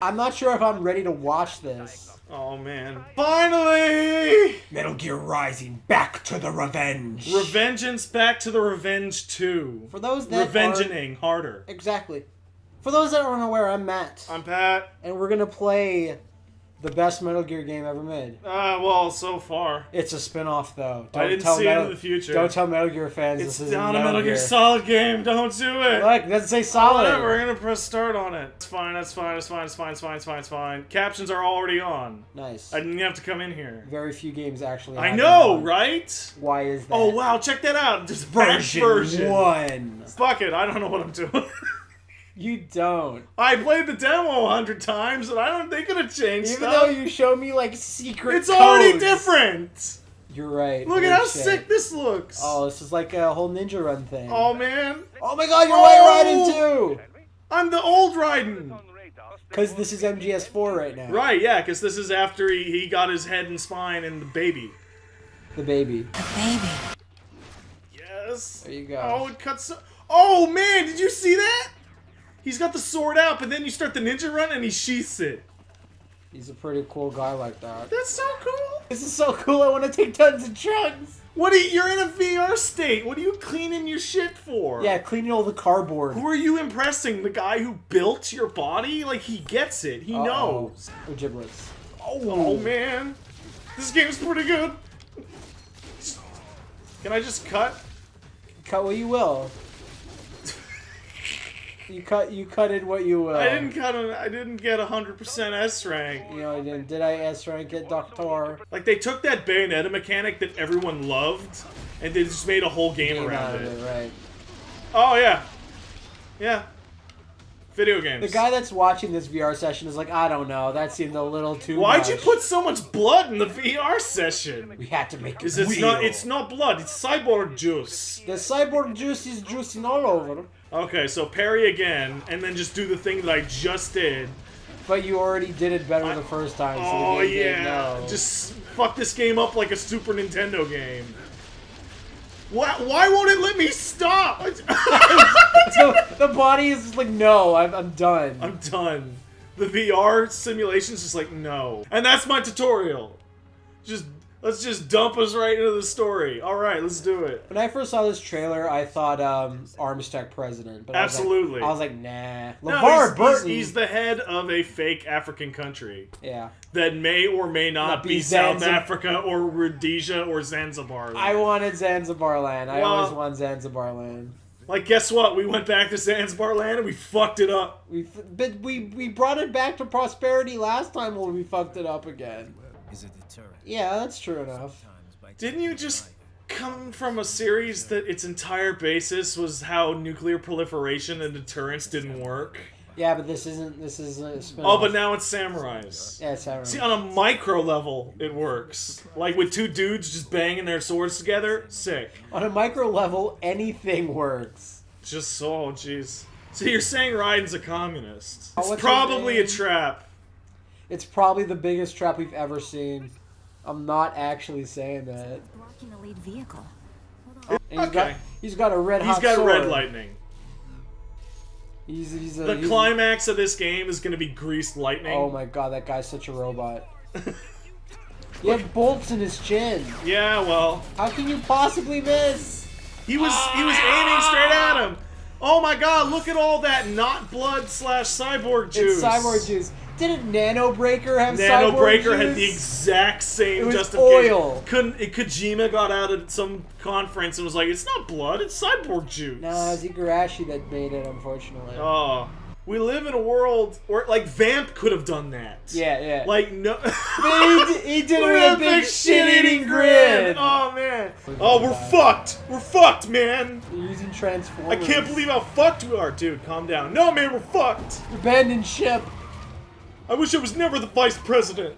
I'm not sure if I'm ready to watch this. Oh man. Finally! Metal Gear Rising, back to the revenge. Revengeance back to the Revenge 2. For those that are Revengeing harder. exactly. For those that aren't aware, I'm Matt, I'm Pat. and we're gonna play the best Metal Gear game ever made. Uh, well, so far. It's a spin-off though. I didn't tell see Metal, into the future. Don't tell Metal Gear fans It's this is not a Metal, Gear Gear. Solid game. Don't do it. Look, it doesn't say solid. Whatever, we're gonna press start on it. It's fine, that's fine, it's fine, it's fine, it's fine, it's fine, it's fine. Captions are already on. Nice. I didn't have to come in here. Very few games actually. I know, that. right? Why is that? Oh wow, check that out. Just Version, version. one. Fuck it, I don't know what I'm doing. You don't. I played the demo a hundred times and I don't think it'll change Even stuff. though you show me like secret. it's already different. You're right. Look at how shit. sick this looks. Oh, this is like a whole ninja run thing. Oh man, Oh my god, you're Oh! White Raiden too! I'm the old Raiden. Because this is MGS4 right now. Right, yeah, because this is after he, he got his head and spine and the baby. The baby. Baby. Yes. There you go. Oh, it cuts. So- oh man, did you see that? He's got the sword out, but then you start the ninja run and he sheaths it. He's a pretty cool guy like that. That's so cool. This is so cool, I want to take tons of drugs! What are you, you're in a VR state. What are you cleaning your shit for? Yeah, cleaning all the cardboard. Who are you impressing? The guy who built your body? Like he gets it. He Uh-oh. knows. Oh, giblets. Oh man, this game's pretty good. Can I just cut? Cut what you will. You cut. You cutted what you will. I um, didn't cut it. I didn't get 100% S rank. You know, I didn't. Did I S rank it, Doctor? Like they took that Bayonetta mechanic that everyone loved, and they just made a whole game, Game around it. it, right? Oh yeah, yeah. Video games. The guy that's watching this VR session is like, I don't know. That seemed a little too. Why'd much. you put so much blood in the VR session? We had to make it it's not. It's not blood. It's cyborg juice. The cyborg juice is juicing all over, Okay, so parry again, and then just do the thing that I just did. but you already did it better the first time. So Oh the yeah, just fuck this game up like a Super Nintendo game. Why, why won't it let me stop? so the body is just like, no, I'm, I'm done. I'm done. The VR simulation's is just like, no. And that's my tutorial. Just, let's just dump us right into the story. Alright, let's do it. when I first saw this trailer, I thought um, Armstead president. But Absolutely. I was like, I was like nah. No, LeVar he's, Burton. he's, he's the head of a fake African country yeah. that may or may not, Not be be, South Zanzib- Africa or Rhodesia or Zanzibar. Land. I wanted Zanzibar land. I Well- always want Zanzibar land. like, guess what? We went back to Zanzibar land and we fucked it up. We, f- but we we brought it back to prosperity last time when we fucked it up again. is a deterrent. Yeah, that's true enough. Didn't you just come from a series that its entire basis was how nuclear proliferation and deterrence didn't work? Yeah, but this isn't. This is a Oh, but now it's samurais. yeah, it's alright. See, on a micro level, it works. Like with two dudes just banging their swords together, sick. On a micro level, anything works. Just so, oh, jeez. So you're saying Raiden's a communist? Oh, It's what's her probably a trap. It's probably the biggest trap we've ever seen. I'm not actually saying that. Blocking a lead vehicle. He's Okay. got he's got a red He's hot got sword. red lightning. He's, he's a, The he's- climax of this game is going to be greased lightning. Oh my god, that guy's such a robot. he had bolts in his chin. Yeah, well, How can you possibly miss? he was he was aiming straight at him. Oh my god, look at all that not blood slash cyborg juice. It's cyborg juice. Didn't Nano Breaker have Nano cyborg Breaker had the exact same It was justification. oil. Couldn't it, Kojima got out at some conference and was like, "It's not blood, it's cyborg juice." No, it was Igarashi that made it, unfortunately. Oh, we live in a world where like Vamp could have done that. yeah, yeah. Like no. But he, he did it with a big shit-eating grin. Oh man. Oh, we're fucked. We're fucked, man. They're using Transformers. I can't believe how fucked we are, dude. Calm down. No, man, we're fucked. Abandoned ship. I wish I was never the vice president.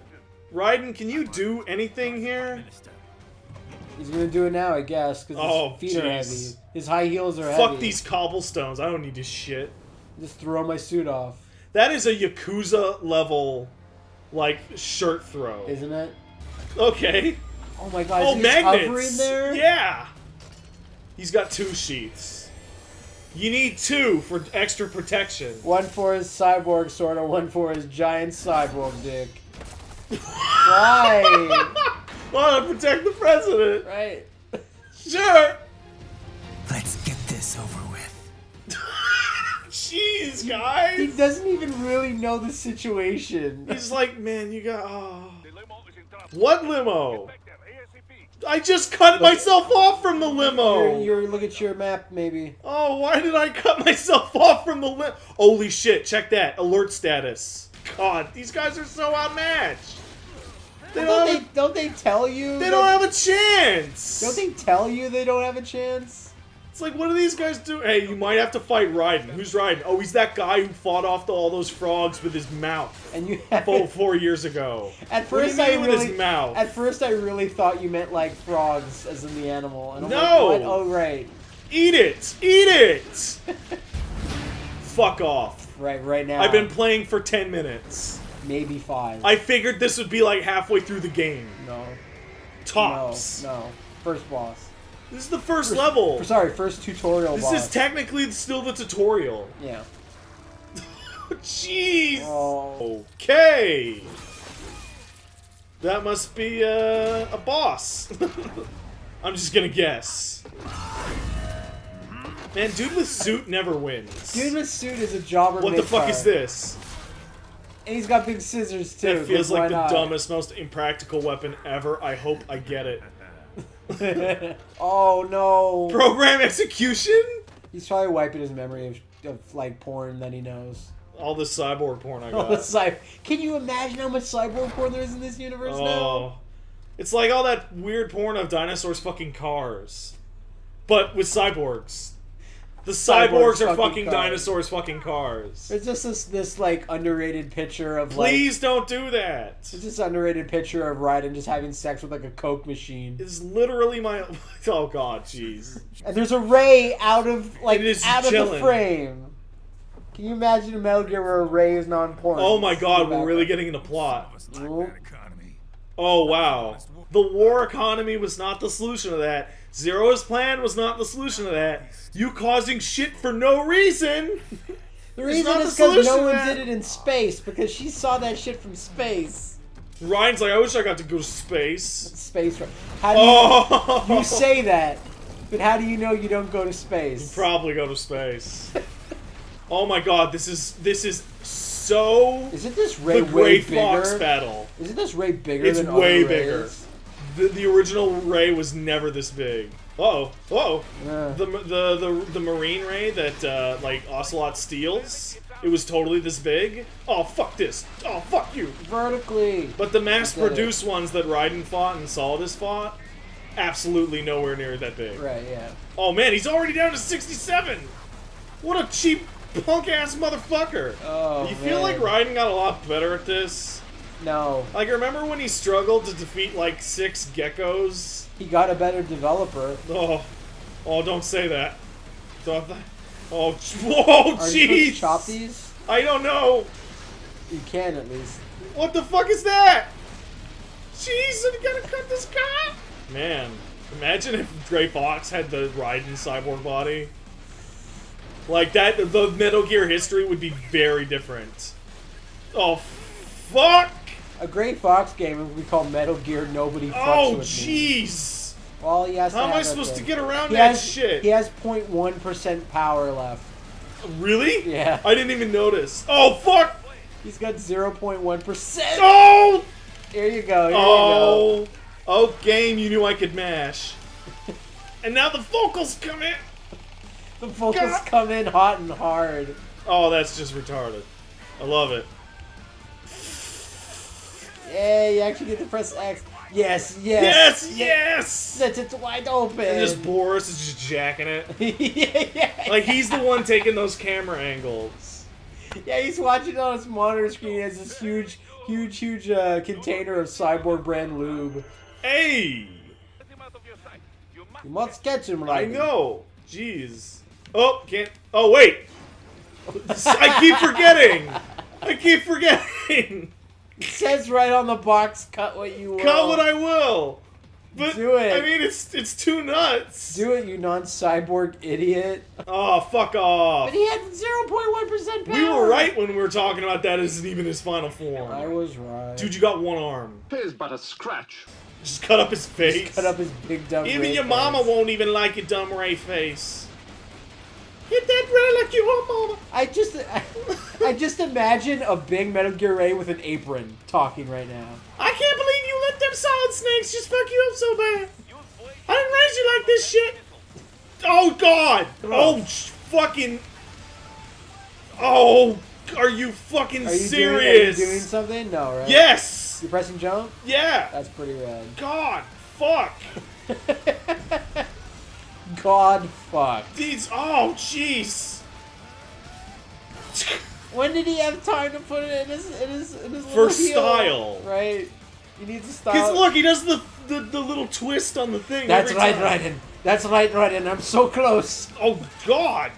Raiden, can you do anything here? He's gonna do it now, I guess, because Oh, his feet are heavy. His high heels are Fuck heavy. Fuck these cobblestones. I don't need this shit. Just throw my suit off, That is a Yakuza level, like, shirt throw. isn't it? Okay. Oh my god, Oh, magnets. Yeah. He's got two sheaths. You need two for extra protection. One for his cyborg sword and one for his giant cyborg dick. Why? Want to protect the president? right. Sure. Let's get this over with. Jeez, guys. He doesn't even really know the situation. He's like, man, you got. Oh. What limo? I just cut myself off from the limo. You're, you're look at your map, maybe. Oh, why did I cut myself off from the limo? Holy shit! Check that alert status. God, these guys are so outmatched. They Don't don't. they, a, don't they tell you? they don't have a chance. Don't they tell you they don't have a chance? It's like, what do these guys do? Hey, you might have to fight Raiden. Who's Raiden? Oh, he's that guy who fought off all those frogs with his mouth And you have four, four years ago. At What do first, I really, his mouth? at first, I really thought you meant like frogs, as in the animal. And I'm No! Like? Oh, right, Eat it! Eat it! Fuck off. right, right now. I've been playing for 10 minutes. maybe five. I figured this would be like halfway through the game. no, Tops. no, no. First boss. This is the first level. Sorry, first tutorial This boss. is technically still the tutorial. yeah. Jeez. Oh. Okay. That must be uh, a boss. I'm just gonna guess. Man, dude with suit never wins. Dude with suit is a jobber. what the fuck is this? And he's got big scissors too. That feels why like the not? dumbest, most impractical weapon ever. I hope I get it. oh no. Program execution? He's probably wiping his memory of, of like porn that he knows. All the cyborg porn I All the got. cy- Can you imagine how much cyborg porn there is in this universe now? Oh. It's like all that weird porn of dinosaurs fucking cars. But with cyborgs. The Cyborgs cyborgs are fucking fucking cars. dinosaurs fucking cars. There's just this this like underrated picture of like Please like don't do that. there's this underrated picture of Raiden just having sex with like a coke machine. It's literally my. Oh god, jeez. And there's a ray out of like It is out of the frame. Can you imagine a Metal Gear where a ray is non-porn? Oh my god, we're really getting into plot. Oh wow. The war economy was not the solution to that. Zero's plan was not the solution to that. You causing shit for no reason. The reason is because no one did it in space because she saw that shit from space. Ryan's like, I wish I got to go to space. Space. How do you, Oh, you say that? But how do you know you don't go to space? You probably go to space. oh my god, this is this is so Isn't this ray the way Fox bigger? battle. Isn't this ray bigger It's than way other bigger. rays? The, the original Ray was never this big. Uh-oh. Uh-oh. Yeah. The, the the the marine ray that uh, like Ocelot steals, it was totally this big. Oh fuck this! Oh fuck you! Vertically. But the mass-produced ones that Raiden fought and Solidus fought, absolutely nowhere near that big. Right, yeah. Oh man, he's already down to 67. What a cheap punk-ass motherfucker! Oh, you feel like man. Raiden got a lot better at this? No. Like remember when he struggled to defeat like six geckos? He got a better developer. Oh, oh, don't say that. Don't th- oh, whoa, oh, Are you supposed to jeez. chop these? I don't know. You can at least. What the fuck is that? Jeez, I'm gonna cut this guy. Man, imagine if Gray Fox had the Raiden cyborg body. Like that, the Metal Gear history would be very different. Oh, fuck! A Gray Fox game would be called Metal Gear Nobody Fucks Oh, With Me. jeez! Well, he has How am I supposed to get around He that has, shit? He has 0.1% power left. Really? Yeah. I didn't even notice. Oh, fuck! He's got 0.1%. Oh! Here you go. Here you Oh! Oh, game you knew I could mash. and now the vocals come in! The vocals God. come in hot and hard. Oh, that's just retarded. I love it. Yeah, you actually get to press X. Yes, yes. Yes, yes! That's it's wide open. And just Boris is just jacking it. yeah, yeah. Like he's the one taking those camera angles. Yeah, he's watching on his monitor screen. He has this huge, huge, huge uh, container of Cyborg brand lube. Hey! You must catch him, right? I know. Jeez. Oh, can't. Oh, wait! I keep forgetting! I keep forgetting! It says right on the box, cut what you will. Cut what I will! But Do it. I mean, it's it's too nuts. Do it, you non-cyborg idiot. Oh, fuck off. But he had 0.1% power. We were right when we were talking about that isn't even his final form. I was right. Dude, you got one arm. Here's but a scratch. Just cut up his face. cut up his big dumb Even ray your face. mama won't even like your dumb ray face. Hit that like your mama. I just, I, I just imagine a big Metal Gear Ray with an apron talking right now. I can't believe you let them solid snakes just fuck you up so bad. I didn't raise you like this shit. Oh god. Oh sh- fucking. Oh, are you fucking Are you serious? Doing, are you doing something? No, right? yes. You pressing jump? Yeah. That's pretty rad. God. Fuck. God fuck. These. Oh jeez. When did he have time to put it in his in his in his For little heel? style. Right. He needs to style. Cause look, he does the, the the little twist on the thing. That's right, time. Raiden. That's right, Raiden. I'm so close. Oh God!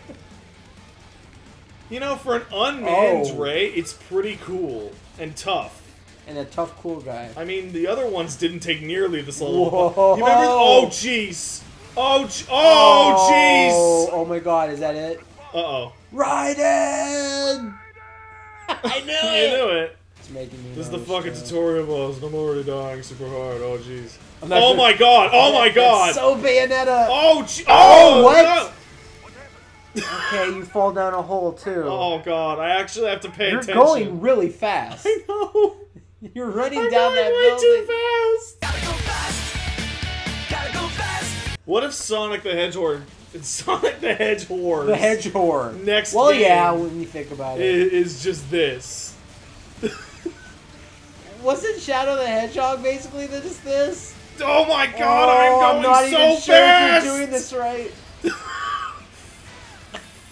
You know, for an unmanned Oh. Ray, it's pretty cool and tough. And a tough, cool guy. I mean, the other ones didn't take nearly this level. Whoa. You remember? Oh jeez! Oh oh jeez! Oh my God! Is that it? Uh oh! Raiden! I knew You it. knew it. It's making me. This is the fucking too. tutorial boss, and I'm already dying super hard. Oh jeez! I'm not Oh sure- my god! Oh my That's god! So Bayonetta. Oh j- Oh, oh what? no! Okay, you fall down a hole too. Oh god! I actually have to pay attention. You're going really fast. I know. You're running I'm down going that way building. too fast. Gotta go fast. Gotta go fast. What if Sonic the Hedgehog, Sonic the Hedgehog, The hedgehog. Next Well, yeah, when you think about it. is, is just this? Wasn't Shadow the Hedgehog basically just this? Oh my god! oh, I'm going I'm not so even sure fast. if you're doing this right.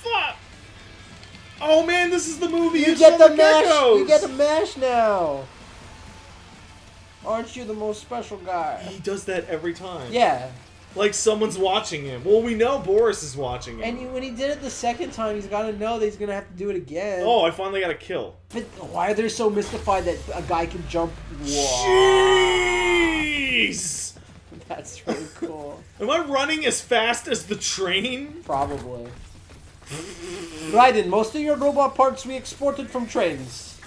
Fuck! Oh man, this is the movie. You You, get the mash. geckos. You get the mash now. Aren't you the most special guy? He does that every time. Yeah, Like someone's watching him. Well, we know Boris is watching him. and you, when he did it the second time, he's got to know that he's gonna have to do it again. oh, I finally got a kill. But why are they so mystified that a guy can jump? Whoa, Jeez! that's really cool. Am I running as fast as the train? Probably. Raiden, most of your robot parts we exported from trains.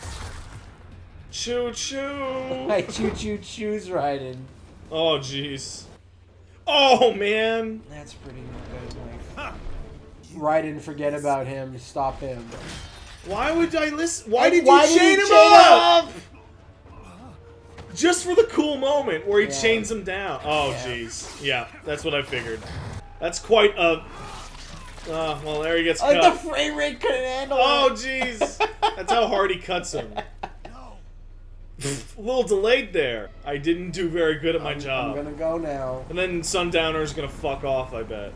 Choo choo. I choo choo choose Raiden. Oh jeez. Oh man. That's pretty good, Mike. Raiden, forget about him. Stop him. Why would I listen? Why And did why you did chain him chain up? up? Just for the cool moment where he Yeah. chains him down. Oh Yeah. jeez. Yeah, that's what I figured. That's quite a. Uh, well, there he gets Like cut. the frame rate couldn't handle Oh it. jeez. That's how hard he cuts him. a little delayed there. I didn't do very good at my job. I'm gonna go now. And then Sundowner's gonna fuck off, I bet.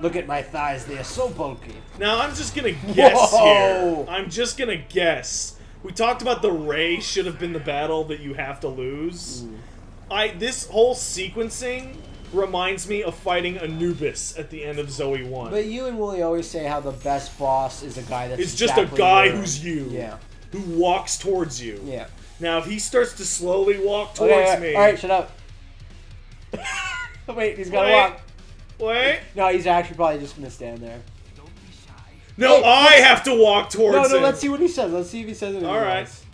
Look at my thighs, they are so bulky. Now I'm just gonna guess Whoa. here. I'm just gonna guess. We talked about the Ray should have been the battle that you have to lose. Hmm. I this whole sequencing reminds me of fighting Anubis at the end of Zoe One. But you and Woolie always say how the best boss is a guy that's it's just exactly a guy who's you, Yeah, who walks towards you. yeah. Now if he starts to slowly walk oh, towards Okay, me, all right, shut up. Wait, he's gotta Wait. walk. wait, No, he's actually probably just gonna stand there. no, Hey, I have to walk towards No, no, him. let's see what he says. Let's see if he says anything All right. else.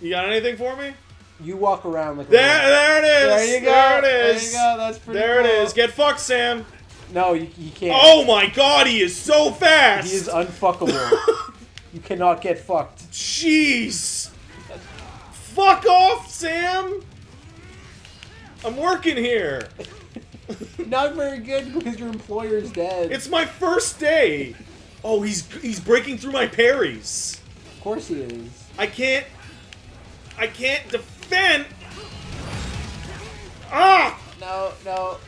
You got anything for me? You walk around like There, there it is. There you go. There it is. There you go. That's pretty There it cool. is. Get fucked, Sam. No, you, you can't. Oh my god, he is so fast! He is unfuckable. you cannot get fucked. Jeez! Fuck off, Sam! I'm working here. Not very good because your employer's dead. It's my first day. Oh, he's he's breaking through my parries. of course he is. I can't. I can't defend. Ah! No, no.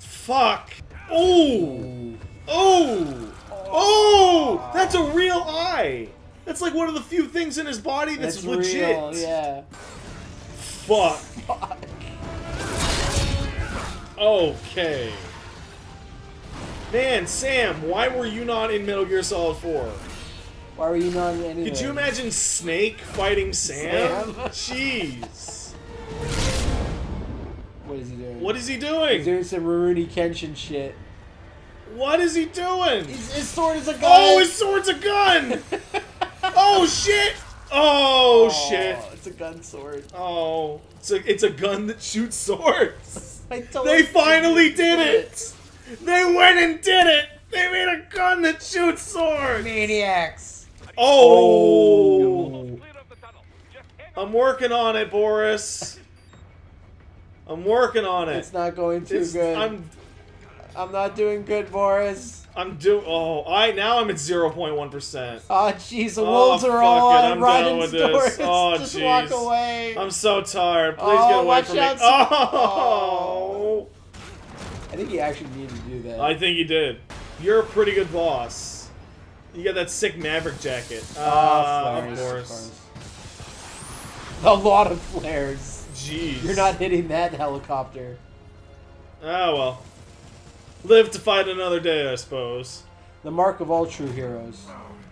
Fuck. Oh. Oh. Oh. That's a real eye. That's like one of the few things in his body that's, That's legit. real. Yeah. Fuck. Okay. Man, Sam, why were you not in Metal Gear Solid 4? Why were you not in any? Could you imagine Snake fighting Sam? Sam? Jeez. What is he doing? What is he doing? He's doing? doing some Rurouni Kenshin shit. What is he doing? His, his sword is a oh, gun. Oh, his sword's a gun! oh shit! Oh, oh shit! It's a gun sword. Oh, it's a it's a gun that shoots swords. I told They you. finally did it. They went and did it. They made a gun that shoots swords. Maniacs. Oh. oh, I'm working on it, Boris. I'm working on it. It's not going too It's- good. I'm, I'm not doing good, Boris. I'm do. Oh, I now I'm at zero point one percent. Oh, jeez, the Oh, wolves are all it, on I'm riding done with stores. this. Oh, Just walk jeez. away. I'm so tired. Please Oh, get away from me. out, Oh. I think he actually needed to do that. I think you did. You're a pretty good boss. You got that sick Maverick jacket. Ah, Uh, flares, of course. A lot of flares. Jeez. You're not hitting that helicopter. Oh well. Live to fight another day, I suppose. The mark of all true heroes.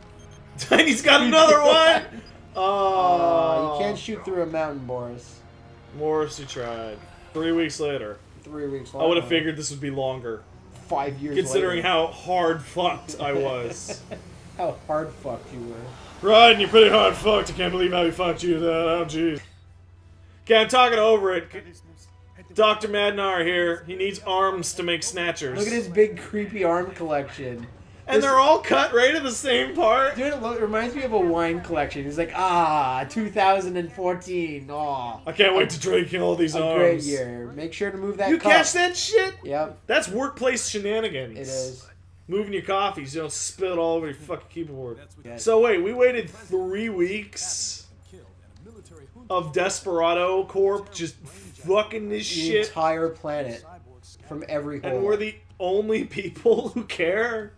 Tiny's got another one. Uh, Oh. you can't shoot through a mountain, Boris. Morris, you tried. Three weeks later, Three weeks. Later. I would have figured this would be longer, five years. considering later. how hard fucked I was. how hard fucked you were. Right, and you're pretty hard fucked. I can't believe how he fucked you. That oh jeez. Okay, I'm talking over it. Dr. Madnar here. He needs arms to make snatchers. Look at his big creepy arm collection. And they're all cut right at the same part. Dude, it lo- reminds me of a wine collection. He's like, ah, 2014. Aw. I can't wait to drink all these A arms. great year. Make sure to move that You cup. catch that shit? Yep, That's workplace shenanigans. it is. Moving your coffee so you don't spill it all over your fucking keyboard. So wait, we waited three weeks of Desperado Corp just fucking this The shit, entire planet. From every hole. and we're the only people who care.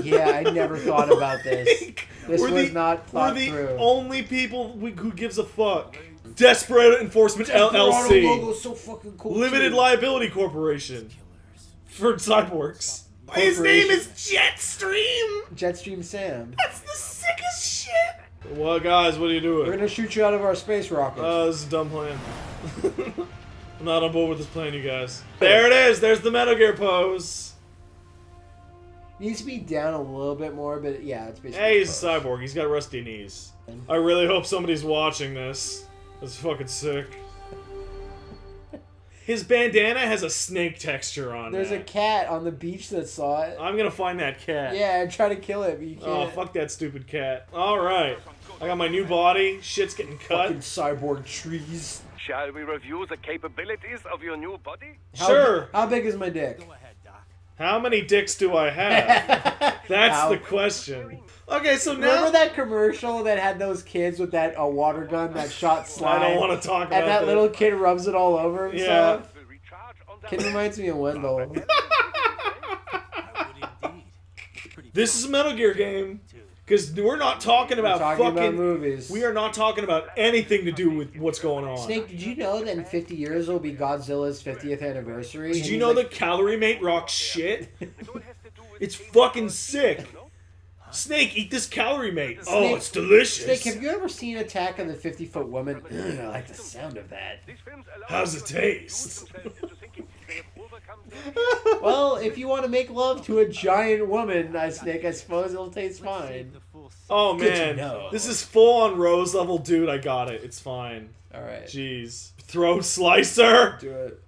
Yeah, I never thought about this. Like, This we're was the, not thought We're the through. only people we, who gives a fuck. Desperado Enforcement LLC, logo's so fucking cool. Limited too. Liability Corporation, for cyborgs. His name is Jetstream. Jetstream Sam. That's the sickest shit. Well, guys, what are you doing? We're gonna shoot you out of our space rocket. Uh, this is a dumb plan. I'm not on board with this plan, you guys. There it is. There's the Metal Gear pose. Needs to be down a little bit more, but yeah, it's basically. Hey, he's a close. cyborg. He's got rusty knees. I really hope somebody's watching this. That's fucking sick. His bandana has a snake texture on it. There's a cat on the beach that saw it. I'm gonna find that cat. Yeah, and try to kill it, but you can't. Oh, fuck that stupid cat. Alright. I got my new body. Shit's getting cut. Fucking cyborg trees. Shall we review the capabilities of your new body? How, Sure. How big is my dick? Go ahead, Doc. How many dicks do I have? That's How- the question. Okay, so now Remember that commercial that had those kids with that uh, water gun that shot slime? I don't want to talk about And that little kid rubs it all over Yeah. himself. Will recharge Kid reminds me of Wendell. This is a Metal Gear game because we're not talking We're about talking fucking. about movies. We are not talking about anything to do with what's going on. Snake, did you know that in 50 years it'll be Godzilla's 50th anniversary? Did you know like, that Calorie Mate rocks shit? It all has to do with It's fucking sick. Snake, eat this Calorie Mate. Oh, it's delicious. Snake, have you ever seen Attack of the 50 Foot Woman? I like the sound of that. these films allow How's it taste? themselves into thinking they have overcome their Well, if you want to make love to a giant woman, I Snake, I suppose it'll taste fine. Oh man, know. this is full on rose level, dude. I got it. It's fine. All right, Jeez, throat slicer. do it.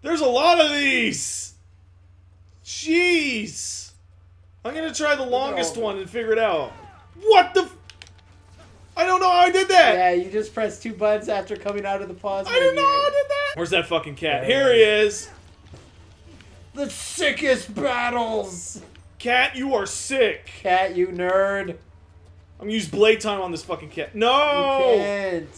There's a lot of these. Jeez. I'm gonna try the longest all- one and figure it out. What the? F- I don't know how I did that. Yeah, you just press two buttons after coming out of the pause. I didn't know how I did that. Where's that fucking cat? There Here he he is. The sickest battles. Cat, you are sick. Cat, you nerd. I'm gonna use blade time on this fucking cat. You No, can't.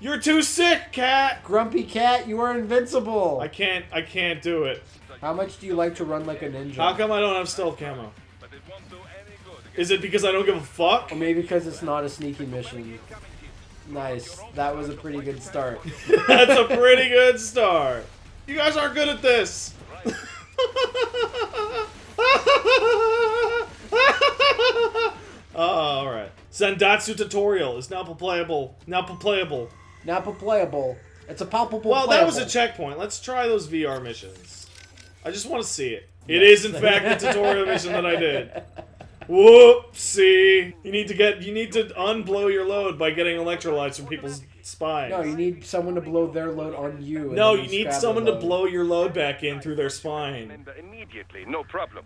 you're too sick, cat. Grumpy cat, you are invincible. I can't. I can't do it. How much do you like to run like a ninja? How come I don't have stealth camo? but it won't do any good. Is it because I don't give a fuck? Or maybe because it's not a sneaky mission. Nice. That was a pretty good start. That's a pretty good start. You guys aren't good at this. oh, all right. Zandatsu tutorial is now playable. Now playable. Napa playable. It's a palpable. Well, that was a checkpoint. Let's try those VR missions. I just want to see it. It is, in fact, the tutorial mission that I did. Whoopsie! You need to get. You need to unblow your load by getting electrolytes from people's spines. No, you need someone to blow their load on you. and No, then you need someone to blow your load back in through their spine. Immediately, no problem.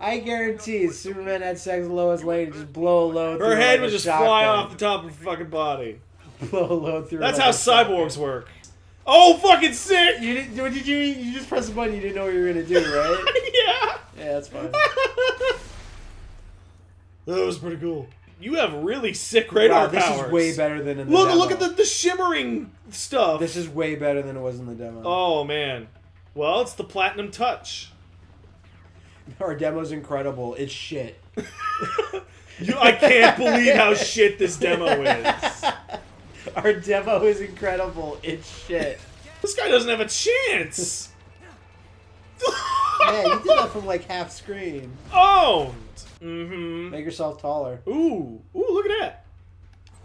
I guarantee, Superman had sex with Lois Lane, and just blow a load. Through. Her head would just shotgun. fly off the top of her fucking body. Blow a load through. That's how a shotgun. cyborgs work. Oh, fucking sick! You didn't. Did you? You just press the button. You didn't know what you were gonna do, right? yeah. yeah, that's fine. That was pretty cool. You have really sick radar Wow, this powers. is way better than in the Look, demo. look at the, the shimmering stuff. This is way better than it was in the demo. Oh man. Well, it's the platinum touch. Our demo's incredible. It's shit. You, I can't believe how shit this demo is. Our demo is incredible. It's shit. This guy doesn't have a chance. Yeah, you did that from like half screen. Owned. Mm-hmm. Make yourself taller. Ooh, ooh, look at that.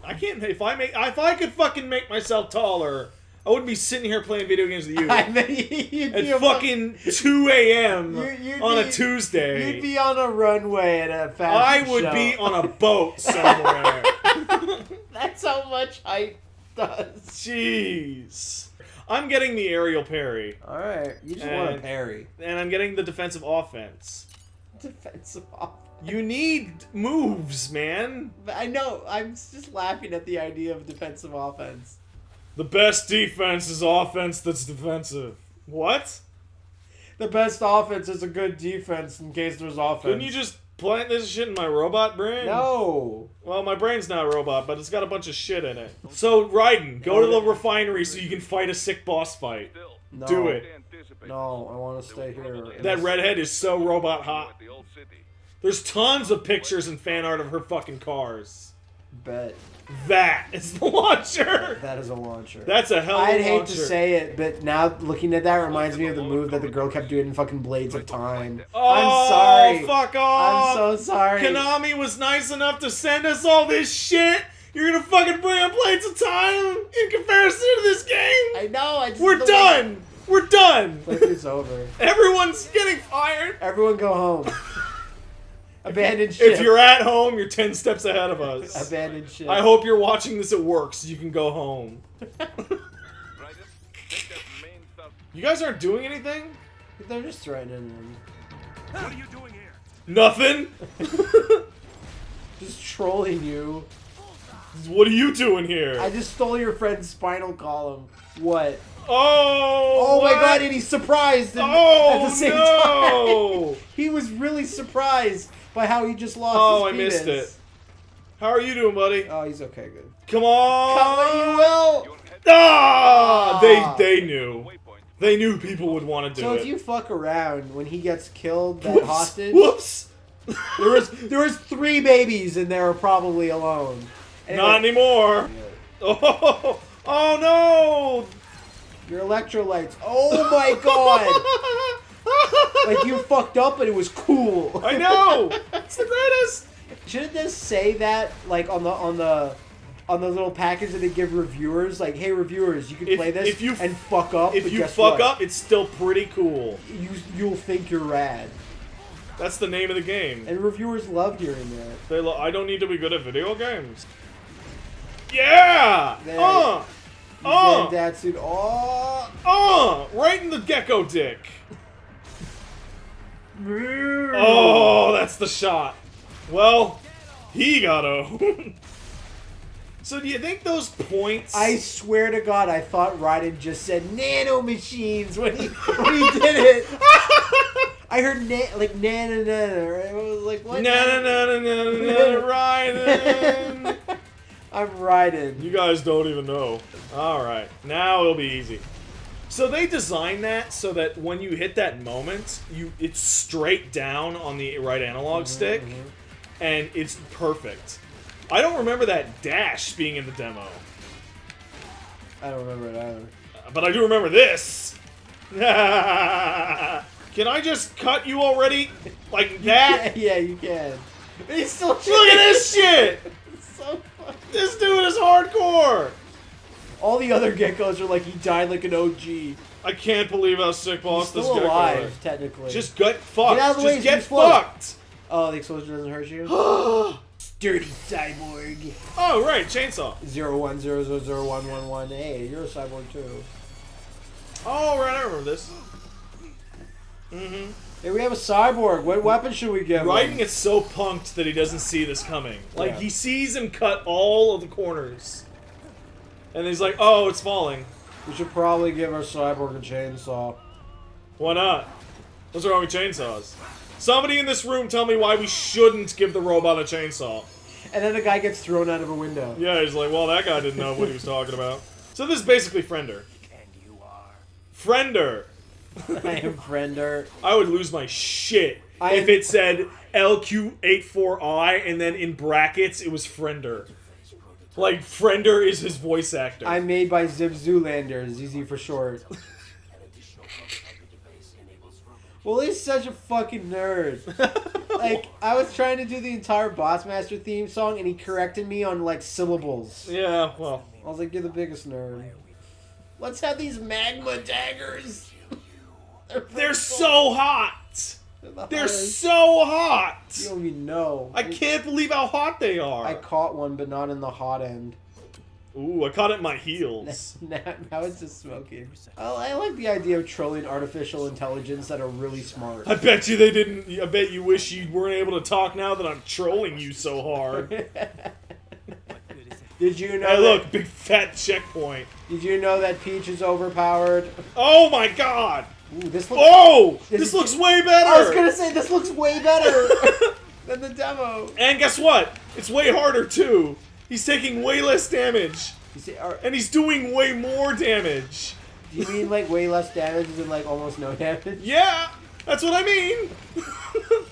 I can't. If I make, if I could fucking make myself taller, I wouldn't be sitting here playing video games with you I mean, you'd be at fucking 2 a.m. You- on be- a Tuesday. You'd be on a runway at a fashion show. I would show. be on a boat somewhere. That's how much height does. Jeez. I'm getting the aerial parry, All right, you just want a parry. and I'm getting the defensive offense. Defensive off. You need moves, man. I know. I'm just laughing at the idea of defensive offense. The best defense is offense that's defensive. What? The best offense is a good defense in case there's offense. Couldn't you just plant this shit in my robot brain? No. Well, my brain's not a robot, but it's got a bunch of shit in it. So, Raiden, go to the refinery so you can fight a sick boss fight. No. Do it. No, I want to stay here. That redhead is so robot hot. At the old city. There's tons of pictures and fan art of her fucking cars. Bet That is the launcher. that is a launcher. That's a hell of a I'd hate launcher. to say it, but now looking at that reminds me of the move that the girl kept doing in fucking Blades of Time. Oh, I'm sorry. Fuck off. I'm so sorry. Konami was nice enough to send us all this shit. You're gonna fucking bring up Blades of Time in comparison to this game? I know. I just We're the way- done. We're done. Playthrough's over. Everyone's getting fired. Everyone go home. Abandon ship. If you're at home, you're 10 steps ahead of us. Abandon ship. I hope you're watching this at work so you can go home. Raiden, take that main stuff. You guys aren't doing anything? They're just threatening them. What are you doing here? Nothing? Just trolling you. what are you doing here? I just stole your friend's spinal column. What? oh! Oh my god, and he's surprised and- Oh, at the same no! time. He was really surprised by how he just lost Oh, I missed it. How are you doing, buddy? Oh, he's okay, good. Come on! Come you will! Ah! Ah. They they knew. They knew people would want to do So it. So if you fuck around when he gets killed, that Whoops. hostage, Whoops! there was there was three babies and they were probably alone. Anyway, Not anymore. Oh, oh no! Your electrolytes. Oh my god! like you fucked up, but it was cool. I know. It's the greatest. Shouldn't this say that like on the on the on the little package that they give reviewers? Like, hey reviewers, you can If- play this if you- and fuck up. If but you fuck what? up, it's still pretty cool. you you'll think you're rad. That's the name of the game. And reviewers love hearing that. They lo- I don't need to be good at video games. Yeah! There. Uh! Uh! Zandatsu. Oh. Uh! Right in the gecko dick. Oh, that's the shot. Well, he got a. so do you think those points? I swear to God, I thought Raiden just said nano machines when he when he did it. I heard na- like nana nana. Right? I was like, what? Na na na na na na na Raiden. I'm Raiden. You guys don't even know. All right, now it'll be easy. So they designed that so that when you hit that moment, you it's straight down on the right analog mm-hmm, stick, mm-hmm. and it's perfect. I don't remember that dash being in the demo, I don't remember it either. but I do remember this. Can I just cut you already? Like that? Yeah, yeah, you can. He's still Look at this shit! So funny. This dude is hardcore! All the other geckos are like he died like an OG. I can't believe how sick boss this still gecko alive, is. technically. Just get fucked. Get out of the way, Just it's get fucked. oh, the explosion doesn't hurt you. Dirty cyborg. Oh right, chainsaw. Zero one zero zero zero one one one. Hey, you're a cyborg too. Oh right, I remember this. Mm-hmm. Hey, we have a cyborg. What weapon should we get? Him? gets so punked that he doesn't see this coming. Like Yeah. he sees him cut all of the corners, and he's like, "Oh, it's falling. We should probably give our cyborg a chainsaw. Why not? What's wrong with chainsaws? Somebody in this room tell me why we shouldn't give the robot a chainsaw. And then the guy gets thrown out of a window. Yeah, he's like, well, that guy didn't know what he was talking about. So this is basically Friender. And you are. Friender. I am friender. I would lose my shit I if am- it said LQ84I and then in brackets it was Friender. Like Friender is his voice actor. I'm made by Zip Zoolander, ZZ for short. well, he's such a fucking nerd. Like, I was trying to do the entire Bossmaster theme song, and he corrected me on, like, syllables. yeah, well, I was like, you're the biggest nerd. Let's have these magma daggers. they're so hot. The They're hottest. so hot. You don't even know. I can't believe how hot they are. I caught one, but not in the hot end. Ooh, I caught it in my heels. now, now it's just smoking. Oh, I like the idea of trolling artificial intelligence that are really smart. I bet you they didn't. I bet you wish you weren't able to talk now that I'm trolling you so hard. Did you know? hey, look, big fat checkpoint. Did you know that Peach is overpowered? Oh my god! Ooh, this looks. Oh! This This looks way better! I was gonna say this looks way better than the demo. And guess what? It's way harder too. He's taking way less damage. See, are, And he's doing way more damage. do you mean like way less damage than like almost no damage? Yeah! That's what I mean!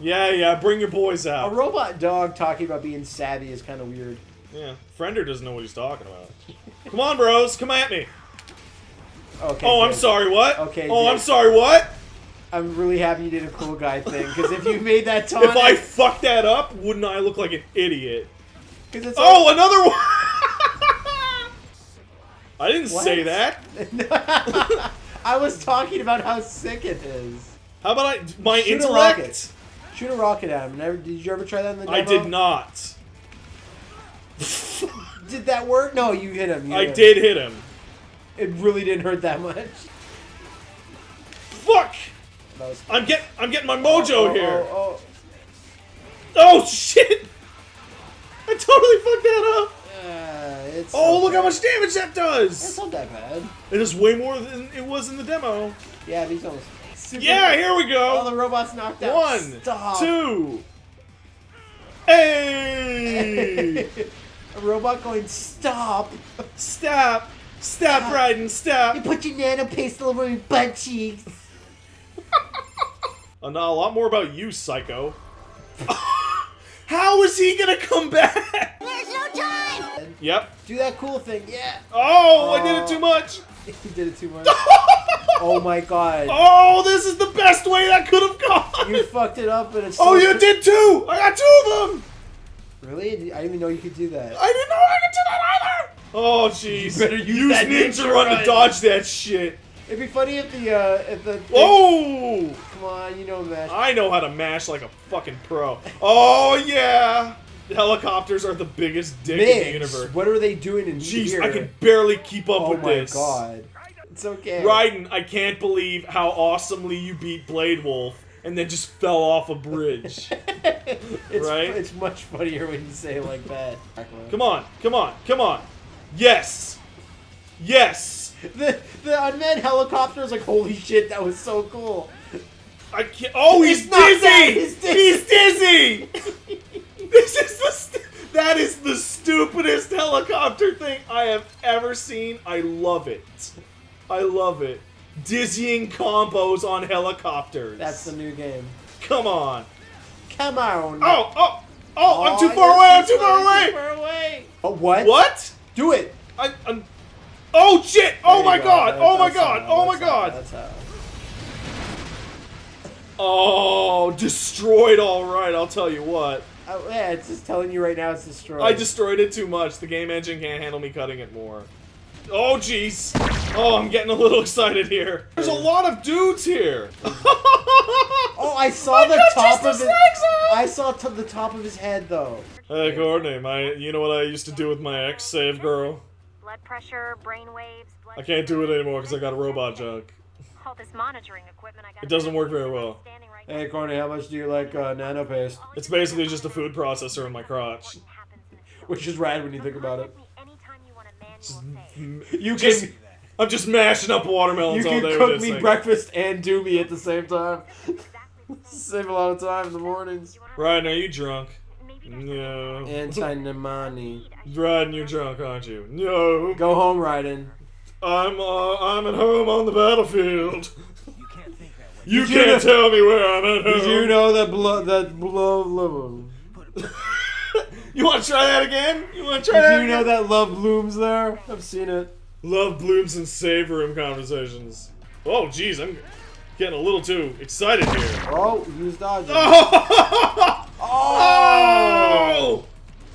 yeah, yeah, bring your boys out. A robot dog talking about being savvy is kind of weird. Yeah, Friender doesn't know what he's talking about. Come on, bros, come at me. Okay. Oh, I'm sorry, what? Okay, Oh, I'm sorry, what? I'm really happy you did a cool guy thing because if you made that taunt, If I fucked that up, wouldn't I look like an idiot? 'cause it's Oh, another one! I didn't say that. I was talking about how sick it is. How about I my Shoot a rocket. Shoot a rocket at him. Never, did you ever try that in the demo? I did not. Did that work? No, you hit him. you I him. did hit him. It really didn't hurt that much. Fuck! Was I'm get I'm getting my mojo oh, here. Oh, Oh shit! I totally fucked that up. oh. Uh, it's Oh look how much damage that does. It's not that bad. It is way more than it was in the demo. Yeah, these almost. Super Yeah, here we Oh, go. the robot's knocked out. One, Stop. two. Hey! A robot going stop. Stop! Stop, Raiden! You Stop! put your nano paste all over my butt cheeks. Uh, no, a lot more about you, psycho. How is he gonna come back? There's no time! Yep. Do that cool thing. Yeah. Oh, I did it too much. You did it too much. oh my god. Oh, this is the best way that could have gone. You fucked it up, and it's. oh, so you did too. I got two of them. Really? I didn't even know you could do that. I didn't know I could do that either. Oh, jeez. You better use that ninja ninja run to dodge that shit. It'd be funny if the uh if the. Oh, Come on, you know that. I know how to mash like a fucking pro. Oh yeah. Helicopters are the biggest dick in the universe. what are they doing in Jeez, here? I can barely keep up Oh with my this. god. It's okay. Raiden, I can't believe how awesomely you beat Blade Wolf and then just fell off a bridge. it's, right? It's much funnier when you say it like that. come on, come on, come on. Yes. Yes. The the unmanned helicopter is like, holy shit, that was so cool. I can't. Oh, he's dizzy. he's dizzy. He's dizzy. this is the. St- that is the stupidest helicopter thing I have ever seen. I love it. I love it. Dizzying combos on helicopters. That's the new game. Come on. Come on. Oh, oh, oh! I'm oh, too far away. I'm too far away. Too away. far away. Oh, what? What? Do it. I, I'm. Oh shit! Oh my go. god! That- Oh my god! how, Oh my that's how, god! That's how. Oh, destroyed. All right, I'll tell you what. Oh, yeah, it's just telling you right now it's destroyed. I destroyed it too much. The game engine can't handle me cutting it more. Oh, jeez. Oh, I'm getting a little excited here. There's a lot of dudes here. Oh, I saw I the cut top of his his. legs! I saw t- the top of his head though. Hey, Courtney, my, you know what I used to do with my ex save girl? Blood pressure, brain waves. Blood I can't do it anymore because I got a robot junk. All this monitoring equipment I got. It doesn't work very well. Hey, next Courtney, how much do you like uh, nano paste? It's basically just a food processor in my crotch. what happens in the field. Which is rad when you think about it. Contact me anytime you want a manual save. You Just, can I'm just mashing up you watermelons all day cook with this me thing. breakfast and do me at the same time. Exactly the same. Save a lot of time in the mornings. Ryan, are you drunk? Maybe there's No. Anti-Nemani. Ryan, you're drunk, aren't you? No. Go home, Raiden. I'm uh, I'm at home on the battlefield. You can't think that way. You Did you can't know- tell me where I'm at home. Did you know that blood that blow love? you want to try that again? You want to try that Did you again? know that love blooms there? I've seen it. Love blooms in save room conversations. Oh, jeez, I'm getting a little too excited here. Oh, he was dodging. Oh! Oh!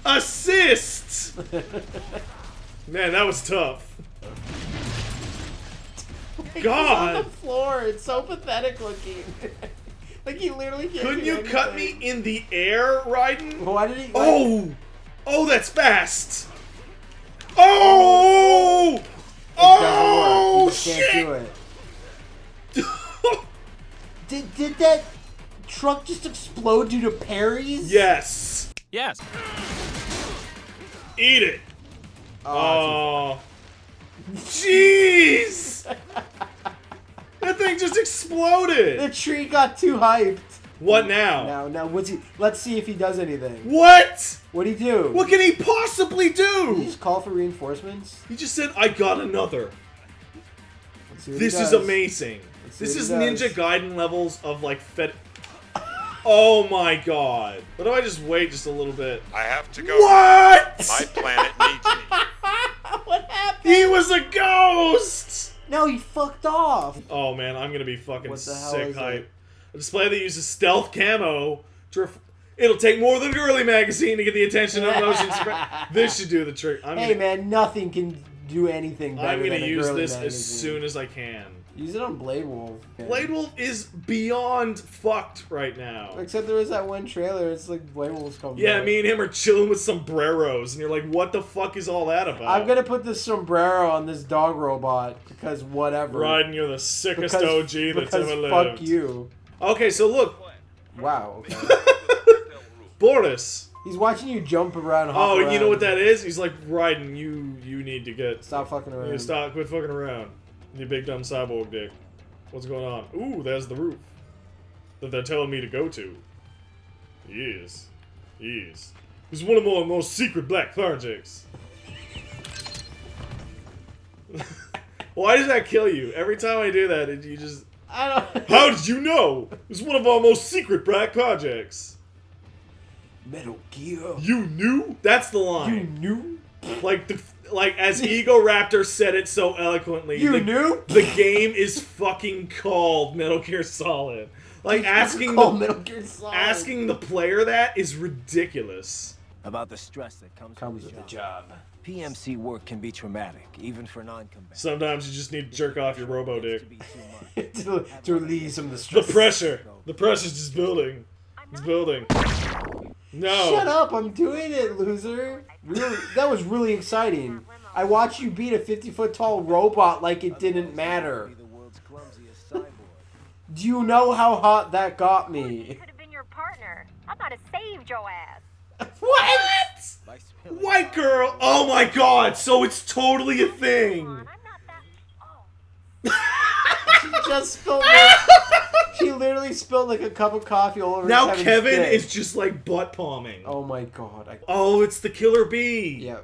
Assist! Man, that was tough. He's God. on the floor. It's so pathetic looking. like he literally can't. Couldn't do you cut me in the air, Raiden? Why did he? why- Oh! Oh, that's fast! Oh! It Oh, work. You oh, shit! can't do it. Did did that truck just explode due to parries? yes! Yes. Eat it! Oh, Oh. Jeez! that thing just exploded! the tree got too hyped. What now? Now, now, what's he? Let's see if he does anything. What? What'd he do? What can he possibly Did he just call for reinforcements? He just said, I got another. Let's see This is amazing. Let's This is Ninja does. Gaiden levels of like fed. Oh my god. What if I just wait just a little bit? I have to go. What? My planet needs me. what happened? He was a ghost! No, he fucked off. Oh man, I'm gonna be fucking What the hell sick is hype. it? A display that uses stealth camo. to ref- It'll take more than a Girly Magazine to get the attention of motion. Spra- this should do the trick. I'm Hey gonna, man, nothing can do anything better I'm gonna than a use girly this as soon as I can. Use it on Blade Wolf. Blade Wolf is beyond fucked right now. Except there was that one trailer. It's like Blade Wolf's coming. Yeah, back. me and him are chilling with sombreros, and you're like, what the fuck is all that about? I'm gonna put this sombrero on this dog robot because whatever. Riding, you're the sickest Because, OG that's because ever fuck you. Okay, so look, Wow. Okay. Boris. He's watching you jump around. Hop Oh, you know what that is? He's like, Raiden, you you need to get Stop fucking around. you stop quit fucking around. You big dumb cyborg dick. What's going on? Ooh, there's the roof that they're telling me to go to. Yes, yes. He's one of my most secret black projects. Why does that kill you? Every time I do that, it, you just. I don't. How did you know? It's one of our most secret black projects. Metal Gear. You knew? That's the line. You knew? Like the like as Egoraptor said it so eloquently. You the, knew? The game is fucking called Metal Gear Solid. Like asking the Metal Gear Solid. asking the player that is ridiculous. About the stress that comes, comes with with the the job. job. PMC work can be traumatic, even for non-combatants. Sometimes you just need to jerk off your robo dick. To be too much. to, to release some of the stress. The pressure. The pressure's just building. It's building. No. Shut up! I'm doing it, loser. Really, that was really exciting. I watched you beat a 50 foot tall robot like it didn't matter. Be the world's clumsiest cyborg. Do you know how hot that got me? could have been your partner. I might have saved your ass. What? White girl. Oh my god. So it's totally a thing. on, I'm not that. Oh. She just spilled. Like, she literally spilled like a cup of coffee all over. Now Kevin's Kevin dick. is just like butt palming. Oh my god! I, Oh, it's the killer bee. yeah.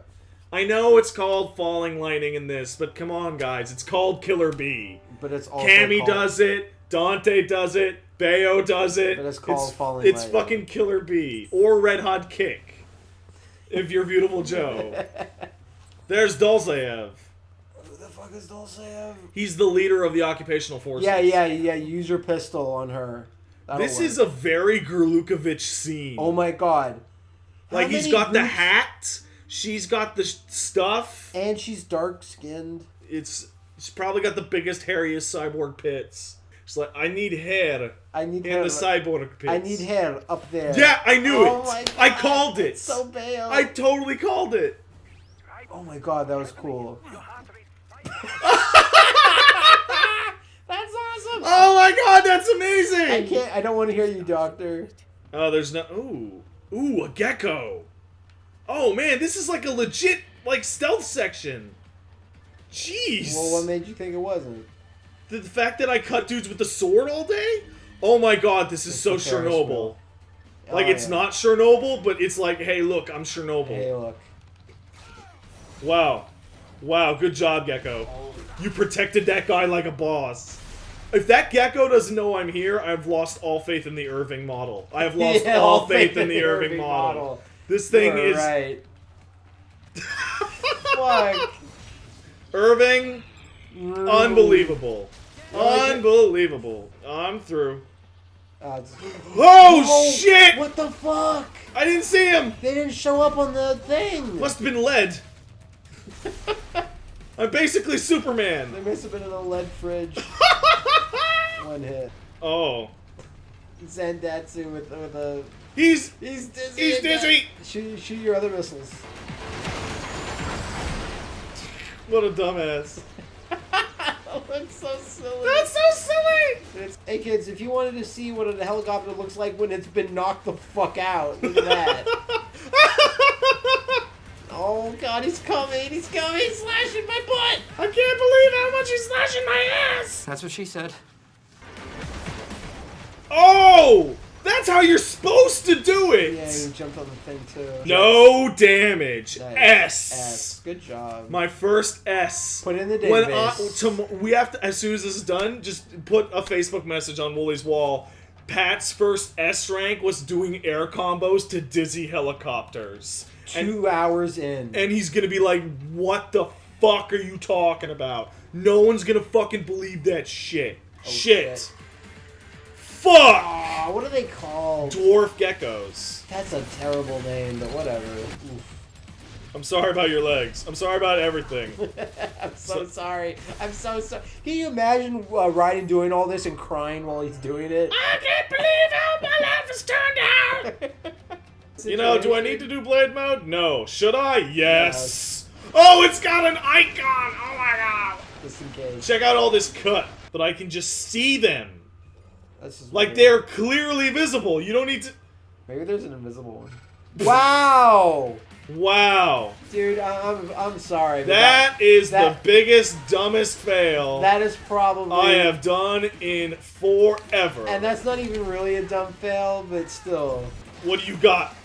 I know it's called falling lightning in this, but come on, guys, it's called Killer Bee. But it's also Cammy called- does it, Dante does it, Bayo does it. But it's called it's, Falling It's Lightning. fucking Killer Bee or Red Hot Kick. If you're Viewtiful Joe. There's Dolzaeff. Who the fuck is Dolzaeff? He's the leader of the occupational forces. Yeah, yeah, yeah. Use your pistol on her. That'll This work. is a very Gurlukovich scene. Oh my god. Like he's got the hat, she's got the stuff. And she's dark skinned. It's she's probably got the biggest, hairiest cyborg pits. She's like, I need hair I need in hair. the cyborg pits. I need hair up there. Yeah, I knew Oh it. my I called it. it's so pale. I totally called it. Oh my god, that was cool. That's awesome. Oh my god, that's amazing. I can't. I don't want to hear you, Doctor. Oh, there's no. Ooh, ooh, a gecko. Oh man, this is like a legit like stealth section. Jeez. Well, what made you think it wasn't? the, the fact that I cut dudes with the sword all day. Oh my god, this is It's so Chernobyl. wheel. Like Oh, it's yeah. not Chernobyl, but it's like, hey, look, I'm Chernobyl. Hey, look. Wow. Wow, good job, Gecko. You protected that guy like a boss. If that Gecko doesn't know I'm here, I've lost all faith in the Irving model. I have lost Yeah, all faith in the Irving, model. This thing You're is right. Fuck. Irving, unbelievable. Unbelievable. I'm through. Uh, Oh, Oh, shit! What the fuck? I didn't see him! They didn't show up on the thing. Must have been lead. I'm basically Superman. They must have been in a lead fridge. One hit. Oh. Zandatsu with with a. He's He's dizzy. He's dizzy. Shoot, shoot your other missiles. what a dumbass. That's so silly. That's so silly! It's, hey kids, if you wanted to see what a helicopter looks like when it's been knocked the fuck out, look at that. Oh god, he's coming, he's coming, he's slashing my butt! I can't believe how much he's slashing my ass! That's what she said. Oh! That's how you're supposed to do it! Yeah, he jumped on the thing too. No damage. Nice. S. S. Good job. My first S. Put it in the When I, database. we have to, as soon as this is done, just put a Facebook message on Woolie's wall. Pat's first S rank was doing air combos to dizzy helicopters. And, Two hours in. and he's gonna be like, what the fuck are you talking about? No one's gonna fucking believe that shit. shit. Oh, shit. Fuck! Aw, what are they called? Dwarf geckos. That's a terrible name, but whatever. Oof. I'm sorry about your legs. I'm sorry about everything. I'm so So- sorry. I'm so sorry. Can you imagine uh, Raiden doing all this and crying while he's doing it? I can't believe how my life has turned out! You know, do I need to do blade mode? No. Should I? Yes. Oh, it's got an icon! Oh my god! Just in case. Check out all this cut, but I can just see them. This is Like weird. they're clearly visible. You don't need to. Maybe there's an invisible one. Wow, Wow. dude, I- I'm I'm sorry. but That is that- the biggest, dumbest fail that is probably. I have done in forever. And that's not even really a dumb fail, but still, what do you got?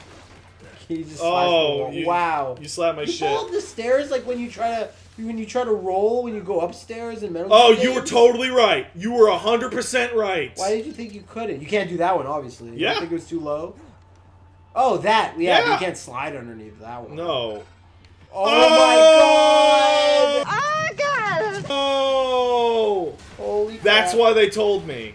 he just. Oh, you, wow. You slapped my You shit. fall up the stairs like when you try to when you try to roll when you go upstairs in Metal Oh, Gear you were totally right. You were 100% right. Why did you think you couldn't? You can't do that one, obviously. You Yeah. think it was too low? Oh, that. Yeah, Yeah. you can't slide underneath that one. No. Oh, my god! Oh, God! Oh! Holy That's why they told me.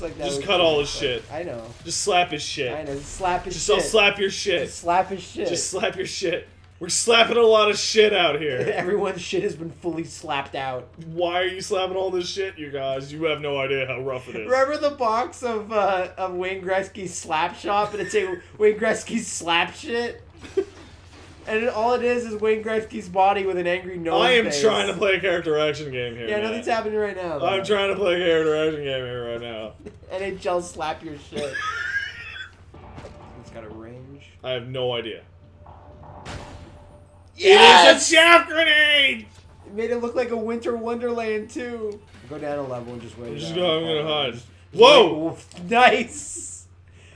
Like that Just cut all his shit. I know. Just slap his I shit. know. Just slap his Just shit. I'll slap your shit. Just slap his shit. Just slap your shit. We're slapping a lot of shit out here. Everyone's shit has been fully slapped out. Why are you slapping all this shit, you guys? You have no idea how rough it is. Remember the box of uh, of Wayne Gretzky's slap shop, and it's a Wayne Gretzky's slap shit. And it, all it is is Wayne Gretzky's body with an angry nose. I am face. trying to play a character action game here. Yeah, Matt. nothing's happening right now. Though. I'm trying to play a character action game here right now. NHL slap your shit. it's got a range. I have no idea. Yes! It is a chaff grenade! It made it look like a Winter Wonderland too. Go down a level and just wait. it Just go, I'm gonna hide. Just Whoa! wait- nice.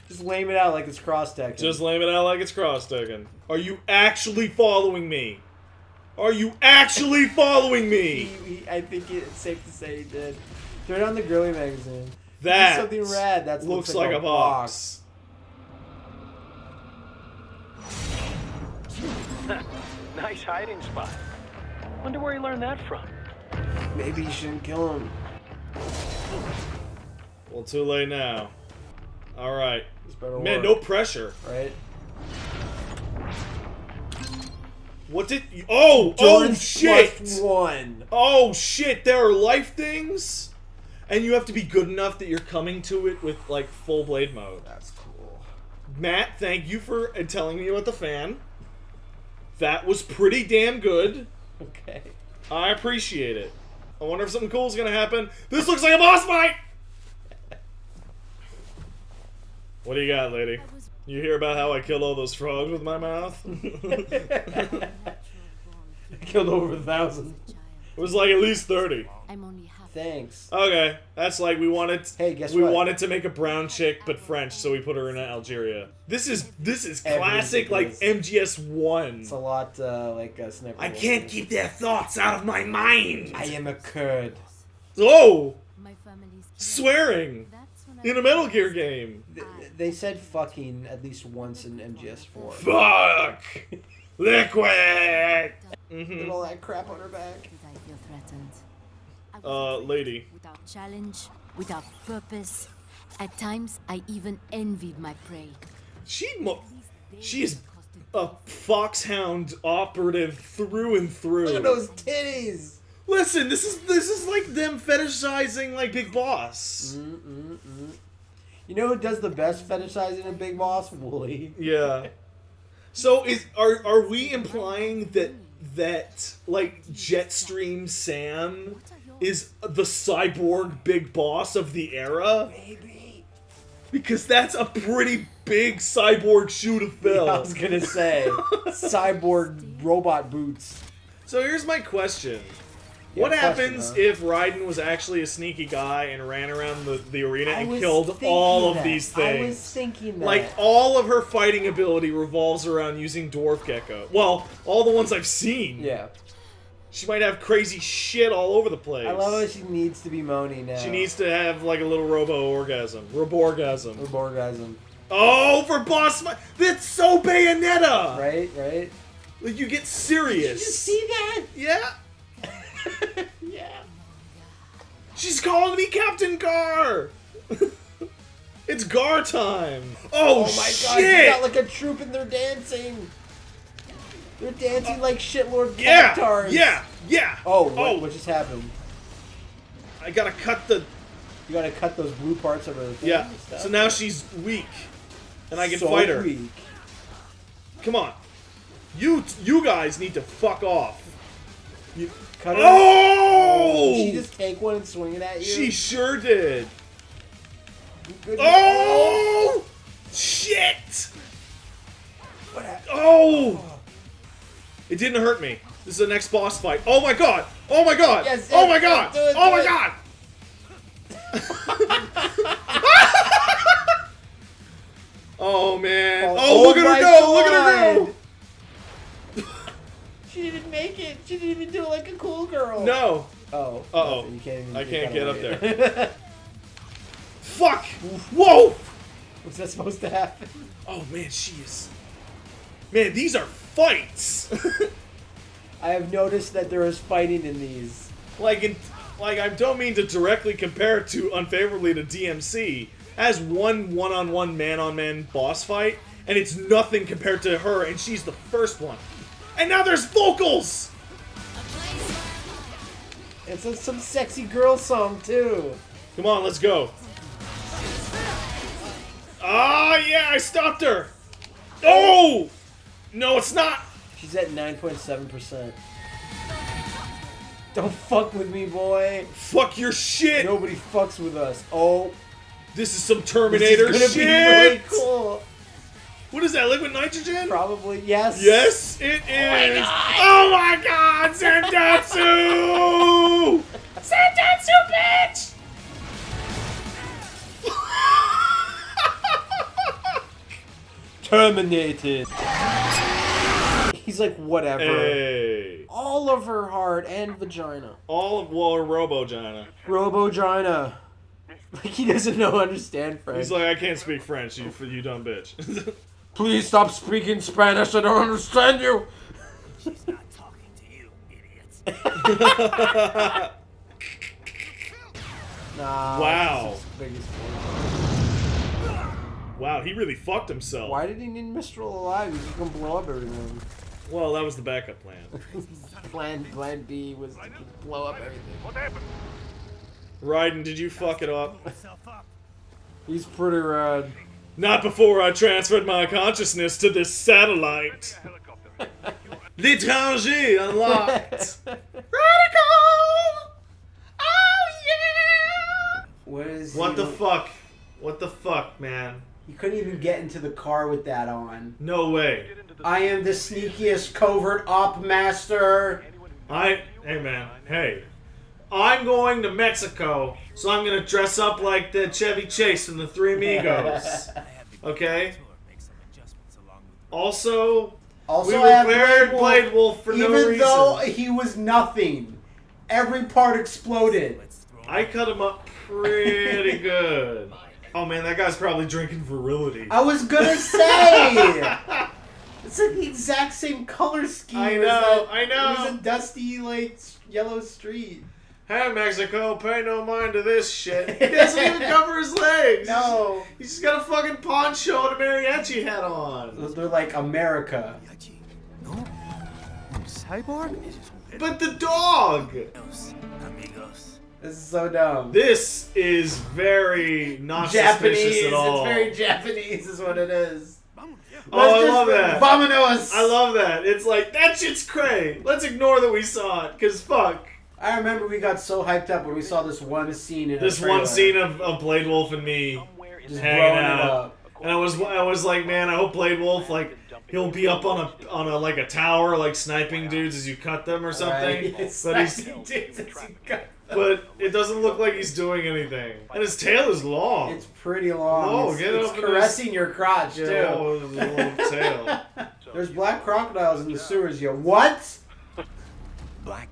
Just lame it out like it's cross tech. Just lame it out like it's cross taken. Are you actually following me? Are you actually following me? I think it's safe to say he did. Throw it on the Girly magazine. That something rad. That looks like a box. Nice hiding spot. Wonder where he learned that from. Maybe you shouldn't kill him. Well, too late now. All right, man. work, No pressure. right? What did? You, oh, oh shit! plus one. Oh shit! There are life things, and you have to be good enough that you're coming to it with like full blade mode. That's cool. Matt, thank you for uh, telling me about the fan. That was pretty damn good. Okay. I appreciate it. I wonder if something cool is gonna happen. This looks like a boss fight. What do you got, lady? You hear about how I killed all those frogs with my mouth? it Killed over a thousand. It was like at least thirty. I'm only half. Thanks. Okay, that's like we wanted. Hey, guess we what? wanted to make a brown chick but French, so we put her in Algeria. This is this is classic like. MGS one. It's a lot uh, like uh, Sniper I can't keep their thoughts out of my mind. I am a Kurd. Oh, My swearing That's when I in a Metal Gear game. Th- They said fucking at least once in MGS4. Fuck, liquid. hmm With all that crap on her back. I feel threatened. I Uh, lady. Without challenge, without purpose. At times, I even envied my prey. She mo- she is a foxhound operative through and through. Look at those titties. Listen, this is this is like them fetishizing like Big Boss. You know who does the best fetishizing a big boss? Woolie. Yeah. So is are are we implying that that like Jetstream Sam is the cyborg big boss of the era? Baby. Because that's a pretty big cyborg shoe to fill. I was gonna say cyborg robot boots. So here's my question. Yeah, what happens huh? if Raiden was actually a sneaky guy and ran around the, the arena I and killed thinking all of that. these things? I was thinking that. Like all of her fighting ability revolves around using Dwarf Gecko. Well, all the ones I've seen. yeah. She might have crazy shit all over the place. I love how she needs to be moaning now. She needs to have like a little robo orgasm. Roborgasm. orgasm. Oh, for boss fight! That's so Bayonetta! Right, right. Like you get serious. Did you see that? Yeah. Yeah. She's calling me Captain Gar! it's Gar time! Oh, Oh my god, shit! you got like a troop and they're dancing. They're dancing like shitlord yeah! cactars. Yeah! Yeah! Oh, what, oh! what just happened? I gotta cut the. You gotta cut those blue parts of her thing Yeah. stuff. So now she's weak. And I can So fight her. weak. Come on. You you guys need to fuck off. You, Cut her. oh! Did she just take one and swing it at you? She sure did. Good- Oh! Shit! What hap- Oh! It didn't hurt me. This is the next boss fight. Oh my god! Oh my god! Yes, oh my god! it, oh my god! oh man! Oh, Oh, look oh at her oh my go! Look at her go! She didn't make it. She didn't even do it like a cool girl. No! Oh. Uh-oh. nothing. You can't even I can't that get away. there. Fuck! Whoa! What's that supposed to happen? Oh man, she is. Man, these are fights. I have noticed that there is fighting in these. like, in, like I don't mean to directly compare it to unfavorably to DMC as one one-on-one man-on-man boss fight, and it's nothing compared to her, and she's the first one. And now there's vocals. It's a, some sexy girl song too. Come on, let's go. Ah, yeah, I stopped her. Oh, no, it's not. She's at 9.7%. Don't fuck with me, boy. Fuck your shit. Nobody fucks with us. Oh, This is some this Terminator is gonna shit. be really cool. What is that? Liquid nitrogen? Probably yes. Yes, it oh is. Oh my god, Zandatsu! Zandatsu, bitch! Terminated. He's like whatever. hey. All of her heart and vagina. All of well, Robogina. Robogina. Like he doesn't know understand French. He's like, I can't speak French, you, you dumb bitch. Please stop speaking Spanish. I don't understand you. She's not talking to you, idiots. Nah. Wow. that's his biggest flaw. wow, he really fucked himself. Why did he need Mistral alive? He's just gonna blow up everything. Well, that was the backup plan. Plan Plan B was to blow up everything. What happened? Raiden, did you fuck it up? He's pretty rad. Not before I transferred my consciousness to this satellite. Helicopter. L'étranger unlocked. Radical! Oh yeah! What is What he the like- fuck? What the fuck, man? He couldn't even get into the car with that on. No way. I am the sneakiest covert op master. I, hey man, hey. I'm going to Mexico, so I'm gonna dress up like the Chevy Chase from the Three Amigos. Okay? Also, Also, we I have repaired Blade Blade Wolf, Wolf for no reason. even reason. though he was nothing. Every part exploded. I cut him up pretty good. Oh man, that guy's probably drinking virility. I was gonna say. It's like the exact same color scheme. I as know, that- I know. It was a dusty, like yellow street. Hey Mexico, pay no mind to this shit. He doesn't even cover his legs. No, He's just got a fucking poncho and a mariachi hat on. they're like America. No? Cyborg? But the dog! Amigos. This is so dumb. This is very not Japanese. suspicious at all. It's very Japanese, is what it is. oh, I Let's love that. Vamonos. I love that. It's like, that shit's cray. Let's ignore that we saw it, because fuck. I remember we got so hyped up when we saw this one scene in This trailer. one scene of, of Blade Wolf and me just hanging out. And I was I was like, man, I hope Blade Wolf like he'll be up on a on a like a tower like sniping dudes as you cut them or something. Right? It's But he's like- dudes, it's got- but it doesn't look like he's doing anything. And his tail is long. It's pretty long. Oh, it's get it's up in caressing your crotch Yeah, too. oh, the tail. There's black crocodiles in the sewers, yo. What? Black crocodiles?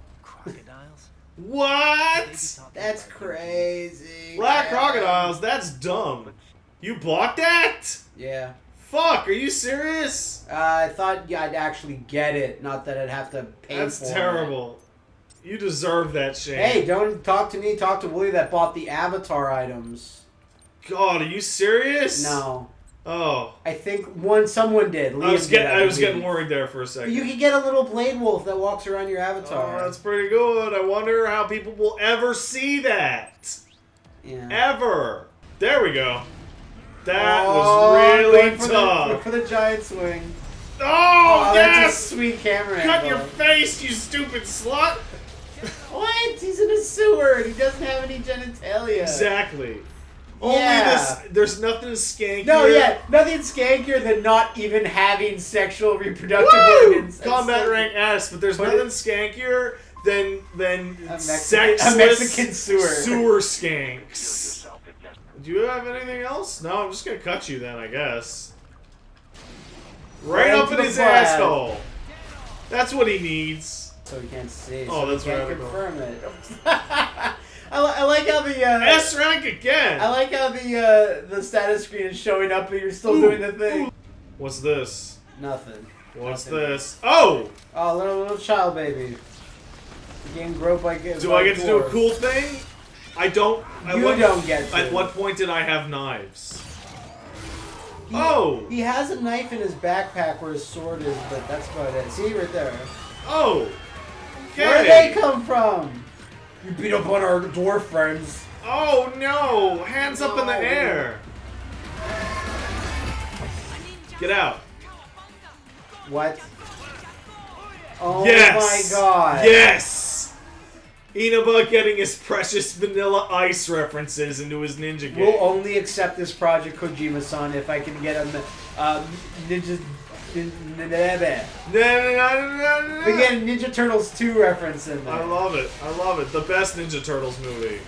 What? That's crazy. Black Yeah. crocodiles? That's dumb. You bought that? Yeah. Fuck, are you serious? Uh, I thought yeah, I'd actually get it, not that I'd have to pay That's for it. terrible. You deserve that shit. Hey, don't talk to me. Talk to Willie that bought the Avatar items. God, are you serious? No, Oh. I think one someone did. I Liam was did, getting I was getting worried there for a second. You could get a little Blade Wolf that walks around your Oh, Avatar. that's pretty good. I wonder how people will ever see that. yeah. Ever. There we go. That Oh, was really for tough. The, for the giant swing. oh, Oh, that's a yes! sweet camera Cut angle. your face, you stupid slut! What? He's in a sewer and he doesn't have any genitalia. Exactly. Only Yeah. this. There's nothing skankier. No, yeah, nothing skankier than not even having sexual reproductive organs. Combat rank S, but there's Put nothing skankier than than A Mexican- sexless a Mexican sewer. sewer skanks. Do you have anything else? No, I'm just gonna cut you then, I guess. Right, Right up in his butt. asshole. That's what he needs. So he can't see. Oh, so that's right. confirm it. I, li- I like how the uh, S rank again. I like how the uh, the status screen is showing up, but you're still Ooh, doing the thing. What's this? Nothing. What's Nothing. this? Oh! Oh, little little child baby. Getting groped by Do by I get to do a cool thing? I don't. At You what, don't get to. At what point did I have knives? He- Oh! He has a knife in his backpack where his sword is, but that's about it. See right there. Oh! Okay. Where did they come from? You beat up on our dwarf friends. Oh no! Hands up in the air! Get out! What? Oh yes! my god. Yes! Inaba getting his precious vanilla ice references into his ninja game. We'll only accept this project, Kojima-san, if I can get a uh, Ninja. Nin- nin- nin- No, no, no, no, no, no. We get a Ninja Turtles 2 reference in there. I love it. I love it. The best Ninja Turtles movie.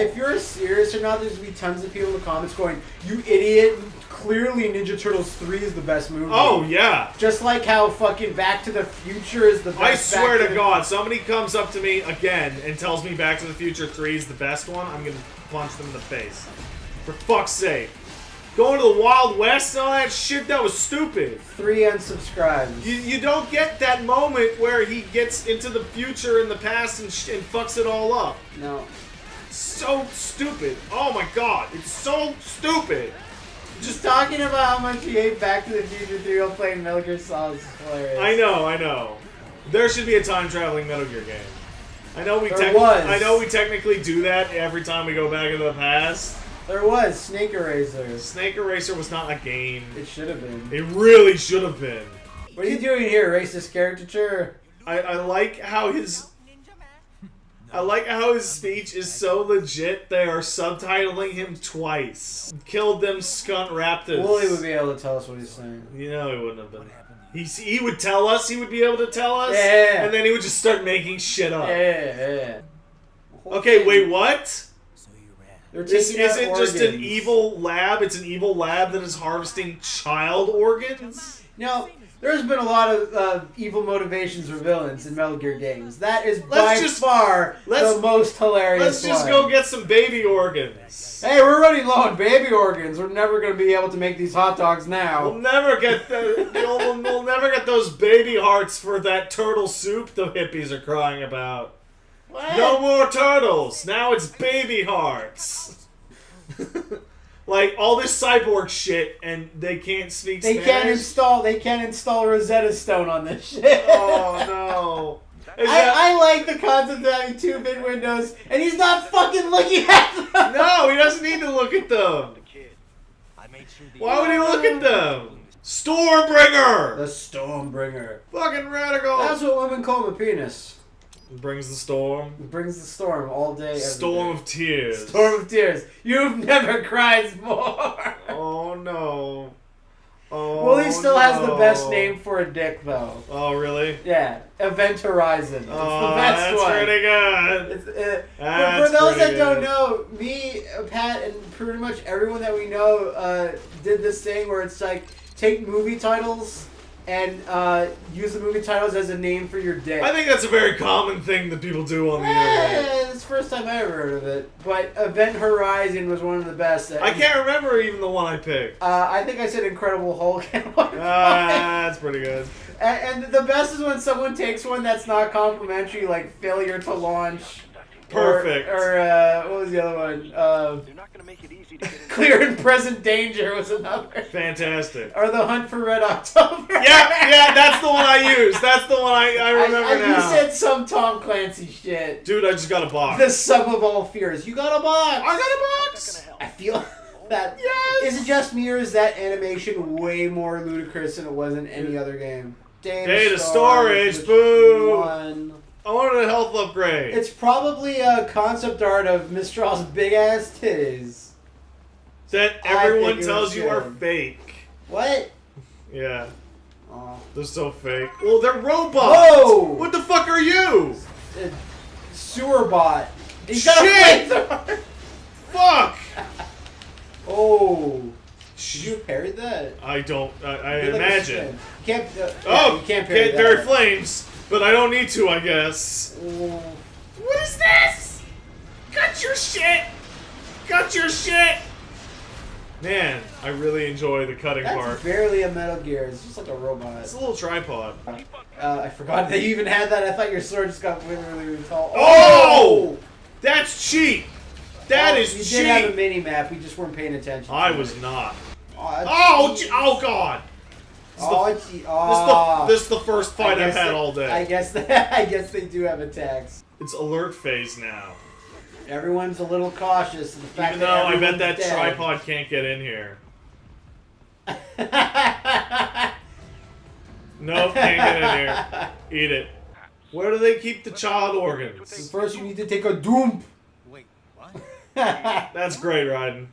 If you're serious or not, there's gonna be tons of people in the comments going, "You idiot! Clearly, Ninja Turtles 3 is the best movie." Oh yeah. just like how fucking Back to the Future is the best. I Back swear to the- God, somebody comes up to me again and tells me Back to the Future 3 is the best one, I'm gonna punch them in the face. For fuck's sake. Going to the Wild West and all that shit, that was stupid. Three unsubscribes. You, you don't get that moment where he gets into the future and the past and, sh- and fucks it all up. no. So stupid. Oh my god, it's so stupid. Just talking about how much you hate Back to the Future 3 while playing Metal Gear Solid is hilarious. I know, I know. There should be a time traveling Metal Gear game. I know we There was. I know we technically do that every time we go back into the past. There was Snake Eraser. Snake Eraser was not a game. It should have been. It really should have been. What are you doing here, racist caricature? I, I like how his I like how his speech is so legit they are subtitling him twice. Killed them skunt raptors. Woolie would be able to tell us what he's saying. You know he wouldn't have been. He, he would tell us, he would be able to tell us, Yeah. and then he would just start making shit up. Yeah, yeah. Okay, wait, what? So you ran. They're This taking out isn't just an evil lab, it's an evil lab that is harvesting child organs? Now, there's been a lot of uh, evil motivations for villains in Metal Gear games. That is by Let's just- far let's- the most hilarious Let's just one. go get some baby organs. Hey, we're running low on baby organs. We're never going to be able to make these hot dogs now. We'll now. never get the, we'll, we'll never get those baby hearts for that turtle soup the hippies are crying about. No more turtles. Now it's baby hearts. like all this cyborg shit, and they can't speak They Spanish. can't install. They can't install Rosetta Stone on this shit. oh no! Is that- I, I like the concept of having two big windows, and he's not fucking looking at them. no, he doesn't need to look at them. The kid. I made sure the Why would he look at them? Stormbringer. The Stormbringer. Fucking radical. That's what women call a penis. Brings the storm. Brings the storm all day. Storm day. of tears. Storm of tears. You've never cried more. Oh no. Oh. Woolie still has the best name for a dick, though. Oh really? Yeah, Event Horizon. It's oh, the best that's one. pretty good. It's, uh, for, That's for those that pretty don't know, me, Pat, and pretty much everyone that we know uh, did this thing where it's like take movie titles and uh, use the movie titles as a name for your dick. I think that's a very common thing that people do on the internet. Eh, it's the first time I ever heard of it. But Event Horizon was one of the best. I can't remember even the one I picked. Uh, I think I said Incredible Hulk. Ah, that's pretty good. and, and the best is when someone takes one that's not complimentary, like failure to launch. Or- Perfect. Or, uh, what was the other one? Uh, They're not going to make it easy to get in. Clear and Present Danger was another. Fantastic. Or The Hunt for Red October. Yeah, yeah, that's the one I used. That's the one I, I I, remember I, now. you said some Tom Clancy shit. Dude, I just got a box. The sum of all fears. You got a box. I got a Not box. I feel that. Yes. Is it just me or is that animation way more ludicrous than it was in any other game? Data, Data storage, which boo. One. I wanted a health upgrade. It's probably a concept art of Mistral's big ass titties. that everyone tells you are fake. What? Yeah, Oh. they're so fake. Well, they're robots. Whoa! What the fuck are you? Uh, sewer bot. He's got Shit! a. Fuck. Oh. Did you parry that? I don't. I, I imagine. You can't. Uh, yeah, Oh, you can't parry can't that. parry flames, but I don't need to, I guess. Oh. What is this? Cut your shit. Cut your shit. Man, I really enjoy the cutting That's part. barely a Metal Gear. It's just like a robot. It's a little tripod. Uh, I forgot that you even had that. I thought your sword just got really, really, really tall. Oh! That's cheap. That Oh, is You cheap. did have a mini map. We just weren't paying attention. I was it. not. Oh, Oh, gee. gee- oh This is the- Oh. This is the, ah. this is the first fight I've had they- all day. I guess they, I guess they do have attacks. It's alert phase now. Everyone's a little cautious of the fact Even though that I bet that dead. tripod can't get in here. Nope, can't get in here. Eat it. Where do they keep the child organs? First, you need to take a doomp. Wait, what? That's great, Raiden.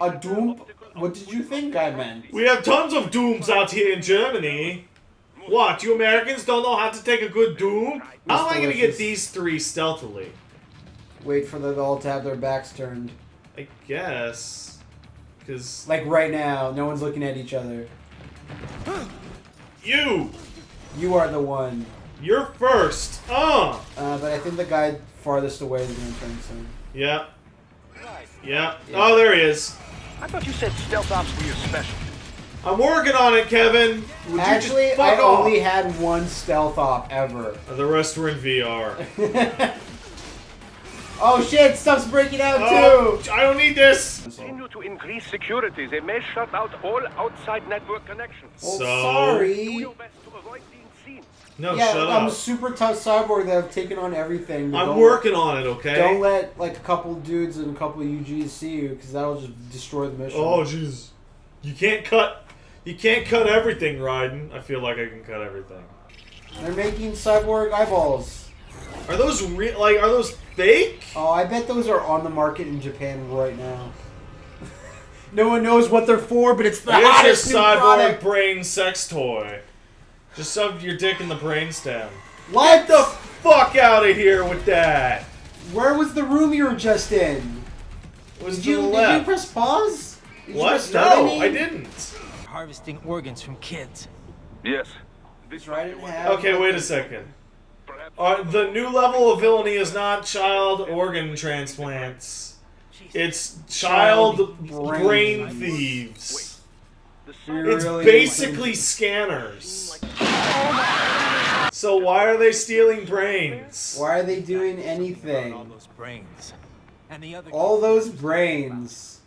A doomp? What did you think I meant? We have tons of dooms out here in Germany. What, you Americans don't know how to take a good doom? How am I gonna get these three stealthily? Wait for them all to have their backs turned. I guess. Because Like right now, no one's looking at each other. you! You are the one. You're first! Uh! Uh, but I think the guy farthest away is going to turn soon. Yeah. Yeah. Oh, there he is. I thought you said stealth ops were your specialty. I'm working on it, Kevin. Would you Actually, just I off? only had one stealth op ever. The rest were in VR. Oh shit, stuff's breaking out Oh, too! I don't need this. Continue to increase security. They may shut out all outside network connections. Oh, So- Do sorry. No, yeah, shut I'm a super tough cyborg that I've taken on everything. but I'm don't- working on it, okay? Don't let like a couple dudes and a couple of UGs see you, because that'll just destroy the mission. Oh, jeez. You can't cut. You can't cut everything, Raiden. I feel like I can cut everything. They're making cyborg eyeballs. Are those real? Like, are those fake? Oh, I bet those are on the market in Japan right now. no one knows what they're for, but it's the Here's your hottest new cyborg product. brain sex toy. Just shove your dick in the brainstem. What The fuck out of here with that. Where was the room you were just in? Was Did to you, the did you press pause? Did what? press No. I didn't. Harvesting organs from kids. Yes. This Right, it be Okay, wait a second. Uh, the new level of villainy is not child organ transplants. It's child, Child brain, brain. thieves. the You're cyber- It's really basically scanners. Mm, oh so why are they stealing brains? Why are they doing anything? All anything? those brains. And the other All those brains.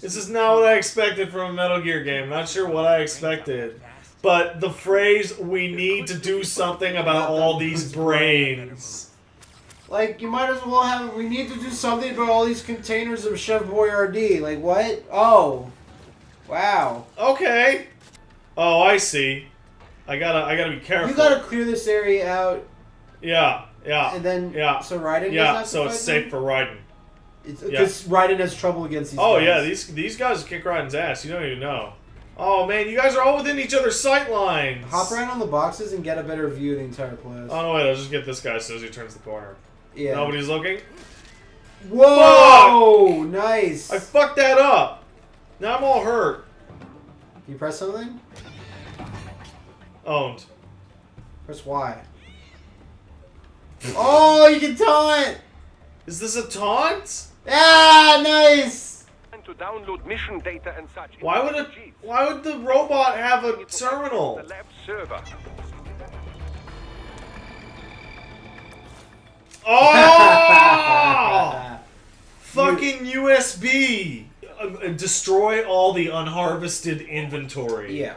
This is not what I expected from a Metal Gear game. Not sure what I expected. But the phrase, we need to do something about all these brains. Like, you might as well have. We need to do something about all these containers of Chef Boyardee. Like, what? Oh. Wow. Okay. Oh, I see. I gotta, I gotta be careful. You gotta clear this area out, Yeah, yeah, and then. yeah, So Raiden yeah. So it's safe them? for riding. Because Raiden has trouble against these Oh guys. yeah, these these guys kick Raiden's ass. You don't even know. Oh man, you guys are all within each other's sight lines. Hop around on the boxes and get a better view of the entire place. Oh no, wait. I'll just get this guy as soon as he turns the corner. yeah. Nobody's looking. Whoa! Nice. I fucked that up. Now I'm all hurt. you press something? Owned. Press Y. oh, you can taunt! Is this a taunt? Ah, nice! To download mission data and such. Why would it? Why would the robot have a terminal? The lab server. Oh! Fucking USB. Uh, destroy all the unharvested inventory. Yeah.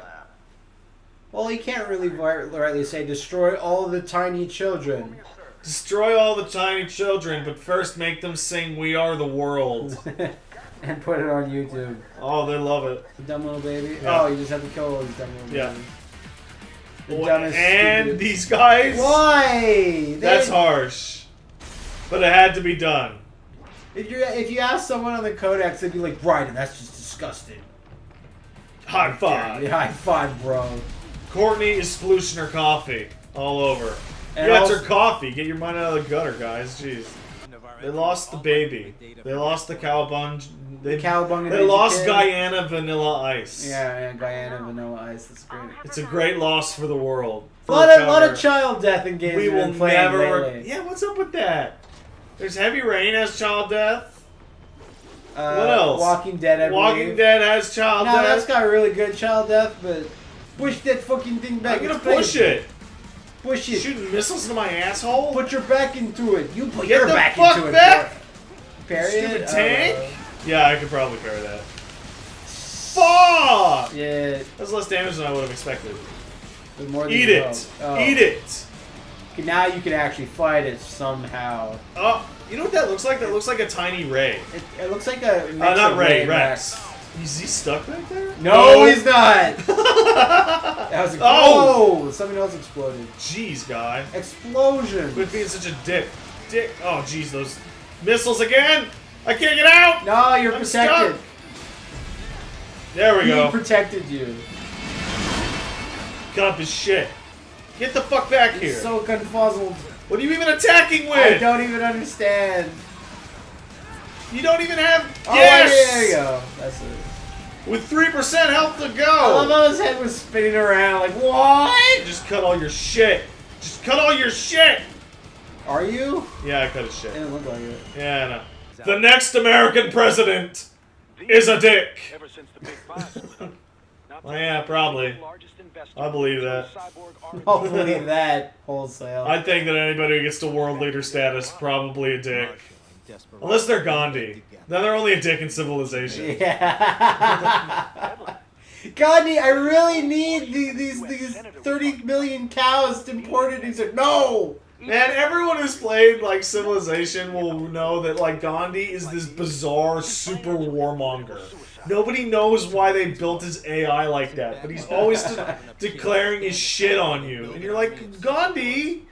Well, you can't really ri- rightly say destroy all the tiny children. Destroy all the tiny children, but first make them sing "We Are the World." and put it on YouTube. Oh, they love it. The dumb little baby. Yeah. Oh, you just have to kill all these dumb little Yeah. babies. The dumbest, and stupid- these guys. Why? That's harsh, but it had to be done. If you if you ask someone on the Codec, they'd be like, "Brighton, that's just disgusting." High five. Yeah, high five, bro. Courtney is splooshing her coffee all over. And yeah, it's her coffee. Get your mind out of the gutter, guys. Jeez. They lost the baby. They lost the cowbung. They, Cowabunga they lost Kid. Guyana Vanilla Ice. Yeah, yeah, Guyana Vanilla Ice. That's great. It's a great loss for the world. A lot of, lot of child death in games We will never. lately. Yeah, what's up with that? There's Heavy Rain has child death. Uh, What else? Walking Dead, I Walking believe. Dead has child No, death. that's got really good child death, but push that fucking thing back. I'm gonna It's push it. Push it. Shooting missiles into my asshole. Put your back into it. You put Get your the back fuck into back! it. Period. Stupid Uh, tank. Yeah, I could probably parry that. Fuck! yeah, That's less damage than I would have expected. more than Eat it. Oh. Eat it. Now you can actually fight it somehow. Oh, you know what that looks like? That looks like a tiny Ray. It, it looks like a mix Uh, not of Ray, and Rex. Is he stuck back there? No, he's not. That was a Oh! oh, something else exploded. Jeez, guy. Explosion. Quit being such a dick. Dick. Oh, jeez, those missiles again. I can't get out. No, you're I'm protected. stuck. There we He go. protected you. Cut up his shit. Get the fuck back here. So confuzzled. what are you even attacking with? I don't even understand. You don't even have. Oh, yes. there you go. That's it. With three percent health to I love go. how his head was spinning around. Like what? Just cut all your shit. Just cut all your shit. Are you? Yeah, I cut his shit. Didn't look like it. Yeah, I know. The next American president is a dick. Ever since the big bust. Not Well, yeah, probably. The largest investor I believe that. I'll believe that wholesale. I think that anybody who gets to world leader status probably a dick. Unless they're Gandhi. Then they're only a dick in civilization. Yeah. Gandhi, I really need the, these these thirty million cows imported. He's like, no. Man, everyone who's played like Civilization will know that like Gandhi is this bizarre super warmonger. Nobody knows why they built his AI like that, but he's always de- declaring his shit on you, and you're like, Gandhi.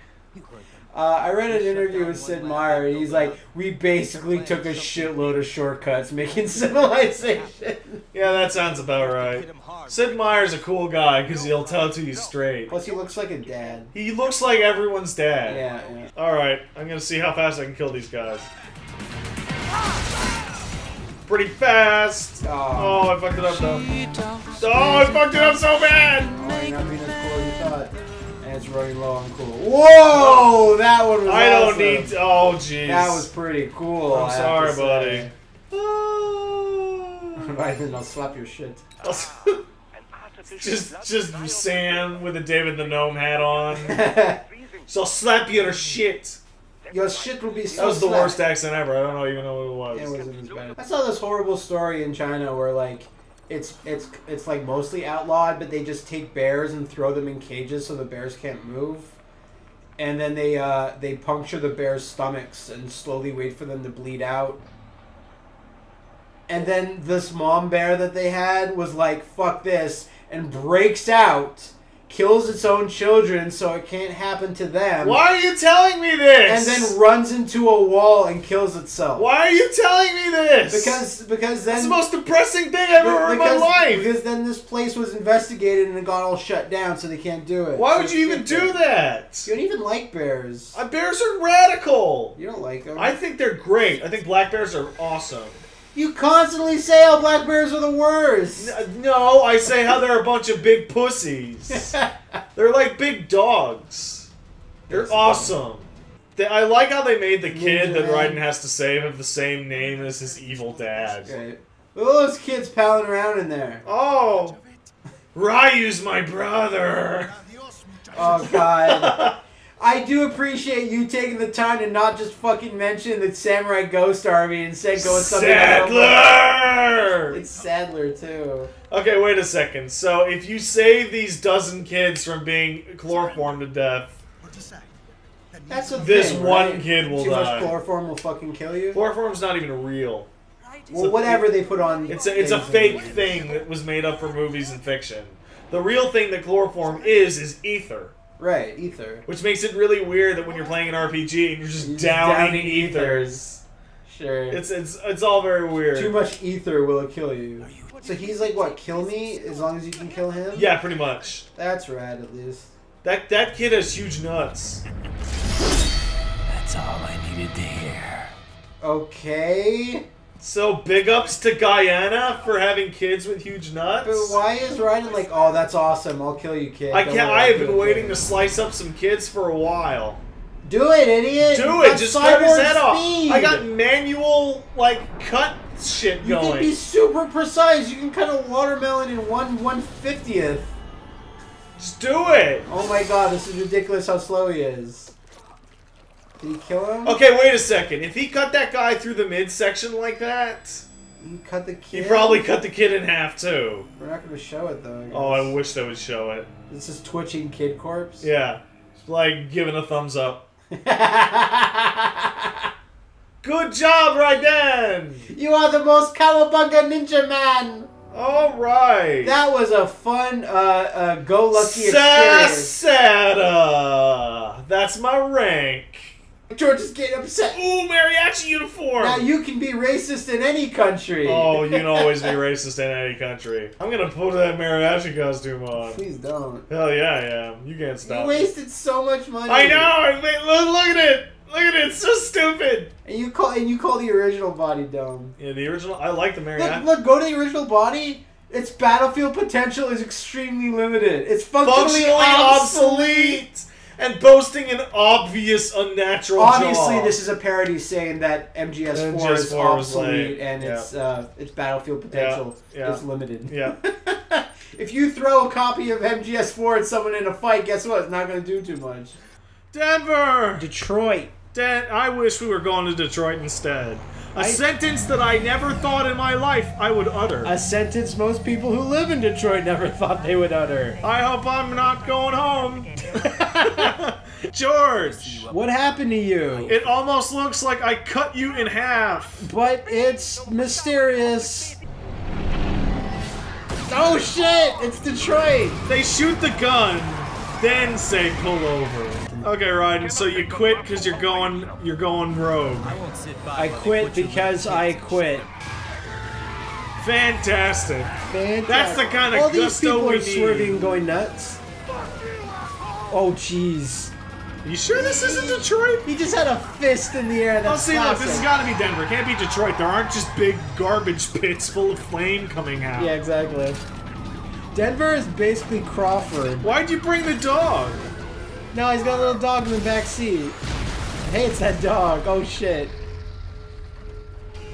Uh, I read an interview with Sid Meier, and he's like, we basically took a shitload of shortcuts making civilization. Yeah, that sounds about right. Sid Meier's a cool guy because he'll tell it to you straight. Plus, he looks like a dad. He looks like everyone's dad. Yeah, yeah. All right, I'm gonna see how fast I can kill these guys. Pretty fast. Oh. Oh, I fucked it up though. Oh, I fucked it up so bad. Oh, not being as cool as you thought. And it's running low on cool. Whoa! That one was I don't awesome. need. To, oh, jeez. That was pretty cool. I'm sorry, buddy. Right then, I'll slap your shit. Just, just Sam with a David the Gnome hat on. So I'll slap your shit. Your shit will be so That was the slapped. worst accent ever. I don't know even know what Yeah, it it was. wasn't as bad. I saw this horrible story in China where like it's it's it's like mostly outlawed, but they just take bears and throw them in cages so the bears can't move, and then they uh, they puncture the bears' stomachs and slowly wait for them to bleed out. And then this mom bear that they had was like, "Fuck this," and breaks out, kills its own children so it can't happen to them, Why are you telling me this? and then runs into a wall and kills itself. Why are you telling me this? Because because then That's the most depressing thing I've ever heard in my life. because then this place was investigated and it got all shut down, so they can't do it. Why So would you even do there. that? You don't even like bears. Uh, bears are radical. You don't like them. I think they're great. I think black bears are awesome. You constantly say how black bears are the worst. No, I say how they're a bunch of big pussies. they're like big dogs. They're That's awesome. They, I like how they made the kid that. Raiden has to save have the same name as his evil dad. Look at those kids palling around in there. Oh, Ryu's my brother. Oh god. I do appreciate you taking the time to not just fucking mention the Samurai Ghost Army and instead go with something Sadler. It's Sadler too. Okay, wait a second. So if you save these dozen kids from being chloroformed to death, That's the This thing, one right? kid will Too die. much chloroform will fucking kill you. chloroform's not even real. Well, whatever they put on. It's a, it's a fake thing that was made up for movies and fiction. The real thing that chloroform is is ether, Right, ether. which makes it really weird that when you're playing an RPG and you're just You're just downing, downing ethers. Sure. It's it's it's all very weird. Too much ether will kill you. So he's like, what? Kill me as long as you can kill him. Yeah, pretty much. That's rad, at least. That that kid has huge nuts. That's all I needed to hear. Okay. So big ups to Guyana for having kids with huge nuts. But why is Raiden like, oh, that's awesome. I'll kill you, kid. I Don't can't. worry, I I'll have been it waiting to you." slice up some kids for a while. Do it, idiot. Do it. Just cut his cyborg head off. speed. I got manual like cut shit You going. can be super precise. You can cut a watermelon in one one fiftieth. Just do it. Oh my god, this is ridiculous how slow he is. Did he kill him? Okay, wait a second. If he cut that guy through the midsection like that, You cut the kid. he probably cut the kid in half too. We're not gonna show it though. I Oh, I wish they would show it. This is twitching kid corpse. Yeah, It's like giving a thumbs up. Good job, Raiden. you are the most cowabunga ninja man. All right. That was a fun, uh, uh, go lucky experience. Sasada. That's my rank. George is getting upset. Ooh, mariachi uniform. Now you can be racist in any country. Oh, you can always be racist in any country. I'm gonna put that mariachi costume on. Please don't. Hell yeah, I am. You can't You stop. me. wasted so much money. I know. Look, look at it. Look at it. It's so stupid. And you call and you call the original body dumb. Yeah, the original. I like the Look, mariachi. look, go to the original body. Its battlefield potential is extremely limited. It's functionally, Functionally obsolete. obsolete and boasting an obvious unnatural Obviously, jaw. this is a parody saying that MGS4 MGS4 is obsolete late. and Yeah. its uh, its battlefield potential yeah. is limited. Yeah. if you throw a copy of MGS4 at someone in a fight, guess what? It's not going to do too much. Denver. Detroit. Dan, I wish we were going to Detroit instead. A I- sentence that I never thought in my life I would utter. A sentence most people who live in Detroit never thought they would utter. I hope I'm not going home. George, What happened to you? it almost looks like I cut you in half. But it's mysterious. Oh shit! It's Detroit. They shoot the gun, then say pull over. Okay, Raiden, so you quit because you're going you're going rogue. I quit because I quit. Fantastic. Fantastic. That's the kind of All these gusto people are swerving and going nuts. Oh jeez. You sure this isn't Detroit? He just had a fist in the air. Oh, That's see, look, this has classic. got to be Denver. Can't be Detroit. There aren't just big garbage pits full of flame coming out. Yeah, exactly. Denver is basically Crawford. Why'd you bring the dog? No, he's got a little dog in the back seat. Hey, it's that dog. Oh shit.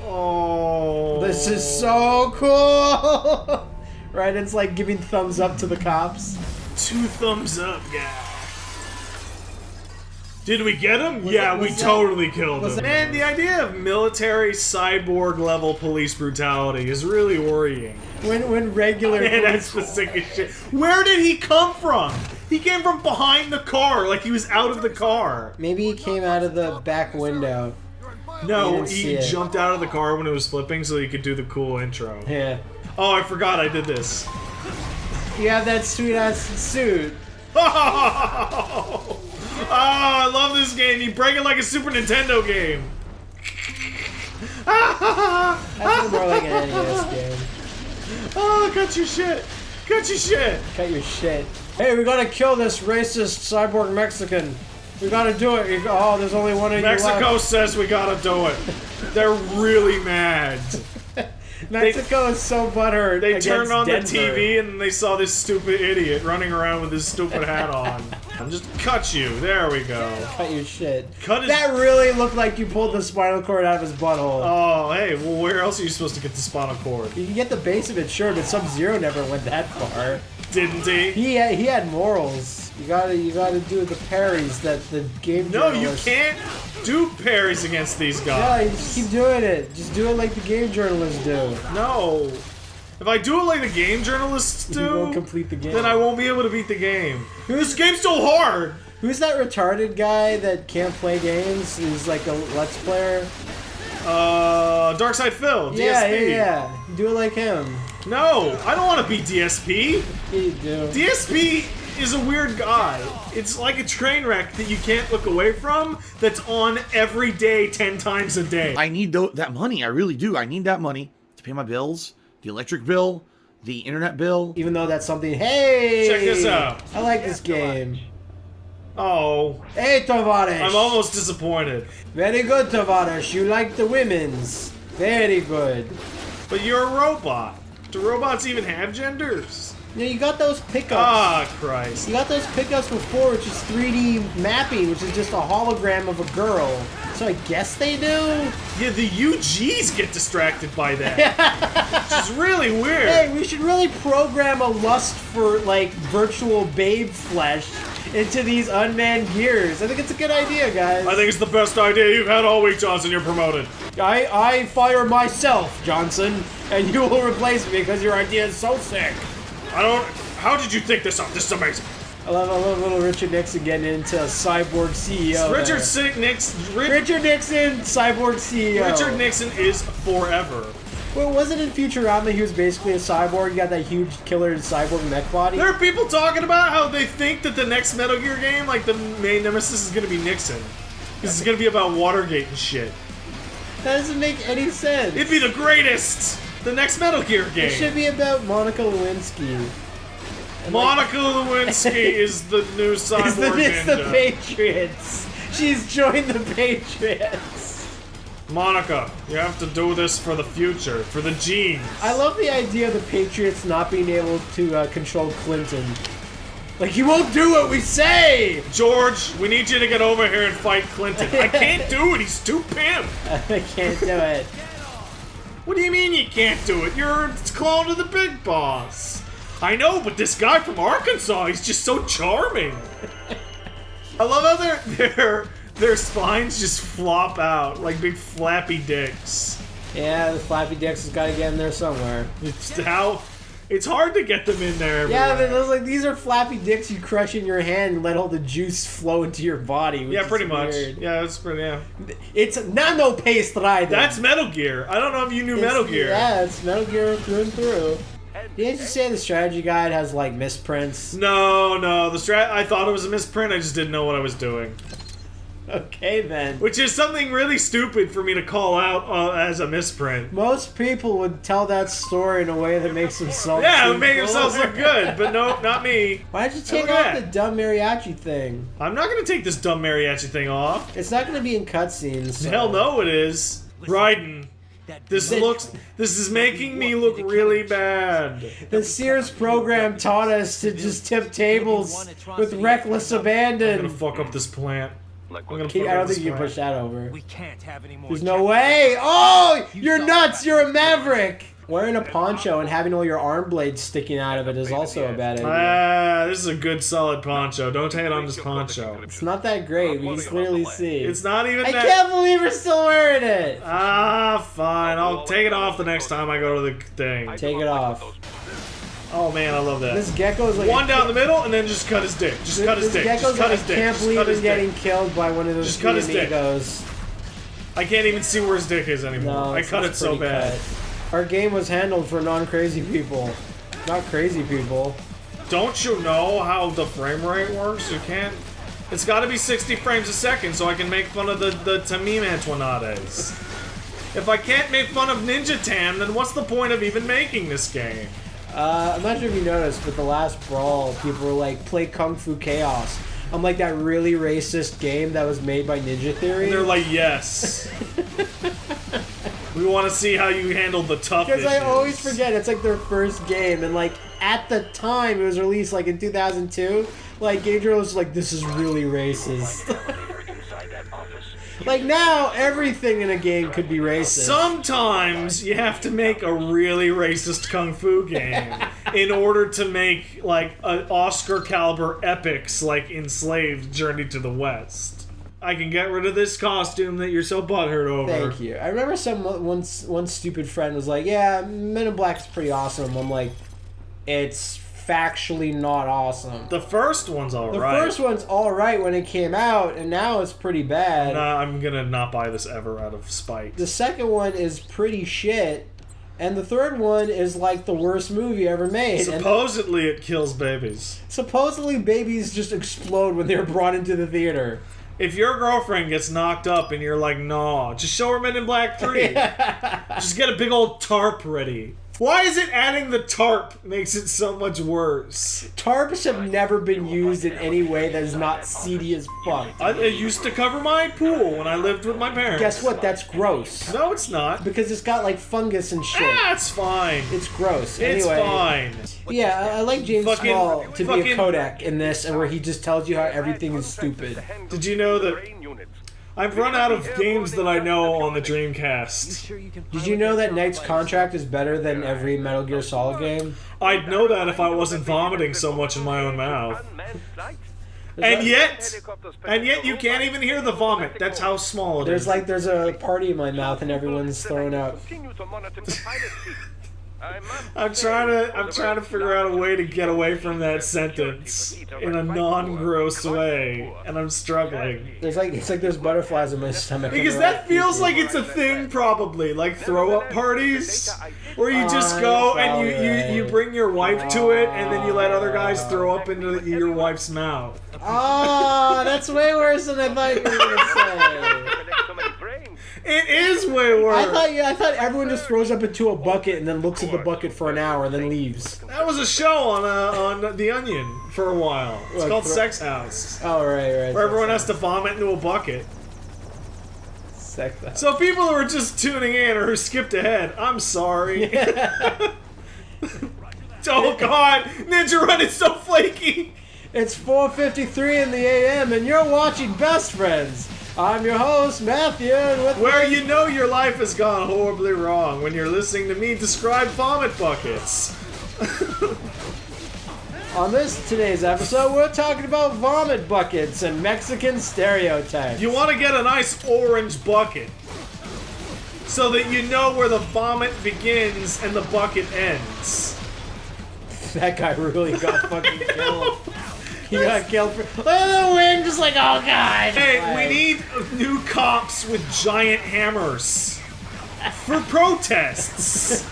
Oh. This is so cool. right? It's like giving thumbs up to the cops. Two thumbs up, guy. Did we get him? Was yeah, that- we that- totally killed him. that- Man, the idea of military cyborg level police brutality is really worrying. When when regular Man, that's the sickest shit. Where did he come from? He came from behind the car, like he was out of the car. maybe he came out of the back window. No, he jumped out of the car when it was flipping so he could do the cool intro. Yeah. Oh, I forgot I did this. You have that sweet ass suit. Oh, I love this game. You break it like a Super Nintendo game. That's more like an NES game. Oh, cut your shit. Cut your shit. Cut your shit. Hey, we gotta kill this racist cyborg Mexican. We gotta do it. Oh, there's only one of you Mexico says we gotta do it. They're really mad. Mexico is so butthurt. They turned on Denver. the TV and they saw this stupid idiot running around with his stupid hat on. I'm just cut you. There we go. Cut your shit. Cut his. That really looked like you pulled the spinal cord out of his butthole. Oh, hey, well, where else are you supposed to get the spinal cord? You can get the base of it, sure, but Sub Zero never went that far. Didn't he? He had, he had morals. You gotta you gotta do the parries that the game. No, you can't do parries against these Yeah, guys. you just keep doing it. Just do it like the game journalists do. No. If I do it like the game journalists You won't do, complete the game. then I won't be able to beat the game. This game's so hard. Who's that retarded guy that can't play games? He's like a let's player. Uh, DarksydePhil, DSP. Yeah, yeah, yeah. Do it like him. No, I don't want to be DSP. You do. DSP is a weird guy. It's like a train wreck that you can't look away from. That's on every day, ten times a day. I need tho- that money. I really do. I need that money to pay my bills, the electric bill, the internet bill. Even though that's something. Hey, Check this out. I like this game. oh, Hey, Tavares. I'm almost disappointed. Very good, Tavares. You like the women's. Very good. But you're a robot. Do robots even have genders? Yeah, you got those pickups. Ah, Christ. You got those pickups before, which is 3D mapping, which is just a hologram of a girl. So I guess they do. Yeah, the UGs get distracted by that. which is really weird. Hey, we should really program a lust for like virtual babe flesh into these unmanned gears. I think it's a good idea, guys. I think it's the best idea you've had all week, Johnson. You're promoted. I I fire myself, Johnson, and you will replace me because your idea is so sick. I don't. How did you think this up? This is amazing. I love, I love little Richard Nixon getting into cyborg CEO. Richard Nixon. Ri- Richard Nixon, cyborg CEO. Richard Nixon is forever. Well, wasn't in Futurama he was basically a cyborg? He got that huge killer cyborg mech body. There are people talking about how they think that the next Metal Gear game, like the main nemesis, is gonna be Nixon. This is gonna be about Watergate and shit. That doesn't make any sense. It'd be the greatest. The next Metal Gear game. It should be about Monica Lewinsky. And, like, Monica Lewinsky is the new cyborg It's the, it's the. Patriots. She's joined the Patriots. Monica, you have to do this for the future, for the genes. I love the idea of the Patriots not being able to uh, control Clinton. Like, he won't do what we say! George, we need you to get over here and fight Clinton. I can't do it. He's too pimp. I can't do it. What do you mean you can't do it? You're a clone of the big boss. I know, but this guy from Arkansas, he's just so charming. I love how they're they're Their spines just flop out like big flappy dicks. Yeah, the flappy dicks has got to get in there somewhere. It's how it's hard to get them in there. Yeah, but everywhere. those like these are flappy dicks you crush in your hand and let all the juice flow into your body. which yeah, pretty much. weird. Yeah, that's pretty. Yeah, It's nano paste Raiden. that's Metal Gear. I don't know if you knew It's- Metal Gear. Yeah, it's Metal Gear through and through. Didn't you say the strategy guide has like misprints? No, no, the strat. I thought it was a misprint. I just didn't know what I was doing. Okay then. Which is something really stupid for me to call out uh, as a misprint. Most people would tell that story in a way that makes themselves. Yeah, it would make cool. themselves look good, but no, not me. Why'd you take look at off the dumb mariachi thing? I'm not gonna take this dumb mariachi thing off. It's not going to be in cutscenes. so- Hell no, it is. Raiden. this looks. This is making me look really bad. The Sears program taught us to just tip tables with reckless abandon. I'm gonna fuck up this plant. Like I'm what? Keep- I don't think you can push that over. We can't have any more. There's no way. Oh, you're nuts. You're a maverick. Wearing a poncho and having all your arm blades sticking out of it is also a bad idea. Ah, this is a good solid poncho. Don't hate on this poncho. It's not that great. We can clearly see. It's not even I that. can't believe we're still wearing it. Ah, fine. I'll take it off the next time I go to the thing. Take it off. Oh man, I love that. This gecko is like One down the middle, and then just cut his dick. Just This, cut his this dick. gecko's Just cut like, his I can't Just believe he's getting dick. killed by one of those Just cut his three dick. I can't even see where his dick is anymore. No, I cut it so bad. cut. Our game was handled for non-crazy people, not crazy people. Don't you know how the frame rate works? You can't. It's got to be 60 frames a second so I can make fun of the the Tameem Antoniades. If I can't make fun of Ninja Tam, then what's the point of even making this game? Uh, I'm not sure if you noticed, but the last brawl, people were like, "Play Kung Fu Chaos." I'm like that really racist game that was made by Ninja Theory. And they're like, yes. we want to see how you handle the tough Because I always forget it's like their first game, and like at the time it was released, like in 2002. Like Gabriel was like, "This is really racist." Inside that office. like now, everything in a game could be racist. Sometimes you have to make a really racist kung fu game in order to make like an Oscar caliber epics like Enslaved Journey to the West. I can get rid of this costume that you're so butthurt over. Thank you. I remember some uh, one one stupid friend was like, "Yeah, Men in Black's pretty awesome." I'm like, "It's factually not awesome." The first one's alright. The alright. first one's all right when it came out, and now it's pretty bad. Nah, I'm gonna not buy this ever out of spite. The second one is pretty shit, and the third one is like the worst movie ever made. Supposedly it kills babies. supposedly, babies just explode when they're brought into the theater. If your girlfriend gets knocked up and you're like, no, just show her Men in Black 3. just get a big old tarp ready. Why is it adding the tarp makes it so much worse? Tarps have never been used in any way that is not seedy as fuck. I, it used to cover my pool when I lived with my parents. Guess what? That's gross. No, it's not. Because it's got like fungus and shit. Ah, it's fine. It's gross. It's anyway, fine. Yeah, I, I like James Fucking- Small to be a Codec in this, and where he just tells you how everything is stupid. Did you know that I've run out of games that I know on the Dreamcast? Did you know that Knight's Contract is better than every Metal Gear Solid game? I'd know that if I wasn't vomiting so much in my own mouth. And yet, and yet you can't even hear the vomit. That's how small it is. There's like there's a party in my mouth and everyone's throwing up. I'm trying to I'm trying to figure out a way to get away from that sentence in a non-gross way, and I'm struggling. There's like it's like there's butterflies in my stomach. Because that feels like it's a thing, probably like throw-up parties, where you just Uh, go and you, you you bring your wife to it, and then you let other guys throw up into your wife's mouth. Oh, that's way worse than I thought you were gonna say. It is way worse. I thought you, I thought everyone just throws up into a bucket and then looks at the bucket for an hour and then leaves. that was a show on uh, on The Onion for a while. It's Like called thro- Sex House, Oh right, right. where everyone has to vomit into a bucket. Sex that. So people who are just tuning in or who skipped ahead, I'm sorry. oh god, Ninja Run is so flaky. It's 4:53 in the a.m. and you're watching Best Friends. I'm your host Matthew, and with Where you know your life has gone horribly wrong when you're listening to me describe vomit buckets. On this today's episode, we're talking about vomit buckets and Mexican stereotypes. You want to get a nice orange bucket so that you know where the vomit begins and the bucket ends. that guy really got fucking killed. He got killed for. Look at the wind, just like oh god. Hey, we need new cops with giant hammers for protests.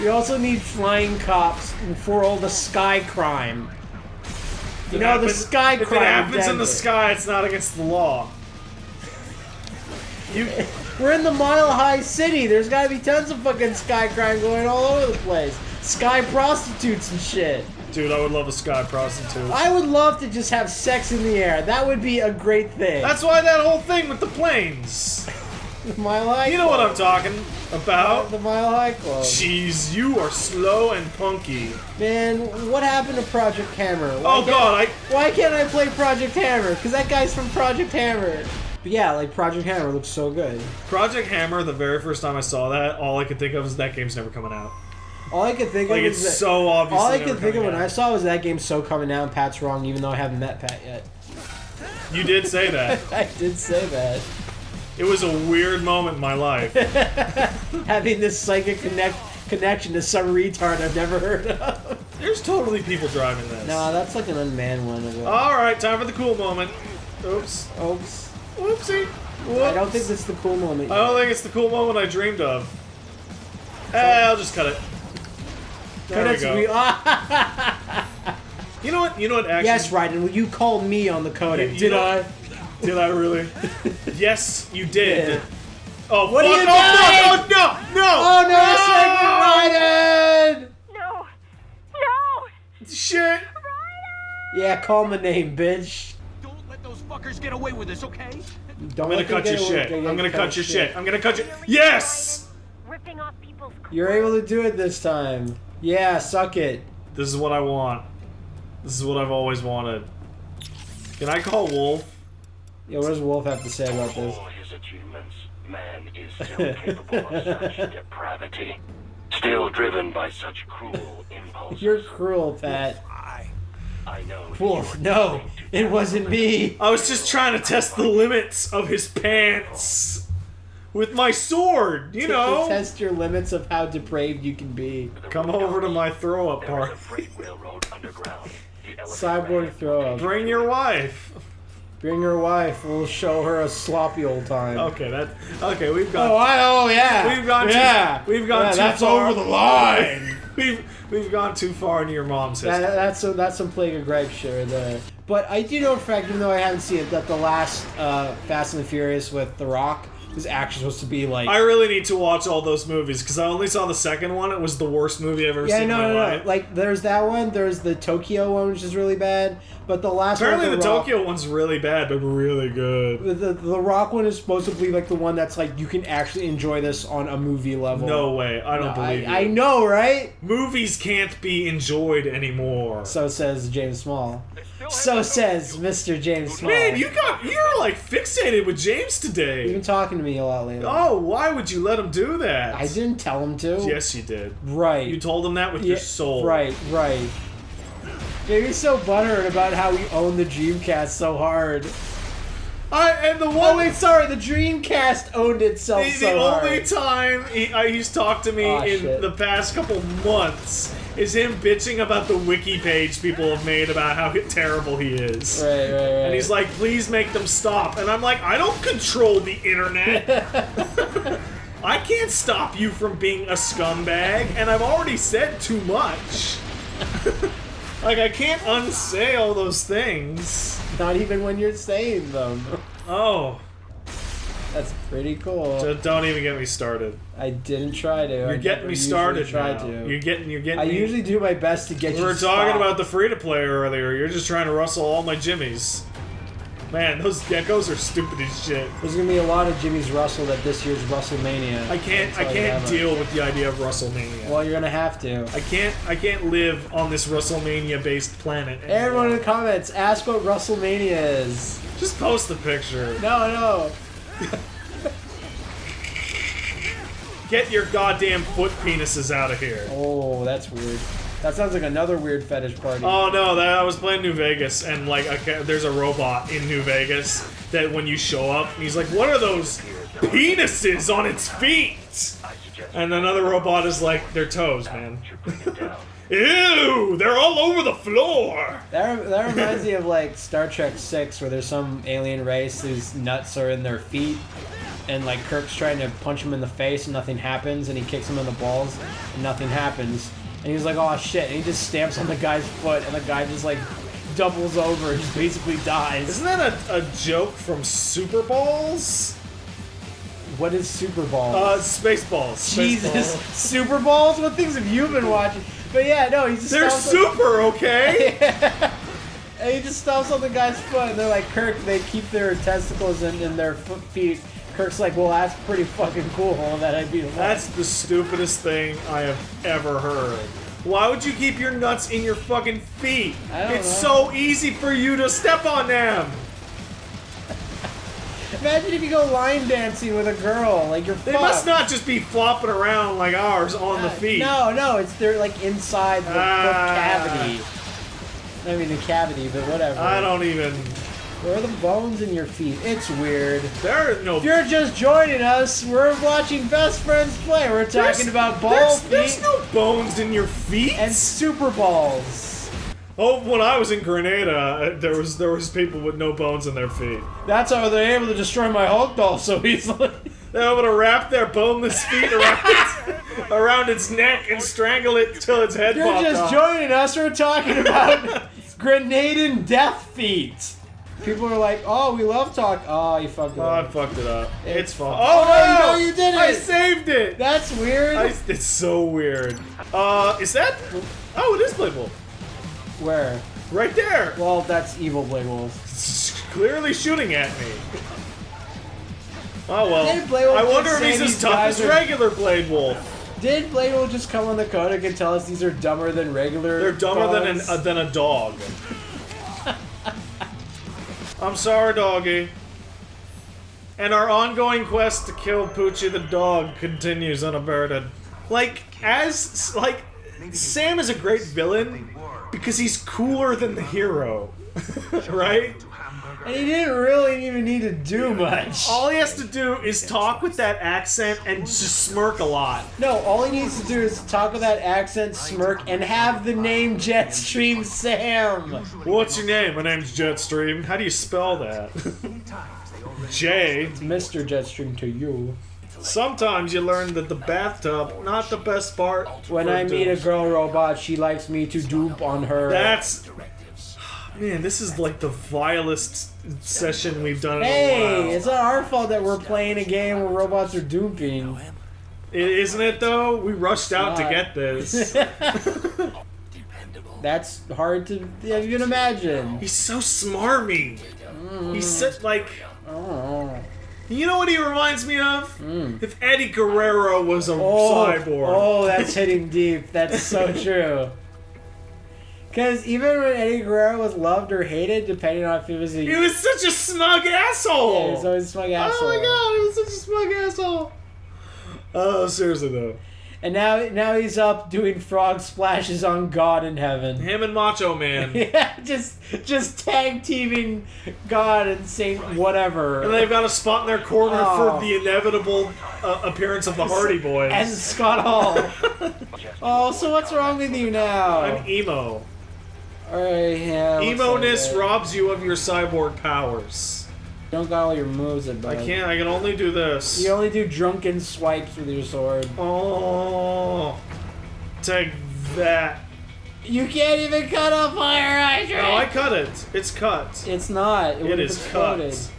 We also need flying cops for all the sky crime. You If know the happens- sky If crime. it happens in the sky, it's not against the law. You, We're in the Mile High City. There's gotta be tons of fucking sky crime going all over the place. Sky prostitutes and shit. Dude, I would love a sky prostitute. I would love to just have sex in the air. That would be a great thing. That's why that whole thing with the planes. the Mile High. You know what I'm talking about. The Mile High Club. Jeez, you are slow and punky. Man, what happened to Project Hammer? Why Oh god, I Why can't I play Project Hammer? Because that guy's from Project Hammer. But yeah, like Project Hammer looks so good. Project Hammer. The very first time I saw that, all I could think of is that game's never coming out. All I could think Like of it's is that, so obvious. all I could think of when I saw was that game so coming down. Pat's wrong, even though I haven't met Pat yet. You did say that. I did say that. It was a weird moment in my life. Having this psychic connect connection to some retard I've never heard of. There's totally people driving this. No, that's like an unmanned one. All right, time for the cool moment. Oops. Oops. Whoopsie. I don't think that's the cool moment. I don't think it's the cool moment I dreamed of. Eh, I'll just cut it. There we go. we- Ah, You know what? You know what? Actually, yes, Raiden, you called me on the codec. You- you did I? Did I really? yes, you did. Yeah. Oh, What are you oh, doing? fuck. Oh, no, no. Oh no, Raiden! No! No! Shit. Yeah, call my name, bitch. Don't let those fuckers get away with this, okay? Don't I'm gonna let cut your shit. I'm gonna cut your shit. I'm gonna cut your. Yes. Ripping off people's. You're able to do it this time. Yeah, suck it. This is what I want. This is what I've always wanted. Can I call Wolf? Yeah, what does Wolf have to say about this? all his achievements, man is still capable of such depravity. Still driven by such cruel impulses. You're cruel, Pat. I know. Wolf, no, it wasn't me. I was just trying to test the limits of his pants with my sword. You To know. test your limits of how depraved you can be. Come over to my throw up There is part. a freight railroad underground. The Cyborg throw up. Bring your wife. Bring your wife. We'll show her a sloppy old time. Okay, that. Okay, we've got. Oh, I, oh yeah. We've gone too- yeah. we've gone yeah, too that's far. over the line. We've we've gone too far into your mom's history. That, that's some that's some plague of gripe shit right there. But I do know in fact, even though I haven't seen it, that the last uh, Fast and the Furious with The Rock was actually supposed to be like. I really need to watch all those movies because I only saw the second one. It was the worst movie I've ever yeah, seen no, in my no, no. life. Like, there's that one. There's the Tokyo one, which is really bad. But the last Apparently, one, the with Rock, Tokyo one's really bad, but really good. The, the, the Rock one is supposed to be like the one that's like you can actually enjoy this on a movie level. No way, I don't No, believe I, you. I know, right? Movies can't be enjoyed anymore. So says James Small. So says Mr. James Small. Man, you got you're like fixated with James today. You've been talking to me a lot lately. Oh, why would you let him do that? I didn't tell him to. Yes, you did. Right. You told him that with Yeah, your soul. Right, right. Maybe he's so buttered about how we own the Dreamcast so hard. I and the one Oh wait, sorry, the Dreamcast owned itself the, so the only time he, uh, he's talked to me Aw, in shit. the past couple months is him bitching about the wiki page people have made about how terrible he is. Right, right, right. And he's like, please make them stop. And I'm like, I don't control the internet. I can't stop you from being a scumbag, and I've already said too much. like, I can't unsay all those things. not even when you're saying them. Oh, That's pretty cool. d- don't even get me started. I didn't try to. You're getting me started Try now. to. You're getting, you're getting I me. usually do my best to get we you. were talking about the free to play earlier. You're just trying to rustle all my jimmies. Man, those geckos are stupid as shit. There's gonna be a lot of Jimmy's Russell at this year's WrestleMania. I can't, I I'll tell you can't deal with the idea of WrestleMania. Well, you're gonna have to. I can't I can't live on this WrestleMania based planet. anymore. Everyone in the comments, ask what WrestleMania is. just post the picture. No, no. Get your goddamn foot penises out of here. Oh, that's weird. That sounds like another weird fetish party. Oh no, that I was playing New Vegas and like I there's a robot in New Vegas that when you show up, he's like, "What are those penises on its feet?" And another robot is like, "They're toes, man." Ew, they're all over the floor. That, that reminds me of like Star Trek Six, where there's some alien race whose nuts are in their feet, and like Kirk's trying to punch him in the face and nothing happens, and he kicks him in the balls and nothing happens, and he's like, "Oh shit!" and he just stamps on the guy's foot, and the guy just like doubles over, and just basically dies. Isn't that a, a joke from Super Balls? What is Super Balls? Uh, Spaceballs. Jesus, Spaceballs. Super Balls? What things have you been watching? But yeah, no, he just They're stomps on- super, okay? and he just stomps on the guy's foot, and they're like, Kirk, they keep their testicles in, in their foot, feet. Kirk's like, well, that's pretty fucking cool that I'd be alive. That's the stupidest thing I have ever heard. Why would you keep your nuts in your fucking feet? I don't It's know. so easy for you to step on them. Imagine if you go line dancing with a girl, like you're They fucked. must not just be flopping around like ours on the Uh, feet. No, no, it's they're like inside the foot Ah. cavity. I mean the cavity, but whatever. I don't even. Where are the bones in your feet? It's weird. There are no. If you're just joining us, we're watching Best Friends Play. We're talking There's- about ball there's, feet There's no bones in your feet. and super balls. oh, when I was in Grenada, uh, there was there was people with no bones in their feet. That's how they're able to destroy my Hulk doll so easily. They're able to wrap their boneless feet around its, around its neck and strangle it till its head You're just off. joining us. We're talking about Grenadian death feet. People are like, "Oh, we love talk." Oh, you fucked it Oh, I fucked it up. It's, It's fine. fine. Oh, Oh, no! no, you did it! I saved it. That's weird. I, it's so weird. Uh, is that? Oh, it is Blade Wolf. Where? Right there. Well, that's evil Blade Wolf. It's clearly shooting at me. Oh well. Did Blade Wolf I wonder if he's as tough as regular Blade Wolf. Did Blade Wolf just come on the codec and tell us these are dumber than regular? They're dumber than an, uh, than a dog. I'm sorry, doggy. And our ongoing quest to kill Poochie the dog continues unabated. Like, as like Sam is a great villain because he's cooler than the hero, right? And he didn't really even need to do much. All he has to do is talk with that accent and just smirk a lot. No, all he needs to do is talk with that accent, smirk, and have the name Jetstream Sam. What's your name? My name's Jetstream. How do you spell that? J. Mr. Jetstream to you. Sometimes you learn that the bathtub not the best part. When I meet a girl robot, she likes me to dupe on her. That's man. This is like the vilest session we've done in a Hey, while. it's not our fault that we're playing a game where robots are duping. I- Isn't it though? We rushed out to not. get this. That's hard to even imagine. He's so smarmy. Mm. He's such like. Oh, You know what he reminds me of? Mm. If Eddie Guerrero was a oh, cyborg. oh, that's hitting deep. That's so true. Because even when Eddie Guerrero was loved or hated, depending on if it was a He was such a smug asshole. Yeah, he's always a smug asshole. Oh my god, he was such a smug asshole. Oh, seriously though. And now, now he's up doing frog splashes on God in heaven. Him and Macho Man. Yeah, just just tag teaming God and Saint whatever. And they've got a spot in their corner Oh. for the inevitable uh, appearance of the Hardy Boys. and Scott Hall. oh, so what's wrong with you now? I'm emo. Alright, yeah. looks Emo-ness like robs you of your cyborg powers. Don't got all your moves at I can't. I can only do this. You only do drunken swipes with your sword. Oh, take that. You can't even cut a fire hydrant. No, I cut it. It's cut. It's not. It, It exploded. cut.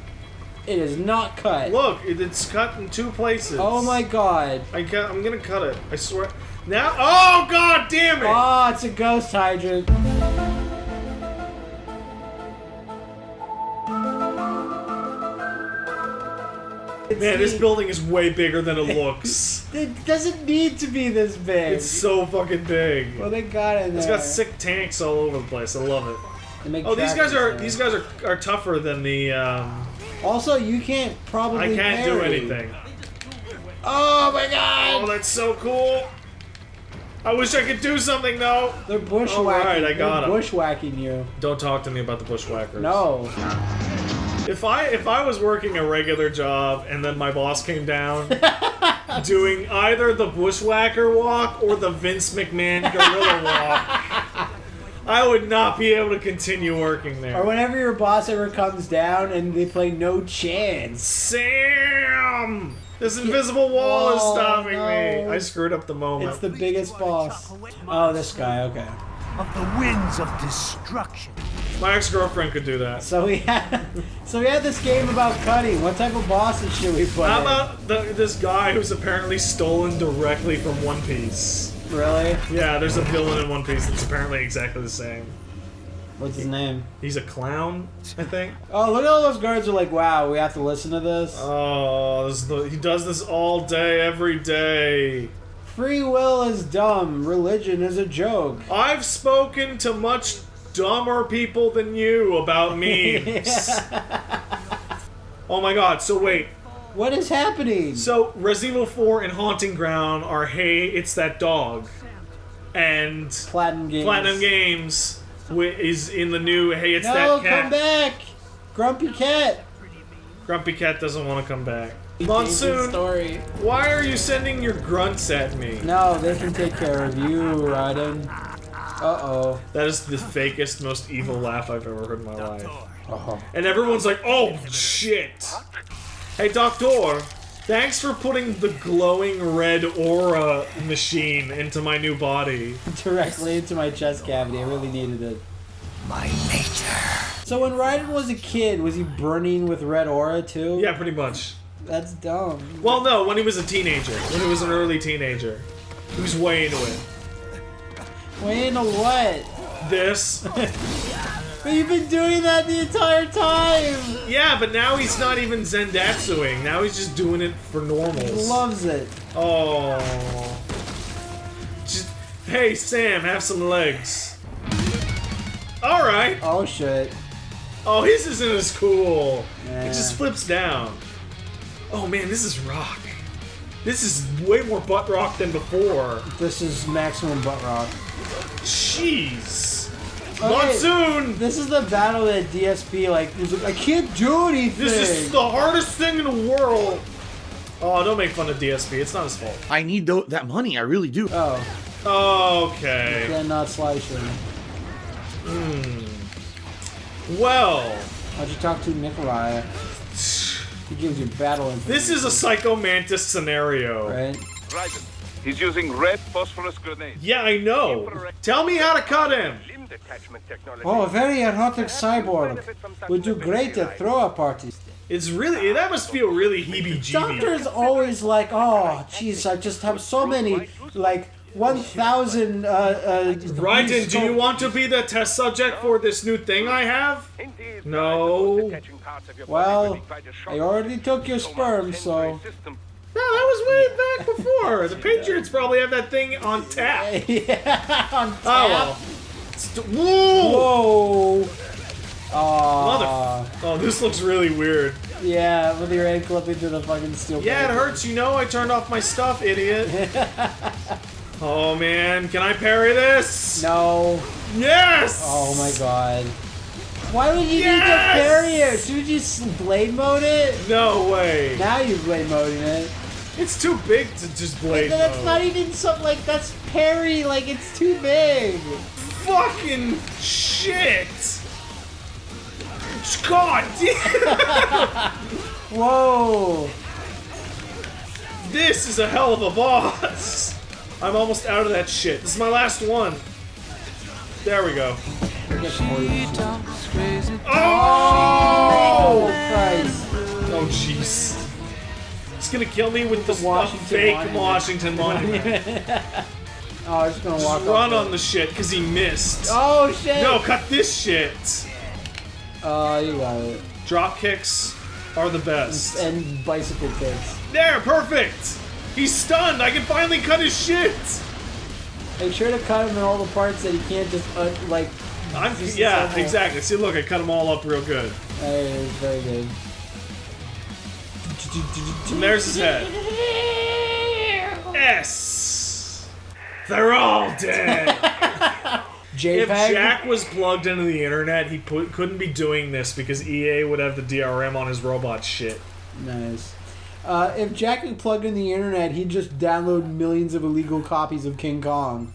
It is not cut. Look, it's cut in two places. Oh my god. I got, I'm gonna cut it. I swear. Now. Oh god damn it! Oh, it's a ghost hydrant. Man, this building is way bigger than it looks. It doesn't need to be this big. it's so fucking big. well, they got it. It's got sick tanks all over the place. I love it. Oh, these guys are there. these guys are, are tougher than the. Um, Also, you can't probably. I can't do anything. Oh my god! Oh, that's so cool. I wish I could do something though. They're bushwhacking. Alright, I got They're bushwhacking you. Don't talk to me about the bushwhackers. No. If I if I was working a regular job and then my boss came down doing either the bushwhacker walk or the Vince McMahon gorilla walk, I would not be able to continue working there. Or whenever your boss ever comes down and they play no chance. Sam! This invisible wall is Oh, stopping me. I screwed up the moment. It's the biggest boss. Oh, this guy. Okay. Of the winds of destruction. My ex-girlfriend could do that. So we had, so we had this game about cutting. What type of bosses should we put? How about the, this guy who's apparently stolen directly from One Piece? really? Yeah, there's a villain in One Piece that's apparently exactly the same. What's his name? He's a clown, I think. Oh, look at all those guards are like, wow, we have to listen to this. Oh, this is the, he does this all day, every day. Free will is dumb. Religion is a joke. I've spoken to much dumber people than you about memes. oh my god, so wait. What is happening? So, Resident Evil 4 and Haunting Ground are Hey, It's That Dog. And Platinum Games. Platinum Games wi- is in the new Hey, It's No, That Cat. come back, Grumpy Cat. Grumpy Cat doesn't want to come back. Monsoon, story. why are you sending your grunts at me? No, they can take care of you, Raiden. Uh oh. That is the fakest, most evil laugh I've ever heard in my life. Oh. And everyone's like, oh shit! Hey, Doctor, thanks for putting the glowing red aura machine into my new body. Directly into my chest cavity. I really needed it. My nature. So when Raiden was a kid, was he burning with red aura too? Yeah, pretty much. That's dumb. Well, no, when he was a teenager. When he was an early teenager. He was way into it. Wait, into what? This. But you've been doing that the entire time. Yeah, but now he's not even Zandatsuing. Now he's just doing it for He normals. loves it. Oh. Just, hey, Sam, have some legs. Alright. Oh shit. Oh, his isn't as cool. Yeah. It just flips down. Oh man, this is rock. This is way more butt rock than before. This is maximum butt rock. Jeez. Okay. Monsoon! This is the battle that DSP like. He's like, I can't do anything. This is the hardest thing in the world. Oh, don't make fun of DSP. It's not his fault. I need tho- that money. I really do. Oh, Okay. cannot slice him. Hmm. Well, How'd you talk to Nikolai? He gives you battle information. this is a Psycho Mantis scenario. right. Raiden. He's using red phosphorus grenades. Yeah, I know. Tell me how to cut him. Limb detachment technology. Oh, a very erotic cyborg. Would do great at throw-up parties. It's really that must feel really heebie-jeebie. Doctor's always like, oh, jeez, I just have so many, like, 1,000, uh, uh... Raiden, do you want to be the test subject for this new thing I have? No. those detaching parts of your body Well, will be quite a shock I already took your sperm, so... No, that was way back before. The Patriots probably have that thing on tap. yeah, on Oh well. St- Whoa! Whoa! Aw. Oh, this looks really weird. Yeah, with your ankle up into the fucking steel Yeah, it hurts. You know I turned off my stuff, idiot. oh man, can I parry this? No. Yes! Oh my god. Why would you Yes! need to parry it? Should you just blade mode it? No way. Now you're blade moding it. It's too big to just blade that's mode. not even something like that's parry. Like it's too big. Fucking shit! God damn! Whoa. This is a hell of a boss! I'm almost out of that shit. This is my last one. There we go. Oh Oh! Christ. Oh jeez. Gonna kill me with the, the Washington fake monument. Washington monument. Oh, I'm just gonna walk Just run off on the shit because he missed. Oh shit. No, cut this shit. Oh, you got it. Drop kicks are the best. And bicycle kicks. There, perfect. He's stunned. I can finally cut his shit. Make sure to cut him in all the parts that he can't just uh, like. I'm yeah, exactly. See, look, I cut them all up real good. It is, very good. There's his head. S. They're all dead. JPEG. if Jack was plugged into the internet, he put, couldn't be doing this because EA would have the DRM on his robot shit. Nice. Uh, if Jack was plugged in the internet, he'd just download millions of illegal copies of King Kong.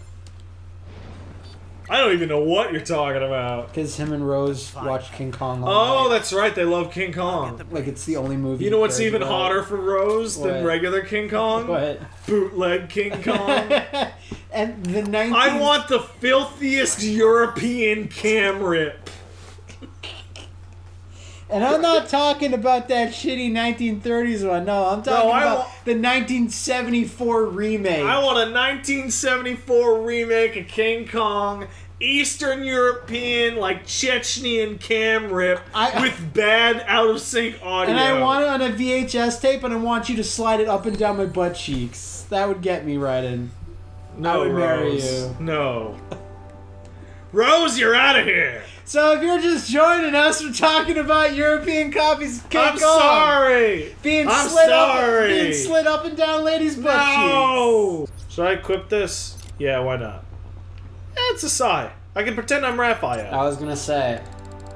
I don't even know what you're talking about. Because him and Rose watched King Kong. all Oh, night. that's right. They love King Kong. like it's the only movie. You know what's even about. hotter for Rose than regular King Kong? What? Bootleg King Kong. And the 19... I want the filthiest European cam rip. And I'm not talking about that shitty 1930s one. No, I'm talking I about wa- the 1974 remake. I want a 1974 remake of King Kong, Eastern European, like Chechnyan cam rip I- with bad out of sync audio. and I want it on a VHS tape, and I want you to slide it up and down my butt cheeks. That would get me right in. no, I would marry you. No. Rose, you're out of here. So if you're just joining us, we're talking about European copies of King I'm Kong sorry. being I'm slid sorry. up, being slid up and down ladies' butt cheeks. Should I equip this? Yeah, why not? Eh, it's a sai. I can pretend I'm Raphael. I was gonna say,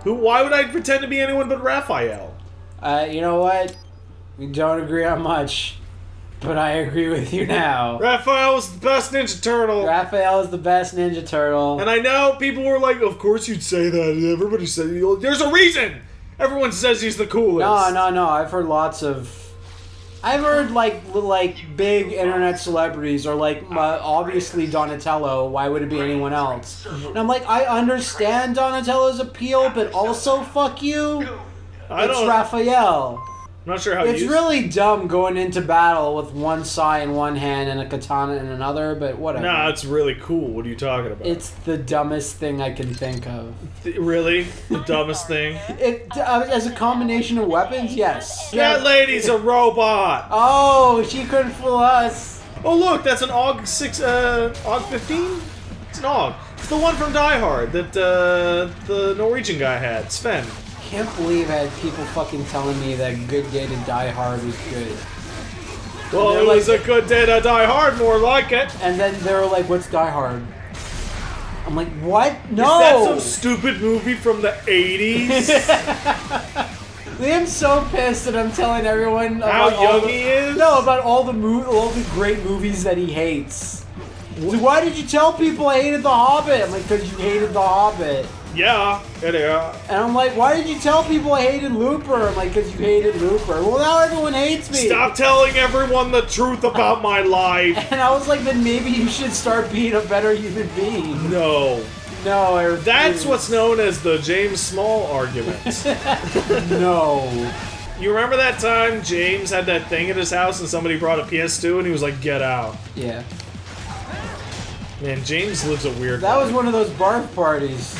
Who? Why would I pretend to be anyone but Raphael? uh, you know what? We don't agree on much, but I agree with you now. Raphael was the best Ninja Turtle. Raphael is the best Ninja Turtle. And I know people were like, "Of course you'd say that." Everybody said there's a reason. Everyone says he's the coolest. No, no, no. I've heard lots of. I've heard like like big internet celebrities or like obviously Donatello. Why would it be anyone else? And I'm like, I understand Donatello's appeal, but also fuck you. I It's don't. Raphael. I'm not sure how. It's really dumb going into battle with one sai in one hand and a katana in another, but whatever. Nah, it's really cool. What are you talking about? it's the dumbest thing I can think of. Th- really the dumbest thing. It uh, as a combination of weapons, yes. That lady's a robot. Oh, she couldn't fool us. Oh look, that's an Og six, uh, AUG fifteen. It's an Og. It's the one from Die Hard that uh, the Norwegian guy had, Sven. I can't believe I had people fucking telling me that Good Day to Die Hard was good. Well, they're it was a good day to Die Hard, more like it. And then they were like, "What's Die Hard?" I'm like, "What? No!" Is that some stupid movie from the 80s? Liam's so pissed that I'm telling everyone How about all young the- he is? No, about all the mo- all the great movies that he hates. Why did you tell people I hated The Hobbit? I'm like, because you hated The Hobbit. Yeah, it is. And I'm like, why did you tell people I hated Looper? I'm like, because you hated Looper. Well, now everyone hates me. Stop telling everyone the truth about my life. And I was like, then maybe you should start being a better human being. No. No, I refuse. That's what's known as the James Small argument. No. you remember that time James had that thing at his house and somebody brought a PS2 and he was like, get out. Yeah. Man, James lives a weird That life. was one of those barf parties.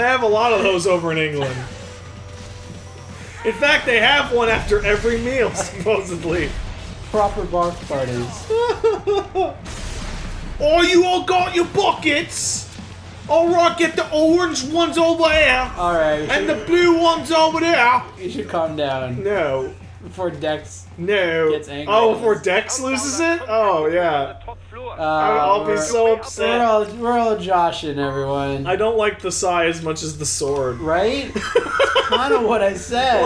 They have a lot of those over in England. In fact, they have one after every meal, supposedly. Proper barf parties. Oh, you all got your buckets? Alright, get the orange ones over here. Alright, And the blue ones over there. you should calm down No. before Dex. No. Gets angry. Oh, before Dex loses it? Oh, yeah. Uh, I'll be we're- so We're upset. all, we're all joshing everyone. I don't like the sai as much as the sword. right? kind of what I said.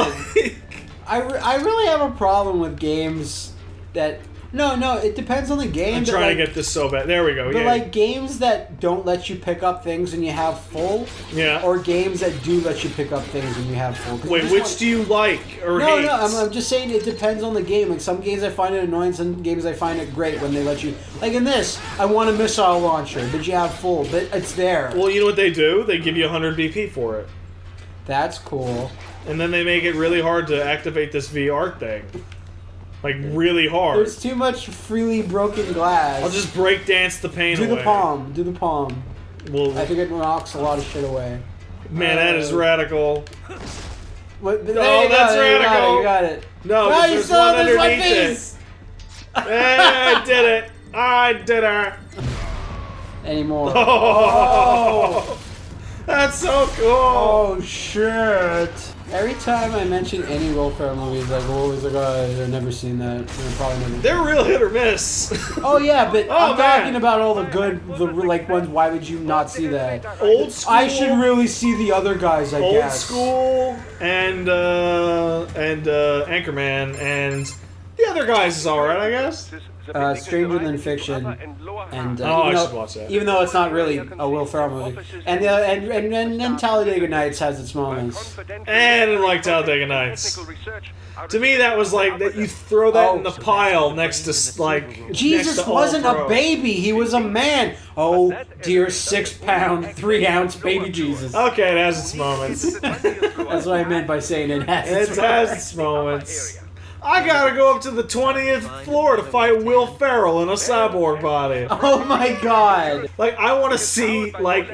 I, re- I really have a problem with games that. No, no, it depends on the game. I'm but, trying like, to get this so bad. There we go. But Yeah. like games that don't let you pick up things when you have full, yeah. or games that do let you pick up things when you have full. Wait, which want- do you like or No, hate? no, I'm, I'm just saying it depends on the game. Like some games I find it annoying, some games I find it great when they let you. Like in this, I want a missile launcher, but you have full, but it's there. Well, you know what they do? They give you 100 BP for it. That's cool. And then they make it really hard to activate this VR thing. Like, really hard. There's too much freely broken glass. I'll just break dance the pain do away. the palm. Do the palm. Well, I think it knocks a lot of shit away. man, that is Uh, radical. What, there Oh, go, that's there you got it, radical. You got it. No, 'cause you there's still one there's my underneath face Hey, I did it. I did it. anymore. Oh. That's so cool. Oh shit! Every time I mention any Will Ferrell movie, it's like always like, oh, I've never seen that. I've probably never. They're real hit or miss. Oh yeah, but Oh, I'm man. talking about all the good, the like ones. Why would you not see that? Old school. I should really see the other guys. I Old guess. Old school and uh, and uh, Anchorman and the other guys is alright, I guess. Uh, Stranger Than Fiction, and uh, Oh, even, though, even though it's not really a Will Ferrell movie, and uh, and, and and and Talladega Nights has its moments. And I didn't like Talladega Nights. To me, that was like that. You throw that in the pile next to like Jesus to wasn't a baby; he was a man. Oh dear, six pound, three ounce baby Jesus. Okay, it has its moments. That's what I meant by saying it has. It its has its moments. I gotta go up to the 20th floor to fight Will Ferrell in a cyborg body. Oh my god! Like, I want to see, like,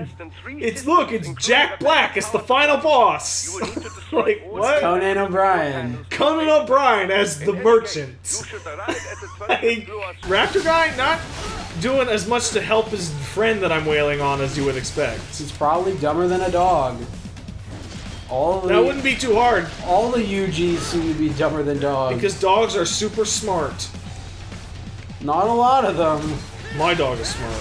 it's look, it's Jack Black. It's the final boss. like, what? Conan O'Brien. Conan O'Brien as the merchant. Like, Raptor guy not doing as much to help his friend that I'm wailing on as you would expect. He's probably dumber than a dog. All the That wouldn't be too hard all the UGs seem to be dumber than dogs. because dogs are super smart. not a lot of them. My dog is smart.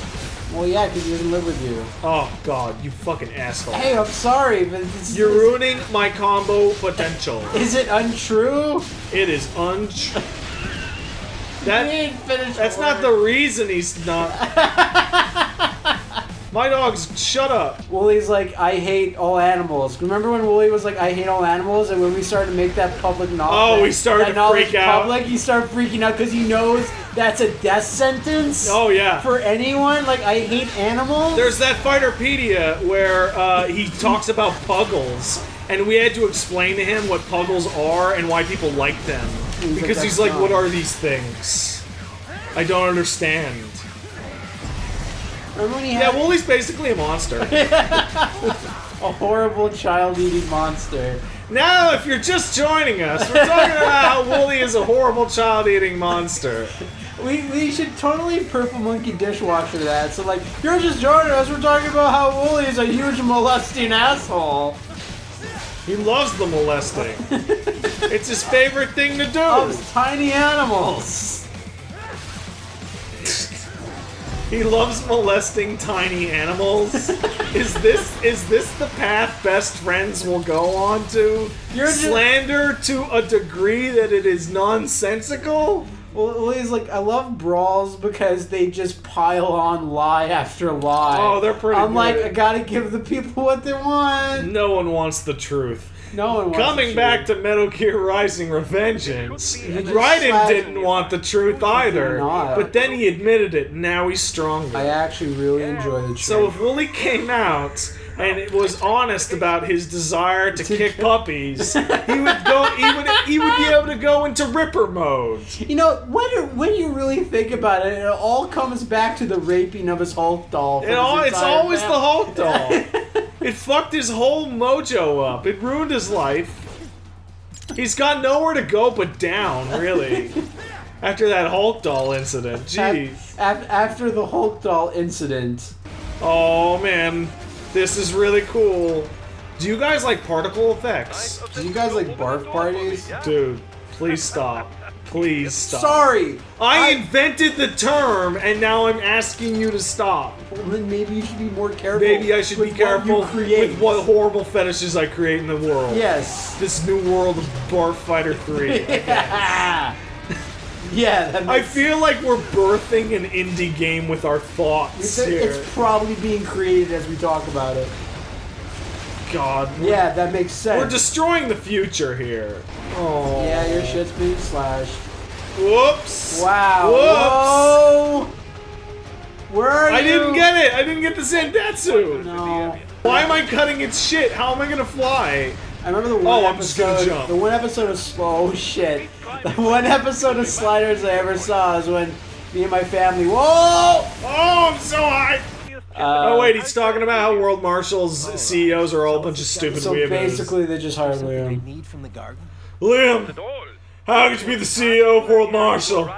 Well, yeah, because he doesn't live with you. Oh god, you fucking asshole. Hey, I'm sorry, but this, You're this- ruining my combo potential. Is it untrue? It is untrue. That that's not the reason he's not. My dog's shut up. Woolie's like, I hate all animals. Remember when Wooly was like, I hate all animals, and when we started to make that public knowledge, Oh, we started that to freak out. Public, he started freaking out because he knows that's a death sentence. Oh yeah. For anyone, like I hate animals. There's that Fighterpedia where uh, he talks about puggles, and we had to explain to him what puggles are and why people like them. He's Because "That's he's like, not." what are these things? I don't understand. Remember when he Yeah, had Woolie's basically a monster. a horrible child-eating monster? now, if you're just joining us, we're talking about how Woolie is a horrible child-eating monster. We, we should totally purple monkey dishwasher that. So like, you're just joining us. We're talking about how Wooly is a huge molesting asshole. He loves the molesting. it's his favorite thing to do. Loves tiny animals. He loves molesting tiny animals. is this is this the path best friends will go on to? You're just- Slander to a degree that it is nonsensical? Well, Woolie's like, I love brawls because they just pile on lie after lie. Oh, they're pretty I'm like. I gotta give the people what they want. No one wants the truth. No one wants Coming back to Metal Gear Rising Revengeance, He Raiden didn't want the truth either, but then he admitted it. and Now he's stronger. I actually really enjoy the truth. So if Woolie came out and it was honest about his desire to kick puppies, he would go. He would. He would be able to go into Ripper mode. You know, when when you really think about it, it all comes back to the raping of his Hulk doll. It all, his it's entire always the. Hulk doll. It fucked his whole mojo up. It ruined his life. He's got nowhere to go but down, really. After that Hulk doll incident, jeez. Af- af- after the Hulk doll incident, Oh man, this is really cool. Do you guys like particle effects? do you guys like barf parties? Dude, please stop. Please stop. Sorry. I invented the term and now I'm asking you to stop. Well, then maybe you should be more careful. Maybe I should be careful with what horrible fetishes I create in the world. Yes. This new world of Barf Fighter 3. I guess. yeah, that I feel like we're birthing an indie game with our thoughts it's, here. it's probably being created as we talk about it. God. Yeah, that makes sense. We're destroying the future here. Oh. yeah, your shit's being slashed. Whoops. Wow. Whoops. Whoa. Where are I you? didn't get it. I didn't get the Zandatsu. No. Why am I cutting its shit? How am I gonna fly? I remember the one Oh, I'm just gonna episode. jump. The one episode of oh shit. The one episode of Sliders I ever saw is when me and my family. Whoa! Oh, I'm so high. Uh, oh wait, he's talking about how World Marshals CEOs are all a bunch of stupid So weirdos. basically, they just hired Liam. need from the garden? Liam, how could you be the CEO of World Marshal?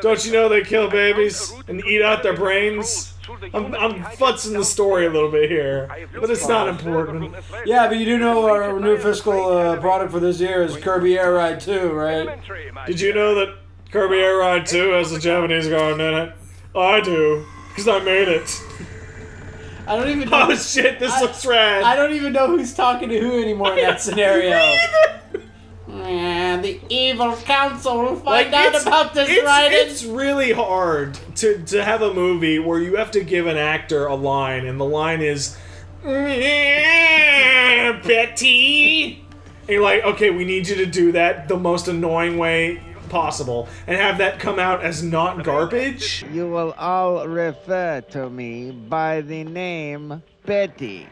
Don't you know they kill babies and eat out their brains? I'm, I'm futzing the story a little bit here, but it's not important. Yeah, but you do know our new fiscal uh, product for this year is Kirby Air Ride 2, right? Did you know that Kirby Air Ride 2 has a Japanese garden in it? I do, because I made it. I don't even know. Oh shit, this I- looks rad. I don't even know who's talking to who anymore in that scenario. And the evil council will find out about this, it's, Raiden. It's really hard to, to have a movie where you have to give an actor a line, and the line is, mm, Betty. And you're like, okay, we need you to do that the most annoying way possible, and have that come out as not garbage. You will all refer to me by the name Betty.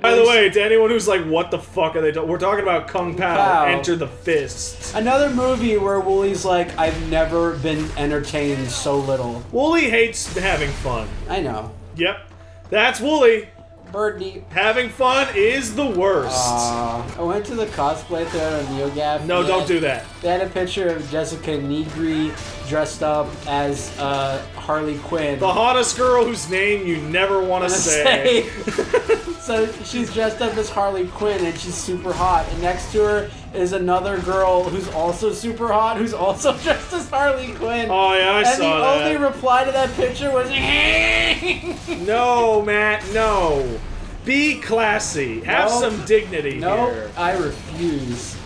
By the way, to anyone who's like, what the fuck are they doing? We're talking about Kung Pow, Pao. Enter the Fists. Another movie where Woolie's like, I've never been entertained so little. Woolie hates having fun. I know. Yep. That's Wooly. Birdie. Having fun is the worst. Uh, I went to the cosplay fair on NeoGaf. no, don't they- do that. They had a picture of Jessica Nigri dressed up as uh, Harley Quinn. The hottest girl whose name you never want to Wanna say. so she's dressed up as Harley Quinn and she's super hot. And next to her is another girl who's also super hot, who's also dressed as Harley Quinn. Oh yeah, I and saw the only reply to that picture was no, Matt, no. Be classy. Have No. some dignity No, here. I refuse.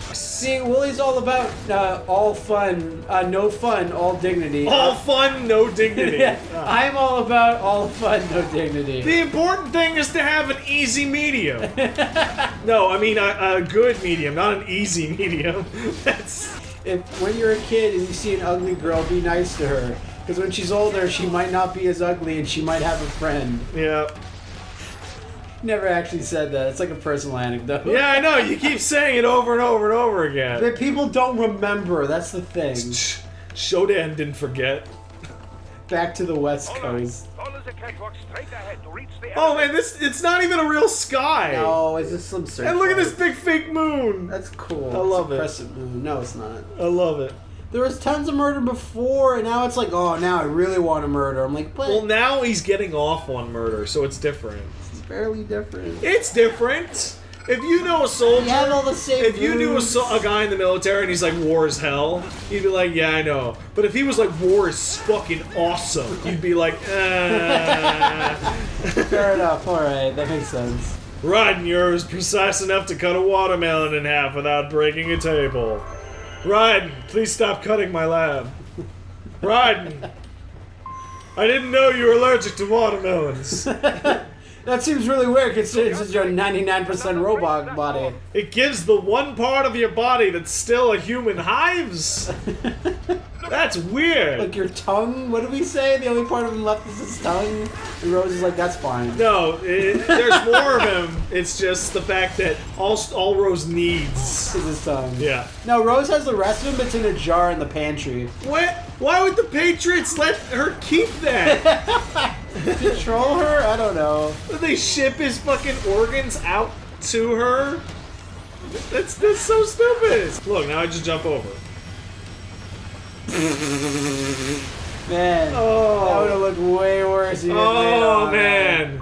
See, Woolie's all about uh, all fun, uh, no fun, all dignity. All fun, no dignity. yeah, I'm all about all fun, no dignity. The important thing is to have an easy medium. no, I mean a, a good medium, not an easy medium. That's if when you're a kid and you see an ugly girl, be nice to her. Because when she's older, she might not be as ugly and she might have a friend. yeah. Never actually said that. It's like a personal anecdote. Yeah, I know. You keep saying it over and over and over again. But people don't remember. That's the thing. Shodan didn't forget. Back to the West Coast. The catwalk straight ahead to reach the Oh man, this it's not even a real sky. No, it's just some search. And look at this big fake moon. That's cool. I love it's a it. Crescent moon. No, it's not. I love it. There was tons of murder before, and now it's like, oh, now I really want to murder. I'm like, but Well, now he's getting off on murder, so it's different. It's barely different. It's different. If you know a soldier, You have all the same if you knew a, so- a guy in the military and he's like war is hell, you'd be like, yeah, I know. But if he was like war is fucking awesome, you'd be like, uh. Fair enough. All right, that makes sense. Raiden, you're precise enough to cut a watermelon in half without breaking a table. Raiden, please stop cutting my lab. Raiden, I didn't know you were allergic to watermelons. That seems really weird considering it's just your 99% robot body. It gives the one part of your body that's still a human hives. That's weird. Like your tongue? What did we say? The only part of him left is his tongue? And Rose is like, that's fine. No, it, there's more of him. It's just the fact that all all Rose needs. Is his tongue. Yeah. No, Rose has the rest of him, but it's in a jar in the pantry. What? Why would the Patriots let her keep that? Control her? I don't know. They ship his fucking organs out to her? That's that's so stupid. Look, now I just jump over. Man, Oh. that would have looked way worse. didn't lay it Oh on man.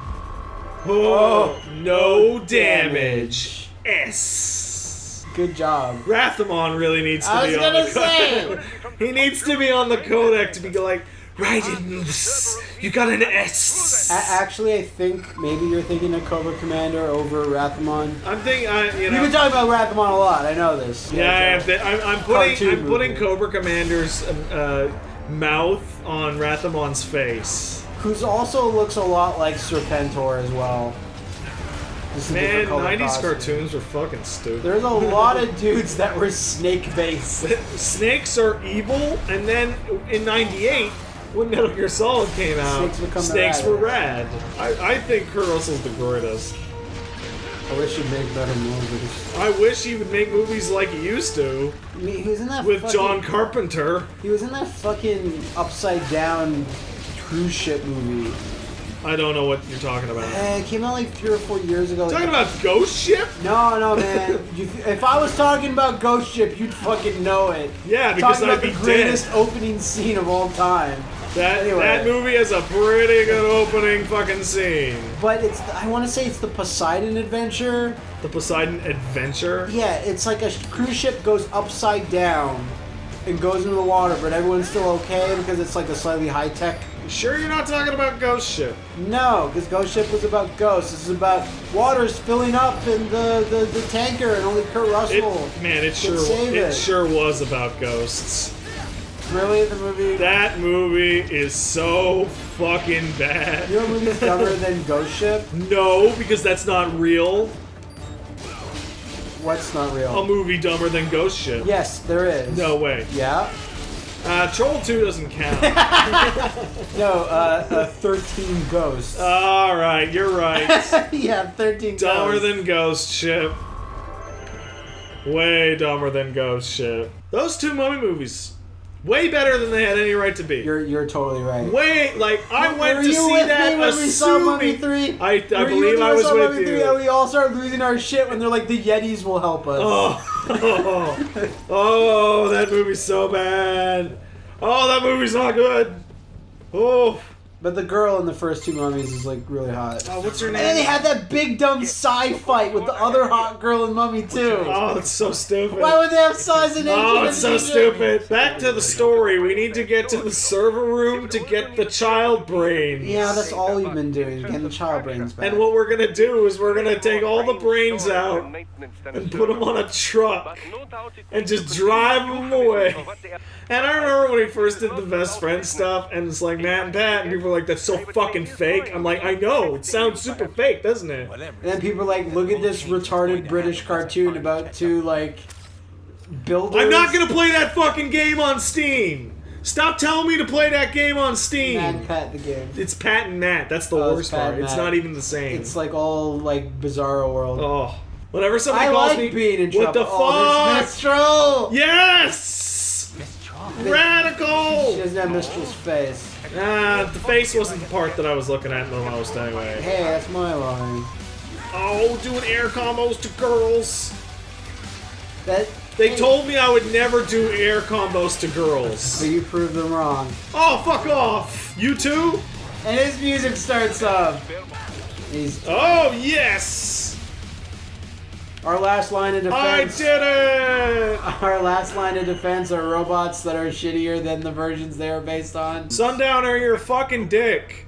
Oh, oh. no oh, damage. S. Good job. Rathamon really needs to be on. I be was on gonna the say. He needs to be on the codec to be like, Raiden, you got an S. A- actually, I think maybe you're thinking of Cobra Commander over Rathamon. I'm thinking, I, you You've been talking about Rathamon a lot. I know this. Yeah, I have to, I'm, I'm putting Cartoon I'm putting movie. Cobra Commander's uh, mouth on Rathamon's face. Who's also looks a lot like Serpentor as well. Just a Man, different color 90s costume. cartoons were fucking stupid. There's a lot of dudes that were snake based. Snakes are evil, and then in '98, when Metal Gear Solid came out, Snakes become snakes were rad. rad. I, I think Kurt Russell's the greatest. I wish he'd make better movies. I wish he would make movies like he used to I mean, he was in that with fucking, John Carpenter. He was in that fucking upside down cruise ship movie. I don't know what you're talking about. Eh, it came out like three or four years ago. Talking about Ghost Ship? No, no, man. You, if I was talking about Ghost Ship, you'd fucking know it. Yeah, because talking I'd about be the greatest dead. opening scene of all time. That Anyway. that movie has a pretty good opening fucking scene. But it's I want to say it's the Poseidon Adventure. The Poseidon Adventure. Yeah, it's like a cruise ship goes upside down and goes into the water, but everyone's still okay because it's like a slightly high tech. Sure, you're not talking about Ghost Ship. No, because Ghost Ship was about ghosts. This is about waters filling up in the, the, the tanker, and only Kurt It, Russell man, it sure it it. sure was about ghosts. Really, the movie. That movie is so fucking bad. You know, what movie's dumber than Ghost Ship. No, because that's not real. What's not real? A movie dumber than Ghost Ship. yes, there is. No way. Yeah. Uh, Troll 2 doesn't count. No, uh, uh, 13 Ghosts. All right, you're right. yeah, 13 dumber Ghosts. than Ghost Ship. Way dumber than Ghost Ship. Those two mummy movies, way better than they had any right to be. You're, you're totally right. Way like I went Were to see that me when we saw Mummy assuming 3? I, I believe I was with Mummy 3 you. and we all start losing our shit when they're like, the Yetis will help us. Oh, oh, that movie's so bad. Oh, that movie's not good. Oh, But the girl in the first two mummies is like really hot. oh what's her name? And then they had that big dumb sai fight with the other hot girl in Mummy too. Oh, it's so stupid. Why would they have sais and Oh, it's so stupid. Back to the story. We need to get to the server room to get the child brains. Yeah, that's all we've been doing, getting the child brains back. And what we're gonna do is we're gonna take all the brains out and put them on a truck and just drive them away. And I remember when we first did the best friend stuff, and it's like Matt and Pat, and people were like, "That's so fucking fake." I'm like, "I know, it sounds super fake, doesn't it?" And then people are like, look at this retarded British cartoon about two like builders. I'm not gonna play that fucking game on Steam. Stop telling me to play that game on Steam. Mad and Pat the game. It's Pat and Matt. That's the Oh, worst Pat part. and It's not even the same. It's like all like bizarro world. oh, whenever somebody I calls like me, being in what trouble. the Oh, fuck? there's Mistral. Yes, radical. She doesn't have Mistral's face. Ah, the face wasn't the part that I was looking at the most anyway. Hey, that's my line. Oh, doing air combos to girls. That They told me I would never do air combos to girls. so you proved them wrong. Oh, fuck off. You too? And his music starts up. He's Oh, yes. Our last line of defense. I defense. did it. Our last line of defense are robots that are shittier than the versions they are based on. Sundowner, you're a fucking dick.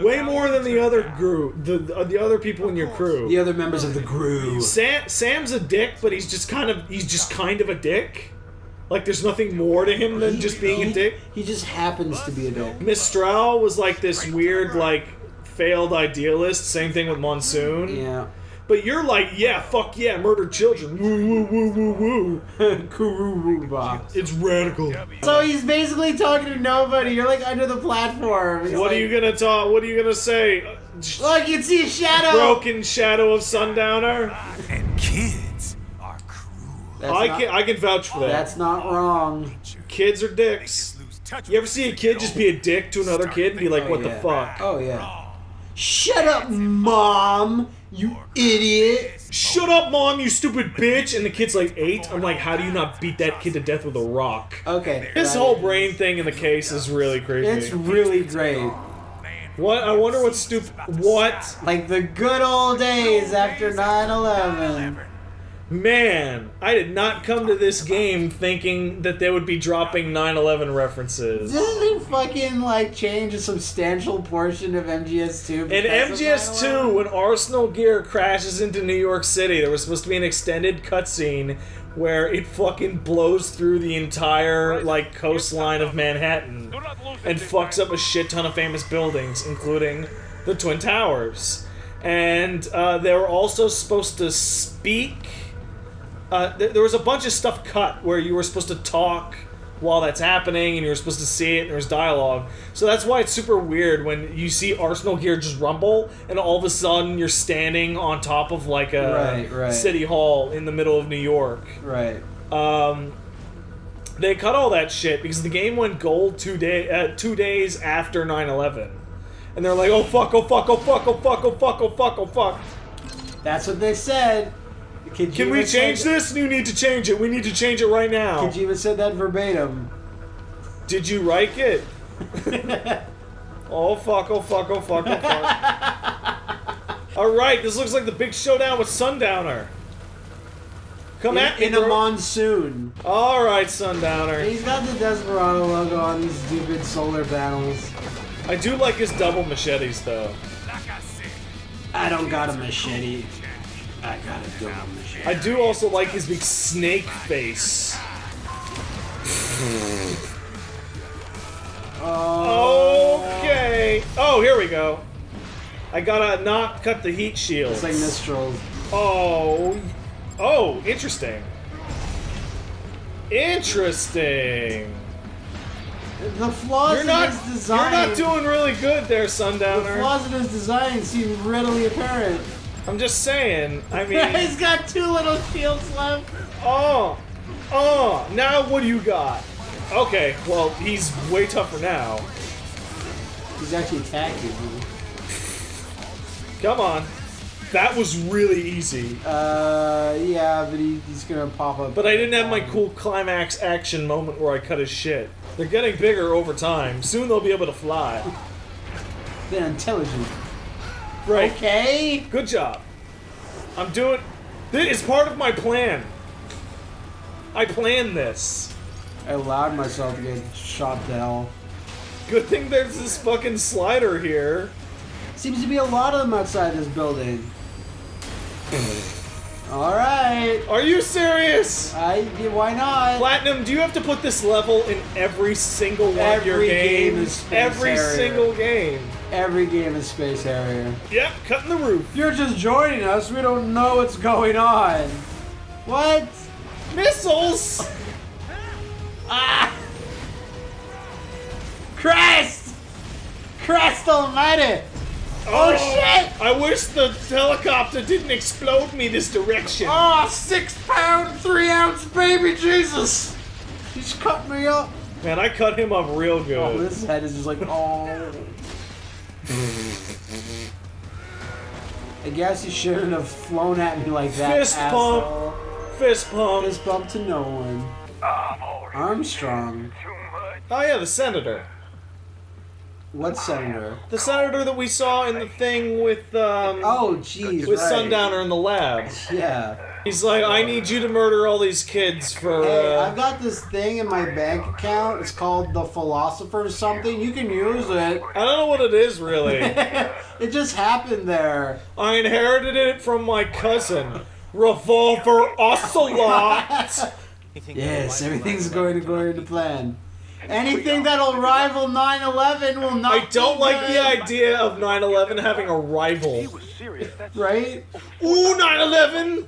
Way more than the other group, the the, the other people in your crew. The other members of the crew. Sam, Sam's a dick, but he's just kind of he's just kind of a dick. Like there's nothing more to him than just being a dick. He just happens to be a dick. Mistral was like this weird like failed idealist. Same thing with Monsoon. Yeah. But you're like, yeah, fuck yeah, murder children. Woo woo woo woo woo. Kururuba. It's radical. So he's basically talking to nobody. You're like under the platform. He's What are you gonna talk? What are you gonna say? Look, you can see a shadow. Broken shadow of Sundowner. And kids are cruel. That's I not, can I can vouch for that. That's not wrong. Kids are dicks. You ever see a kid just be a dick to another kid and be like, "What the oh, yeah. fuck?" Oh yeah. Shut up, mom. You idiot. Shut up, mom, you stupid bitch! And the kid's like eight. I'm like, how do you not beat that kid to death with a rock? Okay. This whole is- brain thing in the case is really crazy. It's really great. What? I wonder what stupid. What? Like the good old days after 9/11. Man, I did not come to this game thinking that they would be dropping 9/11 references. Didn't they fucking like change a substantial portion of MGS2? In MGS2, when Arsenal Gear crashes into New York City, there was supposed to be an extended cutscene where it fucking blows through the entire like coastline of Manhattan and fucks up a shit ton of famous buildings, including the Twin Towers. And uh, they were also supposed to speak. Uh, th- there was a bunch of stuff cut where you were supposed to talk while that's happening and you were supposed to see it and there was dialogue. So that's why it's super weird when you see Arsenal gear just rumble and all of a sudden you're standing on top of like a Right, right. city hall in the middle of New York. Right. Um, they cut all that shit because the game went gold two day uh, two days after 9/11, and they're like, oh fuck, oh fuck, oh fuck, oh fuck, oh fuck, oh fuck, oh fuck. That's what they said. Kojima Can we change said, this? You need to change it. We need to change it right now. Kojima said that verbatim. Did you write it? oh fuck, oh fuck, oh fuck, oh fuck. Alright, this looks like the big showdown with Sundowner. Come in, at me, in a monsoon. Alright, Sundowner. He's got the Desperado logo on these stupid solar panels. I do like his double machetes, though. I don't got a machete. I got a double machete. I do also like his big snake face. Okay. Oh, here we go. I gotta not cut the heat shield. It's like Mistral. Oh. Oh, interesting. Interesting. The flaws You're not. in his design. You're not doing really good there, Sundowner. The flaws in his design seem readily apparent. I'm just saying. I mean. He's got two little shields left. Oh, oh, now what do you got? Okay, well, he's way tougher now. He's actually attacking me. Come on. That was really easy. Uh, yeah, but he, he's gonna pop up. But I didn't have my cool climax action moment where I cut his shit. They're getting bigger over time. Soon they'll be able to fly. They're intelligent. Right. Okay. Good job. I'm doing... This is part of my plan. I planned this. I allowed myself to get shot to hell. Good thing there's this fucking slider here. Seems to be a lot of them outside this building. Alright. Are you serious? I, why not? Platinum, do you have to put this level in every single one of your Every game games? is every Harrier. single game. Every game is Space Harrier. Yep, cutting the roof. You're just joining us, we don't know what's going on. What? Missiles! Ah! Christ! Christ almighty! Oh, shit! I wish the helicopter didn't explode me this direction. Oh, six pound, three ounce baby Jesus! He's cut me up. Man, I cut him up real good. Oh, this head is just like, oh. I guess you shouldn't have flown at me like that. Fist asshole. pump. Fist pump. Fist bump to no one. Armstrong. Oh yeah, the senator. What senator? The senator that we saw in the thing with um Oh, jeez. with right. Sundowner in the lab. Yeah. He's like, I need you to murder all these kids for. Hey, Uh, I've got this thing in my bank account. It's called the Philosopher something. You can use it. I don't know what it is really. it just happened there. I inherited it from my cousin, Revolver Ocelot. Yes, everything's going according to plan. Anything that'll rival 9/11 will not. I don't be like good. the idea of 9/11 having a rival. Right? Ooh, 9/11!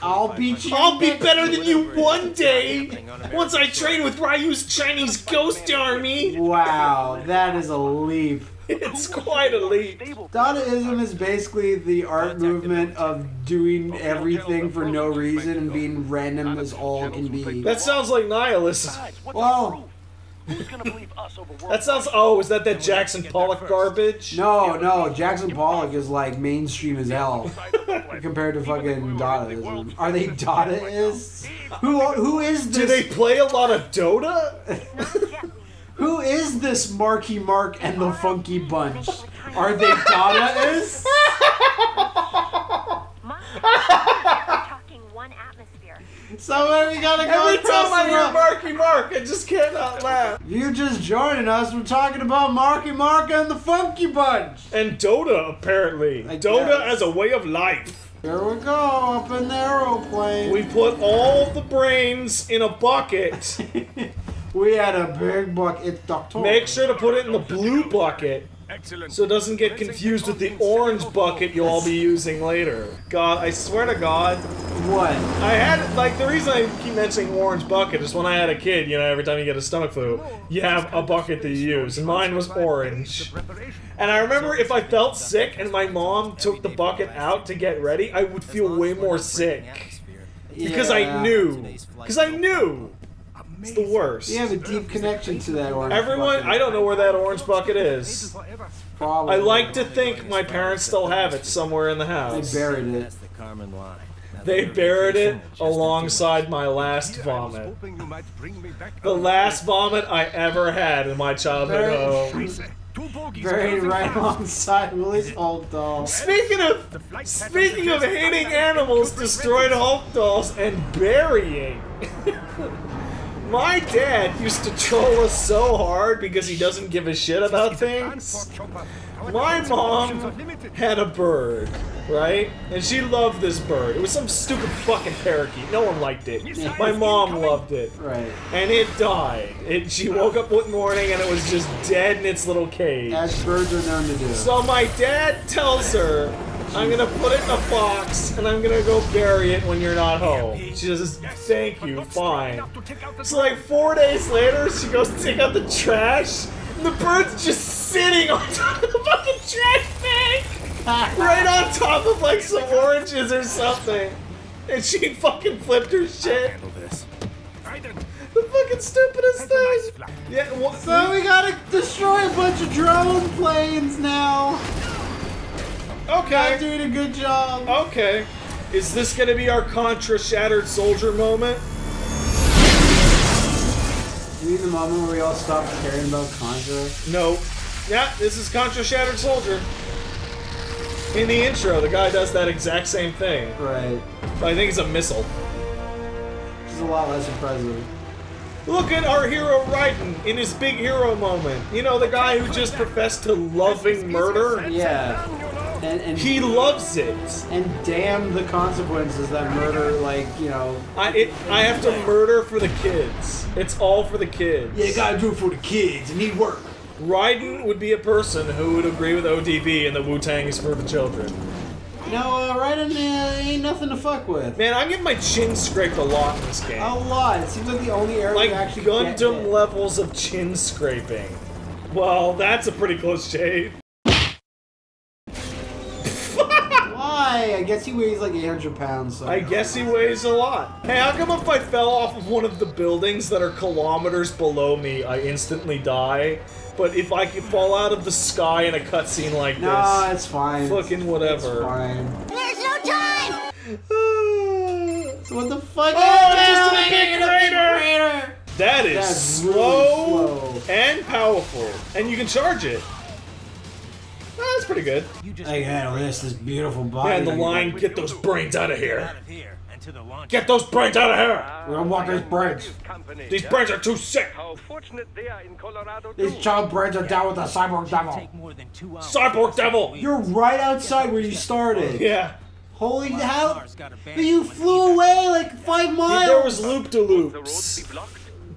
I'll beat you. I'll be better than you one day once I train with Ryu's Chinese Ghost Army. Wow, that is a leap. It's quite a leap. Dadaism is basically the art movement of doing everything for no reason and being random as all can be. That sounds like nihilism. Well, That sounds. Oh, is that that Jackson Pollock garbage? no, no, Jackson Pollock is like mainstream as hell compared to fucking Dadaism. Are they Dadaists? Who who is this? Do they play a lot of Dota? Who is this Marky Mark and the Funky Bunch? Are they Dadaists? talking one atmosphere. Somebody gotta go Every time I hear up. Marky Mark, I just cannot laugh. You're just joining us, we're talking about Marky Mark and the Funky Bunch. And Dota, apparently. I Dota guess. as a way of life. Here we go, up in the aeroplane. We put all the brains in a bucket. We had a big bucket. It's Doctor. Make sure to put it in the blue bucket so it doesn't get confused with the orange bucket you'll all be using later. God, I swear to God, What? I had like the reason I keep mentioning orange bucket is when I had a kid, you know, every time you get a stomach flu, you have a bucket that you use, and mine was orange. And I remember if I felt sick and my mom took the bucket out to get ready, I would feel way more sick because I knew, because I knew. It's the worst. You have a deep connection to that orange. Everyone, bucket. I don't know where that orange bucket is. Probably. I like to think my parents still have it somewhere in the house. They buried it. the Carmen line. They buried it alongside my last vomit. Hoping you might bring me back The last vomit I ever had in my childhood Very- home. Two Buried right in. alongside Woolie's old doll. Speaking of speaking of hating animals, destroyed Hulk dolls and burying. My dad used to troll us so hard because he doesn't give a shit about things. My mom had a bird, right? And she loved this bird. It was some stupid fucking parakeet. No one liked it. My mom loved it. Right. And it died. It, she woke up one morning and it was just dead in its little cage. As birds are known to do. So my dad tells her, I'm gonna put it in a box and I'm gonna go bury it when you're not home. She says, thank you, fine. So like four days later, she goes to take out the trash, and the bird's just sitting on top of the fucking trash bag! right on top of like some oranges or something. And she fucking flipped her shit. Handle this. The fucking stupidest thing. Yeah, what, So we gotta destroy a bunch of drone planes now. Not okay. doing a good job. Okay. Is this gonna be our Contra Shattered Soldier moment? You mean the moment where we all stop caring about Contra? No. Yeah, this is Contra Shattered Soldier. In the intro, the guy does that exact same thing. Right. But I think it's a missile. Which is a lot less impressive. Look at our hero Raiden in his big hero moment. You know, the guy who just professed to loving murder? Yeah. And, and He loves it. and damn the consequences that murder, like, you know. I it, I have to murder for the kids. It's all for the kids. Yeah, you gotta do it for the kids. It need work. Raiden would be a person who would agree with ODB and the Wu Tang is for the children. No, know, uh, right in there ain't nothing to fuck with. Man, I'm getting my chin scraped a lot in this game. A lot. It seems like the only area like you actually get Gundam hit. levels of chin scraping. Well, that's a pretty close shave. I guess he weighs like 800 pounds. So. I guess he weighs a lot. Hey, how come if I fell off of one of the buildings that are kilometers below me, I instantly die? But if I could fall out of the sky in a cutscene like No, this, it's fine. fucking whatever. It's whatever. fine. There's no time! So what the fuck? Oh, is it's just that? a big crater! That is That's really slow, slow. and powerful, and you can charge it. Oh, that's pretty good. I can handle this. This beautiful body. Yeah, and the line, get those brains out of here. Out of here and to the launch. Get those brains out of here! We don't want these brains. These brains are too sick! How fortunate they are in Colorado These child brains are down with the cyborg devil. Take more than two hours. Cyborg devil! You're right outside where you started. Yeah. Holy hell! Cars But you flew away like five miles. There was loop de The roads loops.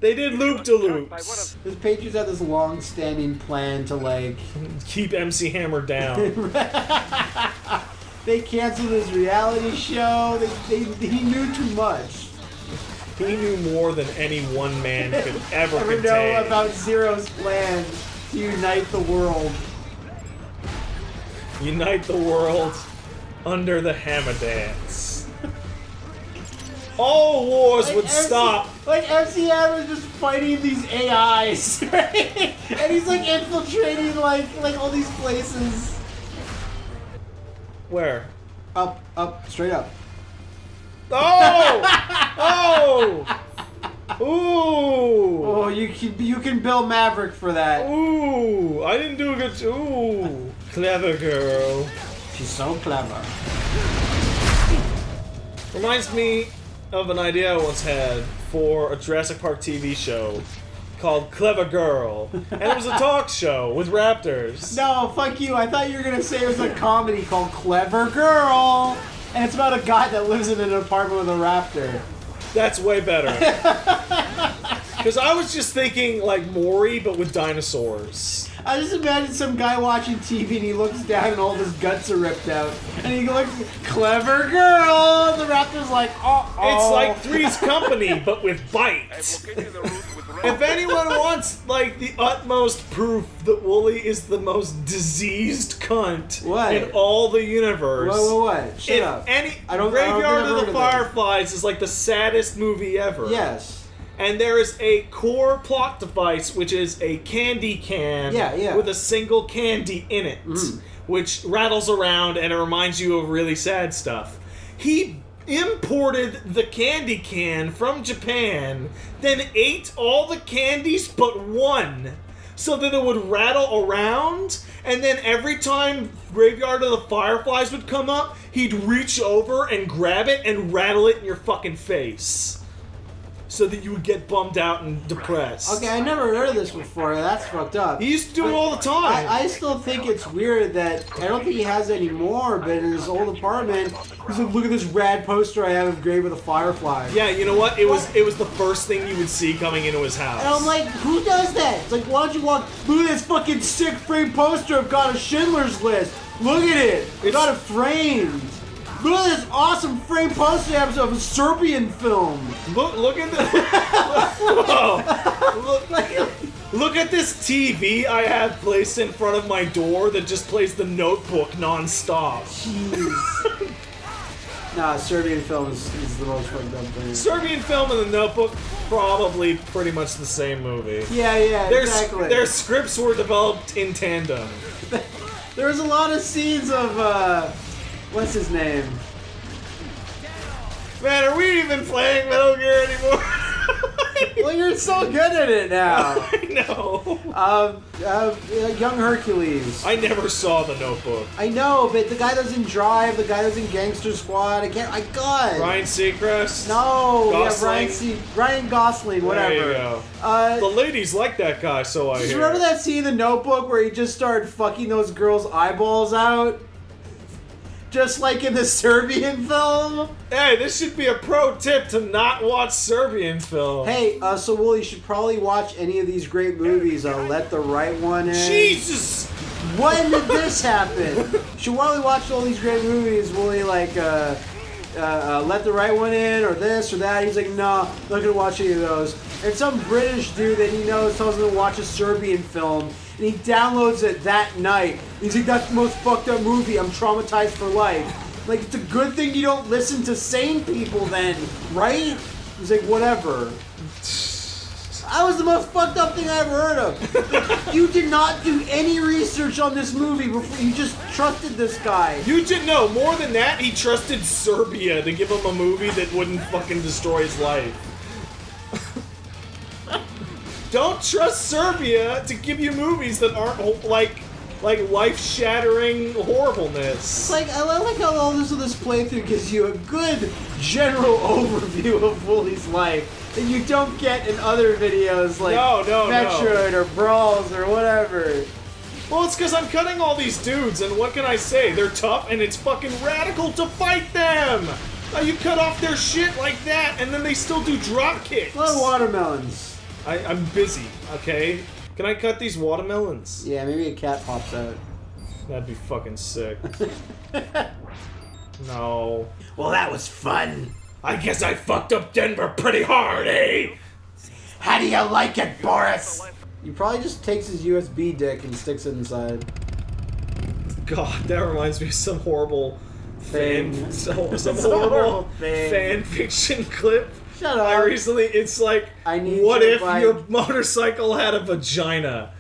Be blocked. They did loop de loops. The Patriots had this long-standing plan to like. Keep MC Hammer down. They canceled his reality show. They, they, he knew too much. he knew more than any one man could ever Ever know about Zero's plan to unite the world? Unite the world under the hammer dance. All wars Like would MC stop. Like MC Hammer's just fighting these AIs, right? and he's like infiltrating like like all these places. Where? Up, up, straight up. Oh! oh! Ooh! Oh, you can you can bill Maverick for that. Ooh! I didn't do a good. Ooh! Clever girl. She's so clever. Reminds me of an idea I once had for a Jurassic Park TV show called Clever Girl. And it was a talk show with raptors. No, fuck you. I thought you were gonna say it was a comedy called Clever Girl, and it's about a guy that lives in an apartment with a raptor. That's way better. Because I was just thinking like Maury, but with dinosaurs. I just imagine some guy watching TV and he looks down and all his guts are ripped out, and he looks clever girl. And the raptor's like, oh, It's like Three's Company, but with bites. Located the route If anyone wants like the utmost proof that Wooly is the most diseased cunt What? in all the universe. What, what, what? Shut if up. any I don't- I don't Graveyard of heard the of. Fireflies is like the saddest movie ever. Yes. And there is a core plot device, which is a candy can Yeah, yeah. with a single candy in it, mm. which rattles around and it reminds you of really sad stuff. He imported the candy can from Japan, then ate all the candies but one, so that it would rattle around, and then every time Graveyard of the Fireflies would come up, he'd reach over and grab it and rattle it in your fucking face. So that you would get bummed out and depressed. Okay, I never heard of this before. That's fucked up. He used to do it all the time. I, I still think it's weird that I don't think he has it anymore, but in his old apartment, he's like, look at this rad poster I have of Grave with a Firefly. Yeah, you know what? It was it was the first thing you would see coming into his house. And I'm like, who does that? It's like, why don't you walk? Look at this fucking sick frame poster I've got a Schindler's List. Look at it. It's got it framed. Look at this awesome frame poster I of a Serbian film. Look, look at the. Whoa. look, look at this TV I have placed in front of my door that just plays the Notebook nonstop. Jeez. nah, Serbian film is, is the most fucked up thing. Serbian film and the Notebook probably pretty much the same movie. Yeah, yeah, Their, exactly. their scripts were developed in tandem. There was a lot of scenes of uh, what's his name? Man, are we even playing Metal Gear anymore? well, you're so good at it now. I know. Um, uh, uh, young Hercules. I never saw the Notebook. I know, but the guy doesn't drive. The guy doesn't Gangster Squad. I can't. I God. Ryan Seacrest. No. Gosling? Yeah, Ryan, C- Ryan Gosling. Whatever. There you go. Uh, the ladies like that guy, so I Do you remember that scene in the Notebook where he just started fucking those girls' eyeballs out? Just like in the Serbian film? Hey, this should be a pro tip to not watch Serbian film. Hey, uh, so Will, you should probably watch any of these great movies. Uh, Let the Right One In. Jesus! When did this happen? Should probably watch all these great movies. Will he like uh, uh, uh, Let the Right One In or this or that? He's like, no, not gonna watch any of those. And some British dude that he knows tells him to watch a Serbian film, and he downloads it that night. He's like, that's the most fucked up movie. I'm traumatized for life. Like, it's a good thing you don't listen to sane people then, right? He's like, whatever. I was the most fucked up thing I ever heard of. you did not do any research on this movie before you just trusted this guy. You did know more than that. He trusted Serbia to give him a movie that wouldn't fucking destroy his life. Don't trust Serbia to give you movies that aren't like like life-shattering horribleness. Like I like how all this of this playthrough gives you a good general overview of Woolie's life that you don't get in other videos like No, no, no. Metroid or Brawls or whatever. Well, it's because I'm cutting all these dudes, and what can I say? They're tough, and it's fucking radical to fight them. You cut off their shit like that, and then they still do drop kicks. Of watermelons. I, I'm busy. Okay, can I cut these watermelons? Yeah, maybe a cat pops out. That'd be fucking sick. no. Well, that was fun. I guess I fucked up Denver pretty hard, eh? How do you like it, Boris? He probably just takes his USB dick and sticks it inside. God, that reminds me of some horrible fan, Thing. so, some Some horrible horrible thing. fan fiction clip. Shut I recently, it's like, I need what your if bike. your motorcycle had a vagina?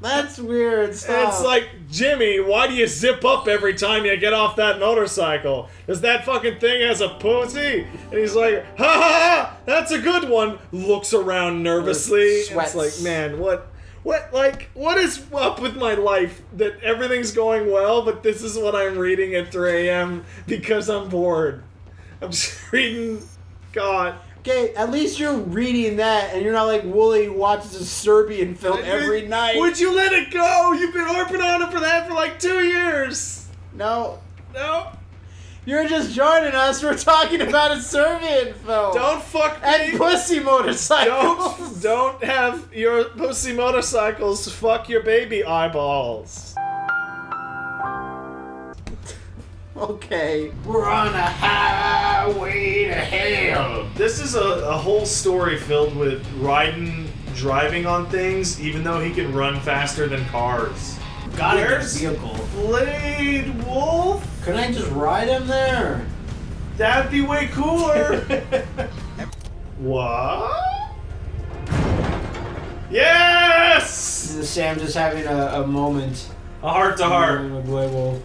That's weird. Stop. It's like, Jimmy, why do you zip up every time you get off that motorcycle? Does that fucking thing has a pussy? And he's like, ha ha ha, that's a good one. Looks around nervously. Sweats. It's like, man, what, what, like, what is up with my life that everything's going well, but this is what I'm reading at 3 a.m. because I'm bored. I'm just reading, God. Okay, at least you're reading that, and you're not like Woolie watches a Serbian film every night. Would you let it go? You've been harping on it for that for like two years. No, No. you're just joining us. We're talking about a Serbian film. Don't fuck me. and pussy motorcycles. Don't don't have your pussy motorcycles fuck your baby eyeballs. Okay, we're on a highway to hell. This is a, a whole story filled with Raiden driving on things, even though he can run faster than cars. Got Where's a vehicle. Blade Wolf? Can I just ride him there? That'd be way cooler. What? Yes! This Sam just having a, a moment. A heart to heart. With Label.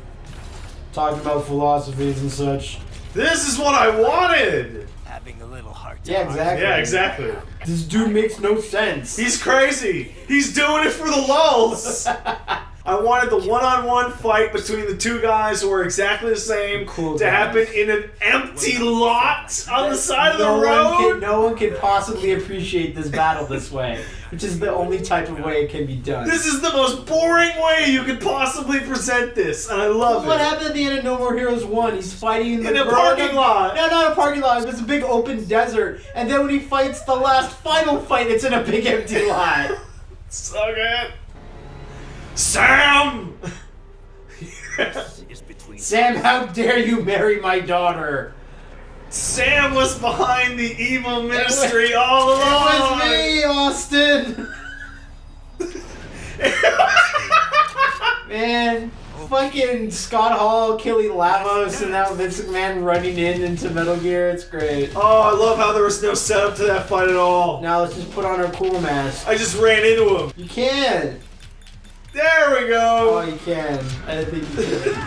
Talking about philosophies and such. This is what I wanted. Having a little heart. Yeah, exactly. Yeah, exactly. This dude makes no sense. He's crazy. He's doing it for the lulls. I wanted the one-on-one fight between the two guys who are exactly the same Cool to guys. happen in an empty lot on the side of the no One road. can, no one can possibly appreciate this battle this way, which is the only type of way it can be done. This is the most boring way you could possibly present this, and I love what it. What happened at the end of No More Heroes 1? He's fighting in the In a parking lot. No, not a parking lot. It's a big open desert. And then when he fights the last final fight, it's in a big empty lot. So good. Sam! Sam, how dare you marry my daughter? Sam was behind the evil ministry all along. It was me, Austin. Man, fucking Scott Hall killing Lavos and now Vince McMahon running in into Metal Gear. It's great. Oh, I love how there was no setup to that fight at all. Now let's just put on our cool mask. I just ran into him. You can. There we go! Oh, you can. I think you could.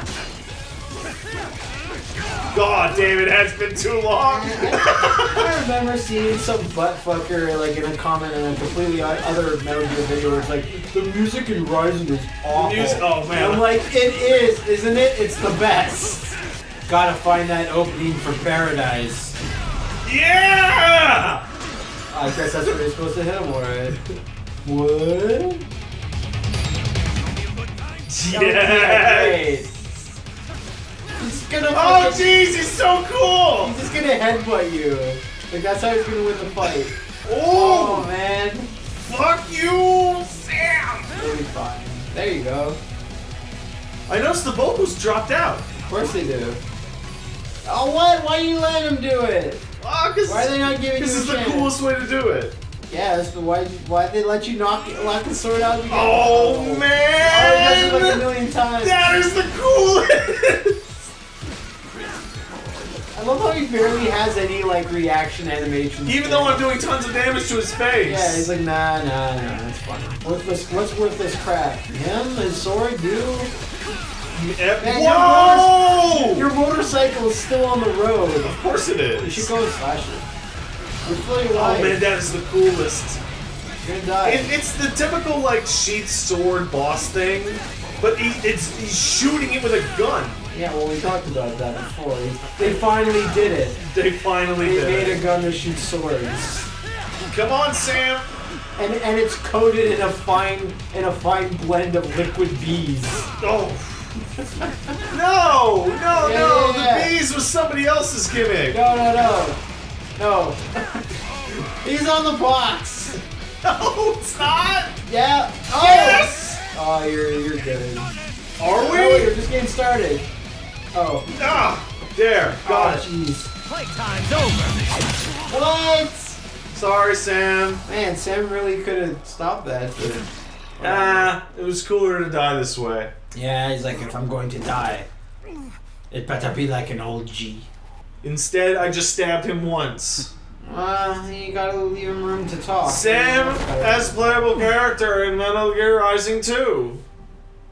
God damn it, has been too long. I remember seeing some butt fucker like in a comment on a completely other Metal Gear video where it's like the music in Rising is awful. music- oh, man. And I'm like, it is, isn't it? It's the best. Gotta find that opening for Paradise. yeah! I guess that's where you're supposed to hit him, alright. What? Yeah. He's gonna. Oh, jeez, he's so cool. He's just gonna headbutt you. Like that's how he's gonna win the fight. Oh Oh, man. fuck you, Sam. It'll be fine. There you go. I noticed the vocals dropped out. Of course they do. Oh what? Why you let him do it? Oh, cause Why are they not giving This you is a the chance? coolest way to do it. Yes, but why? Why they let you knock lock the sword out? Again? Oh Oh, man, oh, it like a million times. that is the coolest. I love how he barely has any like reaction animations. Even though I'm doing tons of damage to his face. Yeah, he's like, nah, nah, nah, that's fine. Worthless, what's worthless crap? Him, his sword, you? Man, your Whoa! Your motorcycle is still on the road. Of course it is. You should go and slash it. Oh alive. man, that is the coolest. You're gonna die. It, it's the typical like sheath sword boss thing, but he, it's he's shooting it with a gun. yeah, well, we talked about that before. They finally did it. They finally They made it. a gun to shoot swords. Come on, Sam. And, and it's coated in a fine in a fine blend of liquid bees. Oh. no, no, Yeah, no. yeah, yeah. The bees was somebody else's gimmick. No, no, no. No. He's on the box. No, it's not. Yeah. Oh. Yes. Oh, you're you're good. Are No, we? you're just getting started. Oh. Ah, there. Got oh, it. jeez. playtime's over. What? Sorry, Sam. Man, Sam really could have stopped that. But... Ah, it was cooler to die this way. Yeah, he's like, if I'm going to die, it better be like an old G. Instead, I just stabbed him once. Uh, you gotta leave him room to talk. Sam as playable character in Metal Gear Rising 2.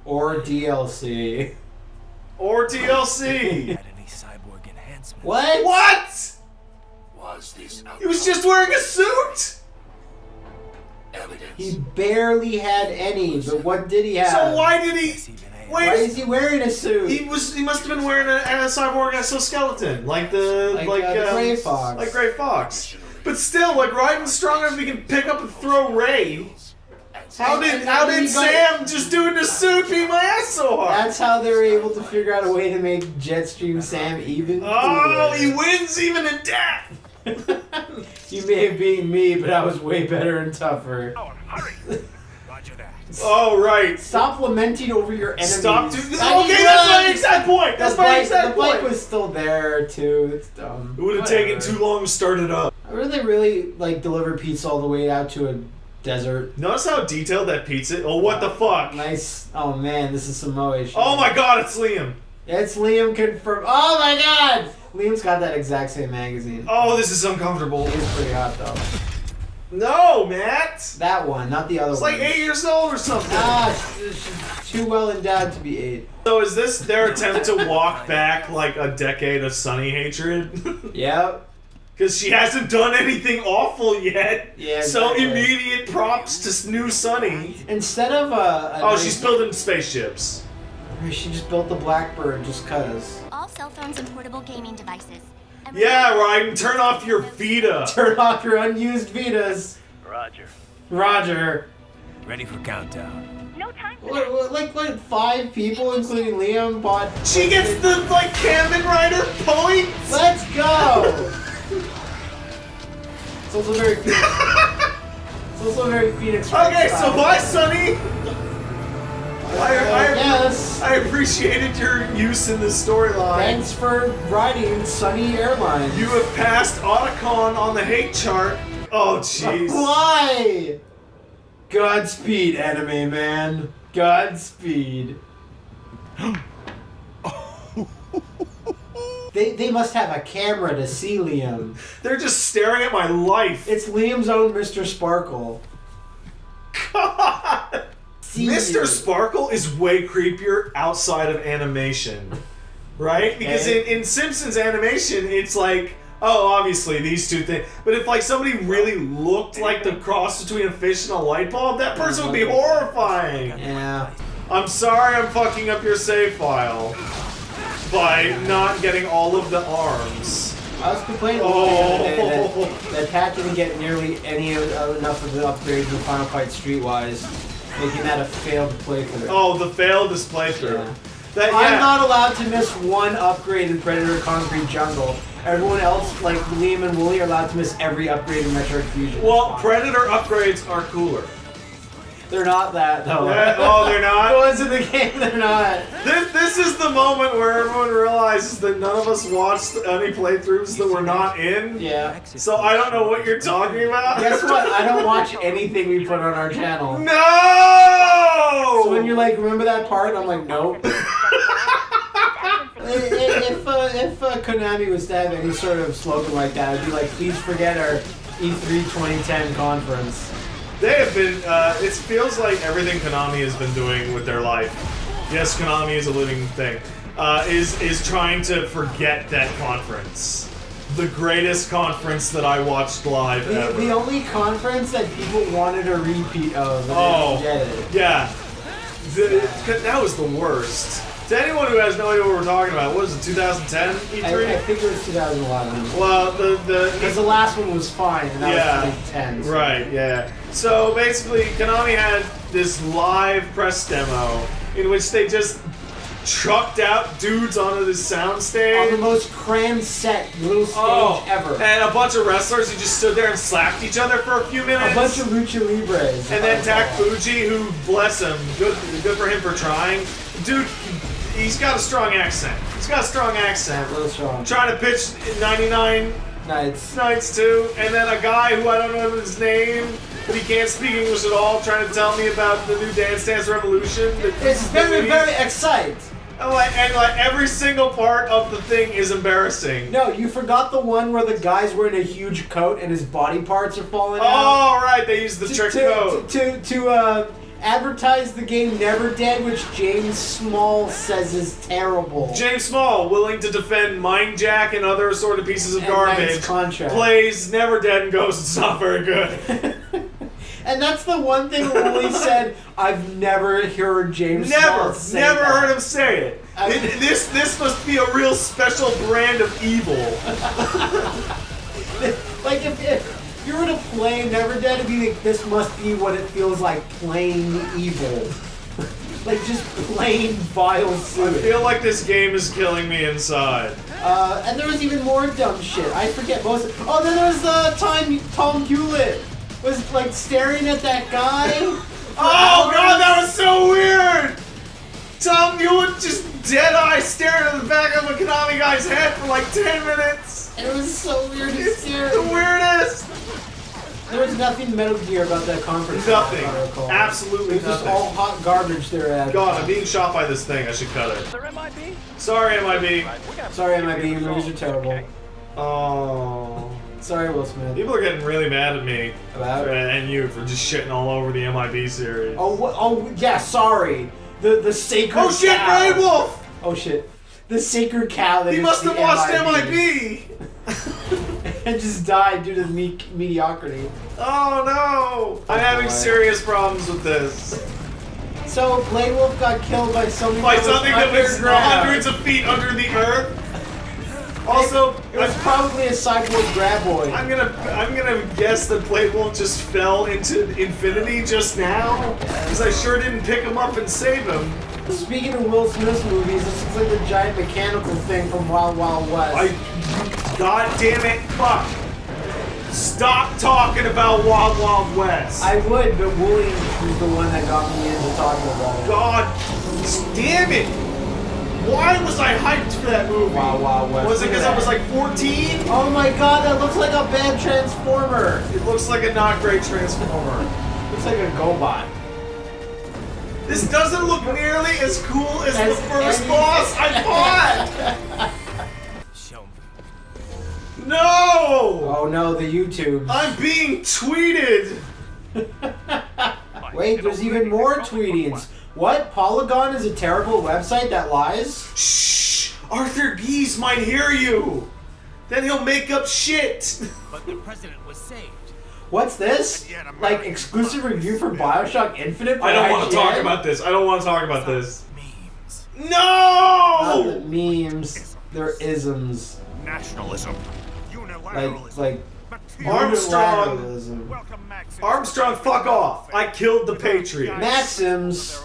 or DLC. Or DLC. Had any cyborg enhancement? What? what? Was this He was just wearing a suit? evidence? He barely had any, but what did he have? So why did he... even Why Wait, is he wearing a suit? he was. He must have been wearing a, a cyborg exoskeleton, like the Like, like uh, the um, Gray Fox. like Gray Fox. But still, like Raiden's strong enough, he can pick up and throw Ray. How did how did he got- Sam just do it in a suit beat my ass so hard? That's how they were able to figure out a way to make Jetstream Sam even Oh, cooler. he wins even in death. you may have beaten me, but I was way better and tougher. Oh, hurry. Oh right. Stop lamenting over your enemies. Stop. To, okay, that's my exact point. That's the my bike, exact the point. The bike was still there too. It's dumb. it would have taken too long to start it up. I really, really like deliver pizza all the way out to a desert. Notice how detailed that pizza. Oh, what the fuck? Nice. Oh man, this is some Moe shit. Oh my god, it's Liam. It's Liam confirmed. Oh my god! Liam's got that exact same magazine. Oh, this is uncomfortable. It's pretty hot though. No, Matt. That one, not the other It's one. like eight years old or something. Ah, she's, she's too well endowed to be eight. So is this their attempt to walk back like a decade of Sunny hatred? Yep. Because she hasn't done anything awful yet. Yeah, So exactly. immediate props to new Sunny. Instead of uh, a Oh, nice- she's building spaceships. She just built the Blackbird just cause. All cell phones and portable gaming devices. Yeah, Raiden, turn off your Vita. Turn off your unused Vitas. Roger. Roger. Ready for countdown. No time for What- what- Like, like five people, including Liam, bought. She gets the like Kamen Rider points. Let's go. it's also very. It's also very Phoenix. Okay, so bye, Sunny. I, I, Yes. I appreciated your use in this storyline. Thanks for riding Sunny Airlines. You have passed Otacon on the hate chart. Oh, jeez. Why? Godspeed, anime man. Godspeed. they, they must have a camera to see Liam. They're just staring at my life. It's Liam's own Mr. Sparkle. God. See Mr. Sparkle is way creepier outside of animation. Right? Because in, in Simpsons animation, it's like, oh, obviously these two things. But if like somebody really looked like the cross between a fish and a light bulb, that person would be horrifying. Yeah. I'm sorry I'm fucking up your save file by not getting all of the arms. I was complaining Oh. the other day that, that Pat didn't get nearly any of, uh, enough of the upgrades in Final Fight Streetwise, making that a failed playthrough. Oh, the failed is playthrough. Yeah. That, I'm not allowed to miss one upgrade in Predator Concrete Jungle. Everyone else, like Liam and Woolie, are allowed to miss every upgrade in Metroid Fusion. Well, Predator upgrades are cooler. They're not that though. Yeah, oh, they're not? the ones in the game, they're not. This, this is the moment where everyone realizes that none of us watched any playthroughs that were not in. Yeah. So I don't know what you're talking about. Guess what? I don't watch anything we put on our channel. No! So when you're like, remember that part? I'm like, nope. if uh, if uh, Konami was to have any sort of slogan like that, I'd be like, please forget our E E3 2010 conference. They have been. Uh, it feels like everything Konami has been doing with their life. Yes, Konami is a living thing. Uh, is is trying to forget that conference, the greatest conference that I watched live The, ever. the only conference that people wanted a repeat of, and Oh, didn't get it. yeah. The- that was the worst. To anyone who has no idea what we're talking about, what was it, 2010 E3? I, I think it was 2011. well, the the Because the last one was fine, and that Yeah. was 2010. so- Right, yeah. So basically, Konami had this live press demo in which they just trucked out dudes onto this On the soundstage. most crammed set little stage Oh, ever. and a bunch of wrestlers who just stood there and slapped each other for a few minutes. A bunch of lucha libres. and then Tak Fujii, who bless him, good good for him for trying. Dude, he's got a strong accent. He's got a strong accent. A little strong. Trying to pitch 99 Nights. Nights too, and then a guy who I don't know his name, but he can't speak English at all, trying to tell me about the new Dance Dance Revolution. It's very, very exciting. And like, and like every single part of the thing is embarrassing. No, you forgot the one where the guy's wearing a huge coat and his body parts are falling out. Oh right, they used the To- trick to, code. To, to, to uh, advertise the game Never Dead, which James Small says is terrible. James Small, willing to defend Mind Jack and other sort of pieces of And garbage, contract. plays Never Dead and goes, it's not very good. and that's the one thing Woolie said I've never heard James Small Never, say never that. heard him say it. I- It- This this must be a real special brand of evil. Like if, if you were to play Never Dead, it'd be like this must be what it feels like playing evil. like just plain vile I sewage. feel like this game is killing me inside. Uh, and there was even more dumb shit. I forget most. Of, oh, then there was the time Tom Hewlett was like staring at that guy. for Oh god, hours. that was so weird! Tom, you would just dead eye staring at the back of a Konami guy's head for like 10 minutes. And it was so weird to It's the weirdest. There was nothing Metal Gear about that conference. Nothing. I recall. Absolutely It was just all hot garbage there at. Uh, God, I'm being shot by this thing. I should cut it. There MIB? Sorry, MIB. Sorry, MIB. Your movies are terrible. Oh. Sorry, Will Smith. People are getting really mad at me About? and you for just shitting all over the MIB series. Oh, wha- oh, yeah. Sorry. The the sacred. Oh shit, cow. Ray Wolf! Oh shit. The sacred cow that He must have watched MIB. And just died due to me- mediocrity. Oh no! I'm oh, having boy. serious problems with this. So Blade Wolf got killed by something. By that was something that was hundreds of feet under the earth. Also, It was I'm, probably a cyborg graboid. I'm gonna I'm gonna guess that Blade Wolf just fell into infinity just now, because I sure didn't pick him up and save him. Speaking of Will Smith's movies, this looks like the giant mechanical thing from Wild Wild West. I, God damn it, fuck! Stop talking about Wild Wild West. I would, but Woolie was the one that got me into talking about it. God damn it! Why was I hyped for that movie? Wild Wild West. Was it because I was like 14? Oh my god, that looks like a bad Transformer. It looks like a not great Transformer. Looks like a GoBot. This doesn't look nearly as cool as, As the first boss I fought! Show me. No! Oh no, the YouTube. I'm being tweeted! Wait, there's even more tweetings. What? Polygon is a terrible website that lies? Shh! Arthur Gies might hear you! Then he'll make up shit! But the president was saved. What's this? Like exclusive review for Bioshock Infinite? I don't want to talk about this. I don't want to talk about this. Memes. Not the No! memes. They're isms. Nationalism. Like like Armstrong. unilateralism. Welcome, Max. Armstrong, fuck off! I killed the Patriots. Maxims.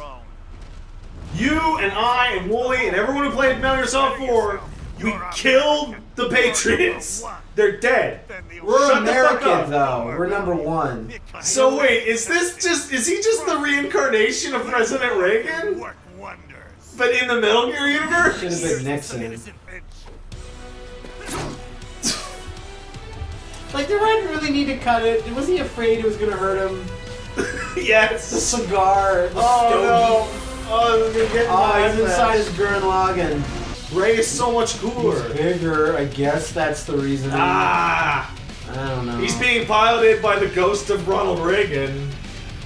You and I and Woolie and everyone who played Metal Gear Solid 4, we killed the Patriots. They're dead. We're Shut the fuck American up. though. We're number one. So wait, is this just is he just the reincarnation of President Reagan? But in the Metal Gear universe? Should have been Nixon. Like did writer really need to cut it. Was he afraid it was gonna hurt him? yes. The yes. cigar. The Oh stogie. no. Oh, we're getting Oh, he's inside his Gurren Lagann. Ray is so much cooler. He's bigger. I guess that's the reason. Ah. I don't know. He's being piloted by the ghost of Ronald Reagan.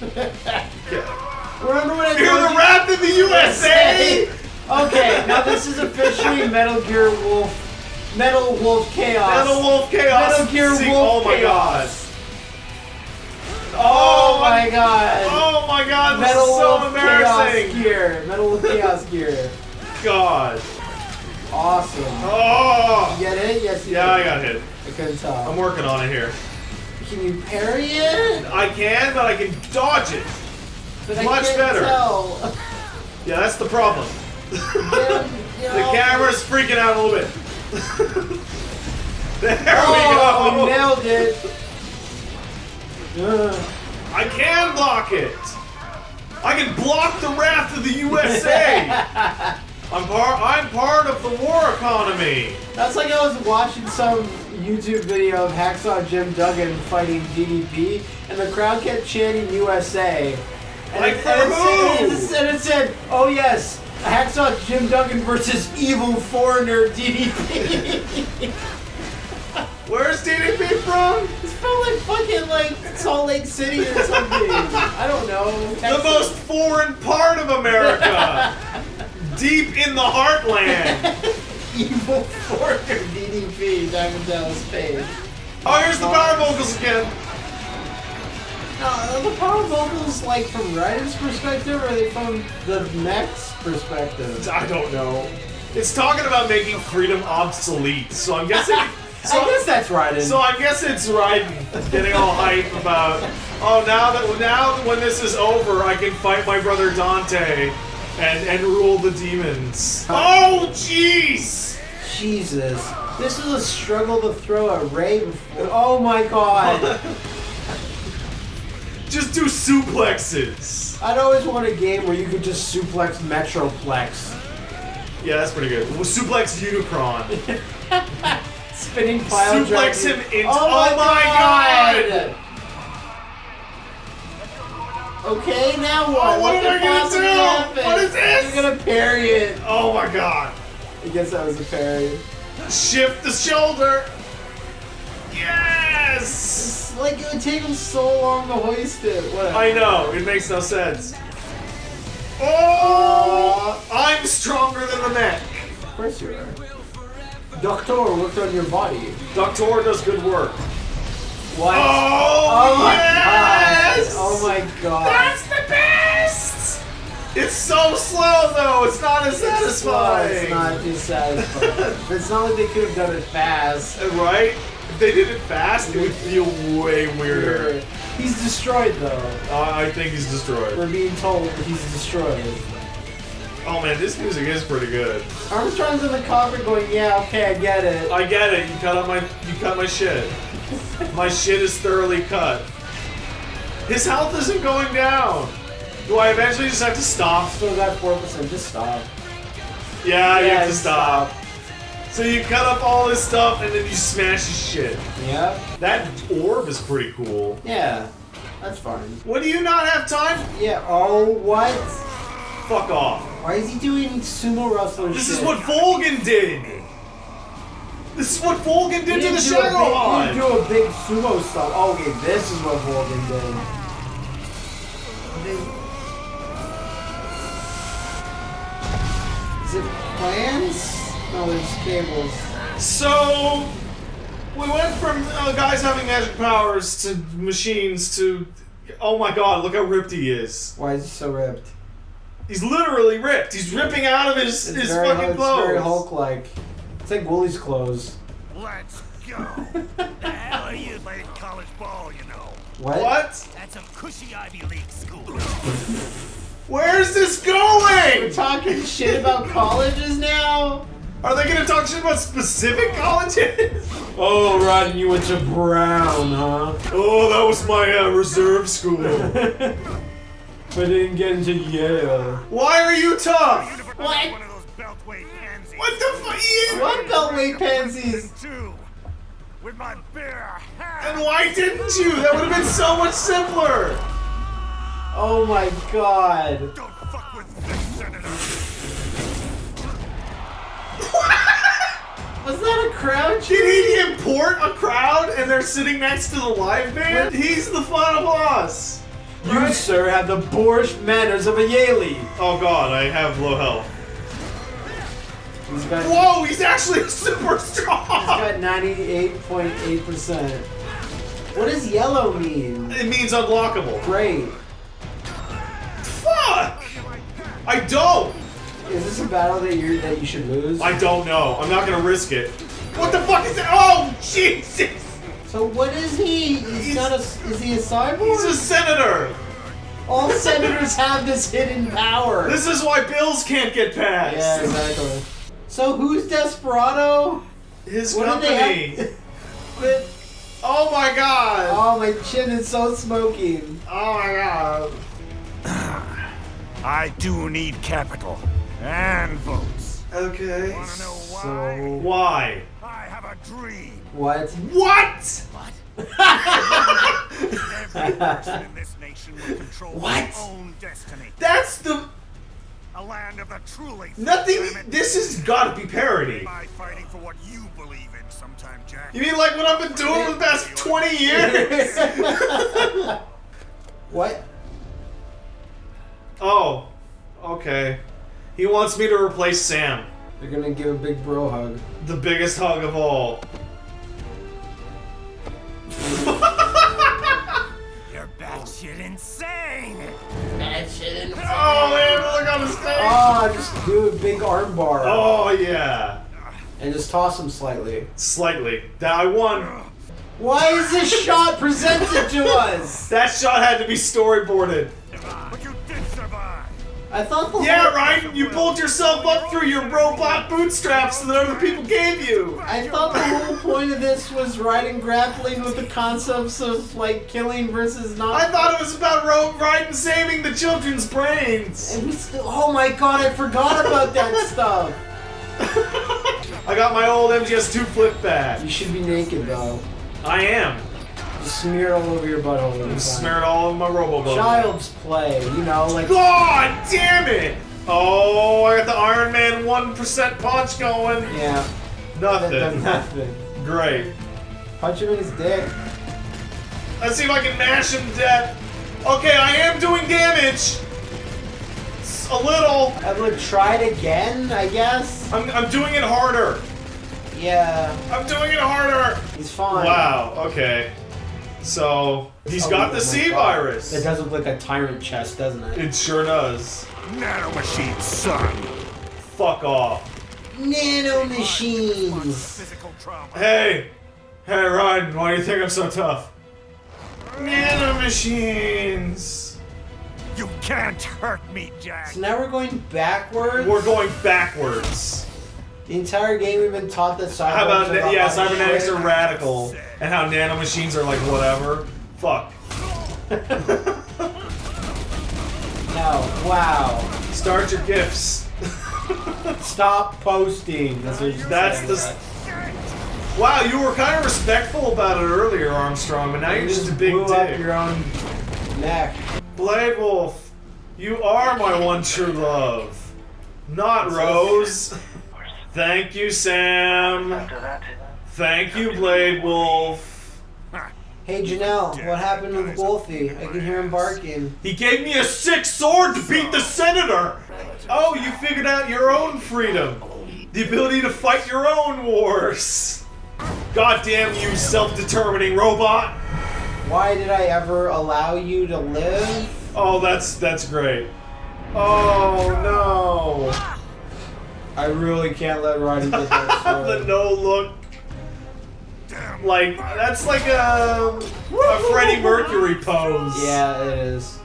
Remember when I Fear told the Wrath of the USA! Okay, now this is officially Metal Gear Wolf, Metal Wolf Chaos. Metal Wolf Chaos. Metal Gear Sing- Wolf Oh my Chaos. god. Oh my god. Oh my god, this Metal is so Wolf Chaos. Gear. Metal Wolf Chaos Gear. God. Awesome. Oh. You get it? Yes, you Yeah, I got hit. I couldn't tell. I'm working on it here. Can you parry it? I can, but I can dodge it. But Much better. Yeah, that's the problem. Damn, The camera's freaking out a little bit. there Oh, we go. nailed it. Ugh. I can block it. I can block the wrath of the USA. I'm part. I'm part of the war economy. That's like I was watching some YouTube video of Hacksaw Jim Duggan fighting DDP, and the crowd kept chanting USA. And Like it, for and said- who? it said, and it said, "Oh yes, Hacksaw Jim Duggan versus evil foreigner DDP." Where's DDP from? it's from like fucking like Salt Lake City or something. I don't know. The most foreign part of America. Deep in the heartland. evil foreigner DDP. Diamond Dallas Page. Oh, here's the power vocals again. Uh, are the power vocals like from Raiden's perspective, or are they from the mech's perspective? I don't know. It's talking about making freedom obsolete, so I'm guessing. So, I guess that's writing. so I guess it's Raiden getting all hype about. Oh, now that now when this is over, I can fight my brother Dante, and and rule the demons. Oh, jeez! Jesus, this is a struggle to throw a ray. Before. Oh my god! Just do suplexes. I'd always want a game where you could just suplex Metroplex, Yeah, that's pretty good. Well, suplex Unicron. spinning pile Suplex driver. him into- Oh my, oh my god! Okay, now what? Oh, what could I gonna do? happen? What is this? You're gonna parry it. Oh my god. I guess that was a parry. Shift the shoulder. Yes! It's like it would take him so long to hoist it. What? I know, it makes no sense. Oh! I'm stronger than the mech. Of course you are. Doctor worked on your body. Doctor does good work. What? Oh, my yes! god! Oh my god! That's the best! It's so slow though, it's not as satisfying. It's not as satisfying. It's not like they could have done it fast. Right? If they did it fast, it would feel way weirder. He's destroyed though. Uh, I think he's destroyed. We're being told that he's destroyed. Oh man, this music is pretty good. Armstrong's in the cockpit going, yeah, okay, I get it. I get it. You cut up my you cut my shit. my shit is thoroughly cut. His health isn't going down. Do I eventually just have to stop? Still got 4%, just stop. Yeah, you Yeah, have to stop. So you cut up all this stuff and then you smash his shit. Yeah. That orb is pretty cool. Yeah, that's fine. What do you not have time? Yeah, oh, what? Fuck off. Why is he doing sumo wrestler This shit? is what Volgin did. This is what Volgin did to the do a big- Shagohod. He didn't do a big sumo stuff. Oh, okay, this is what Volgin did. Is it plans? No, there's cables. So we went from uh, guys having magic powers to machines to oh my god, look how ripped he is. Why is he so ripped? He's literally ripped. He's ripping out of his It's his very, fucking it's clothes. very Hulk-like. It's like Woolie's clothes. Let's go. the hell are you playing college ball, you know? What? What? That's a cushy Ivy League school. Where's this going? We're talking shit about colleges now? Are they gonna talk shit about specific colleges? Oh, Raiden, you went to Brown, huh? Oh, that was my uh, reserve school. But didn't get into Yale. Why are you tough? What? One of those beltway pansies. What the fuck? What beltway pansies? Two. With my bare hands. And why didn't you? That would have been so much simpler. Oh my god. Don't fuck with this senator. Was that a crowd Did cheer? he import a crowd and they're sitting next to the live band? He's the final boss. You, sir, have the boorish manners of a Yaley. Oh god, I have low health. He's got, Whoa, he's actually super strong. he's got 98.8%. What does yellow mean? It means unlockable. Great. Fuck! I don't. Is this a battle that you that you should lose? I don't know. I'm not gonna risk it. What the fuck is that? Oh Jesus! So what is he? He's, He's- not a. Is he a cyborg? He's a senator. All senators have this hidden power. This is why bills can't get passed. yeah, exactly. So who's Desperado? His What did they company. have? But- Oh my god. oh, my chin is so smoking. Oh my god. I do need capital and votes. Okay. Wanna know why? So Why? I have a dream. What? What? Every person in this nation will control What? their own destiny. That's the A land of the truly. nothing. free-women. This has got to be parody. By fighting for what you believe in sometime, Jack. You mean like what I've been doing for the past 20 years? what? oh, okay. He wants me to replace Sam. They're gonna give a big bro hug. The biggest hug of all. You're batshit insane. Batshit insane! Oh man, look on his face. Oh, just do a big arm bar Oh yeah. and just toss him slightly. Slightly. That I won. Why is this shot presented to us? That shot had to be storyboarded. But you did survive. I thought the Yeah, whole, right? You pulled yourself up through your robot bootstraps that other people gave you. I thought the whole point of this was Raiden grappling with the concepts of like killing versus not. I thought it was about Ro- Raiden saving the children's brains. And we still. Oh my god! I forgot about that stuff. I got my old MGS2 flip back. You should be naked though. I am. Smear all over your butthole. fine. Smear it all over my robo bubble. Child's play, you know, like God damn it! Oh, I got the Iron Man 1% punch going. yeah, Nothing. nothing. Great. Punch him in his dick. Let's see if I can mash him to death. Okay, I am doing damage. A little. I would try it again, I guess. I'm, I'm doing it harder. Yeah, I'm doing it harder. he's fine. Wow, okay. So, he's Oh, got the C virus. It does look like a tyrant chest, doesn't it? It sure does. Nanomachine, son. Fuck off. Nano machines. Hey! Hey, Ryan, why do you think I'm so tough? Nanomachines! You can't hurt me, Jack. So now we're going backwards. We're going backwards. The entire game we've been taught that cyborgs How about, are the yeah, cybernetics are radical, and how nanomachines are like whatever. Fuck. No, wow. Start your gifts. Stop posting. That's what you're That's saying, the. right? Wow, you were kind of respectful about it earlier, Armstrong, but now You you're just a big blew up dick. your own neck. Blade Wolf, you are my one true love. Not Rose. Thank you, Sam. After that, Thank you, Blade Wolf. Hey Janelle, what happened with Wolfie? I can hear him barking. He gave me a sick sword to beat the senator. Oh, you figured out your own freedom. The ability to fight your own wars. Goddamn you, self-determining robot. Why did I ever allow you to live? Oh, that's that's great. Oh no. I really can't let Roddy get that the sword. no look. Like that's like a, a Freddie Mercury pose. Yeah, it is.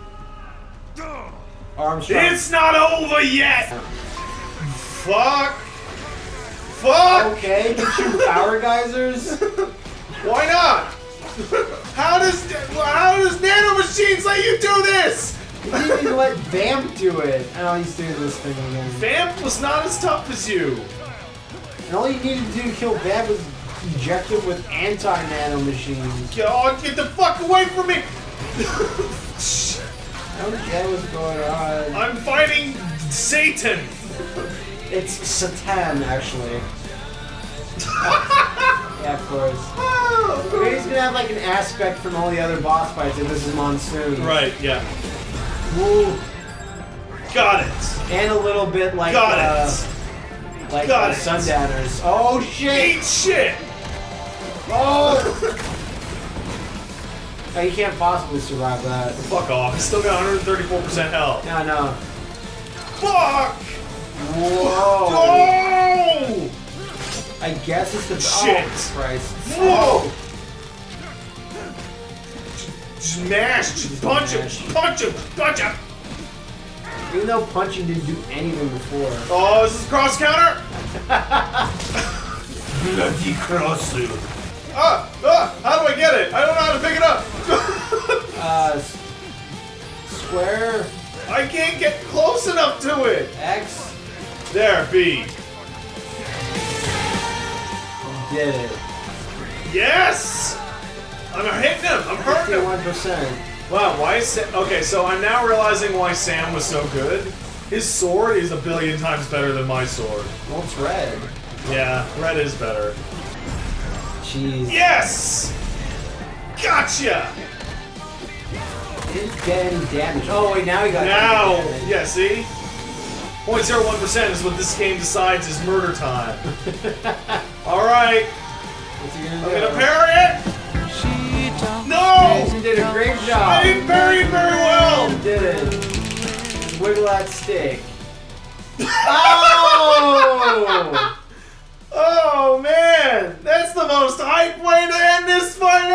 Armstrong. It's not over yet. Fuck. Fuck. okay. Get your power geysers. Why not? How does how does nanomachines let you do this? You didn't even let Vamp do it. Oh, he's doing this thing again. Vamp was not as tough as you. And all you needed to do to kill Vamp was inject him with anti-nano machines. God, get the fuck away from me! I don't get what's going on. I'm fighting Satan. It's Satan, actually. yeah, of course. Oh, Maybe he's gonna have like an aspect from all the other boss fights, and this is Monsoon. Right, yeah. Woo. Got it. And a little bit like Got uh, it. like Got uh, it. Sundowners. Oh shit! Eat shit. Oh! oh, you can't possibly survive that. Fuck off. He's still got 134% health. No, no. Fuck! Whoa! Oh! I guess it's the Shit. Oh, Christ. Whoa! Smash! Just punch him! Punch him! Punch him! Even though punching didn't do anything before. Oh, this is this cross counter? Bloody crossing. Ah! Ah! How do I get it? I don't know how to pick it up! Uh, square I can't get close enough to it! X There, B. did it. Yes! I'm hitting him! I'm hurting him! Fifty-one percent. Wow, why is Sam... Okay, so I'm now realizing why Sam was so good. His sword is a billion times better than my sword. Well, it's red. Yeah, red is better. Jeez. Yes! Gotcha! Didn't get any damage. Oh wait, now he got it. Now, damage. yeah, see? 0.01% is what this game decides is murder time. Alright, What's he gonna I'm do? gonna parry it! No! You did a great job. I didn't parry it very well! You did it. Wiggle that stick. Oh! Man! That's the most hype way to end this fight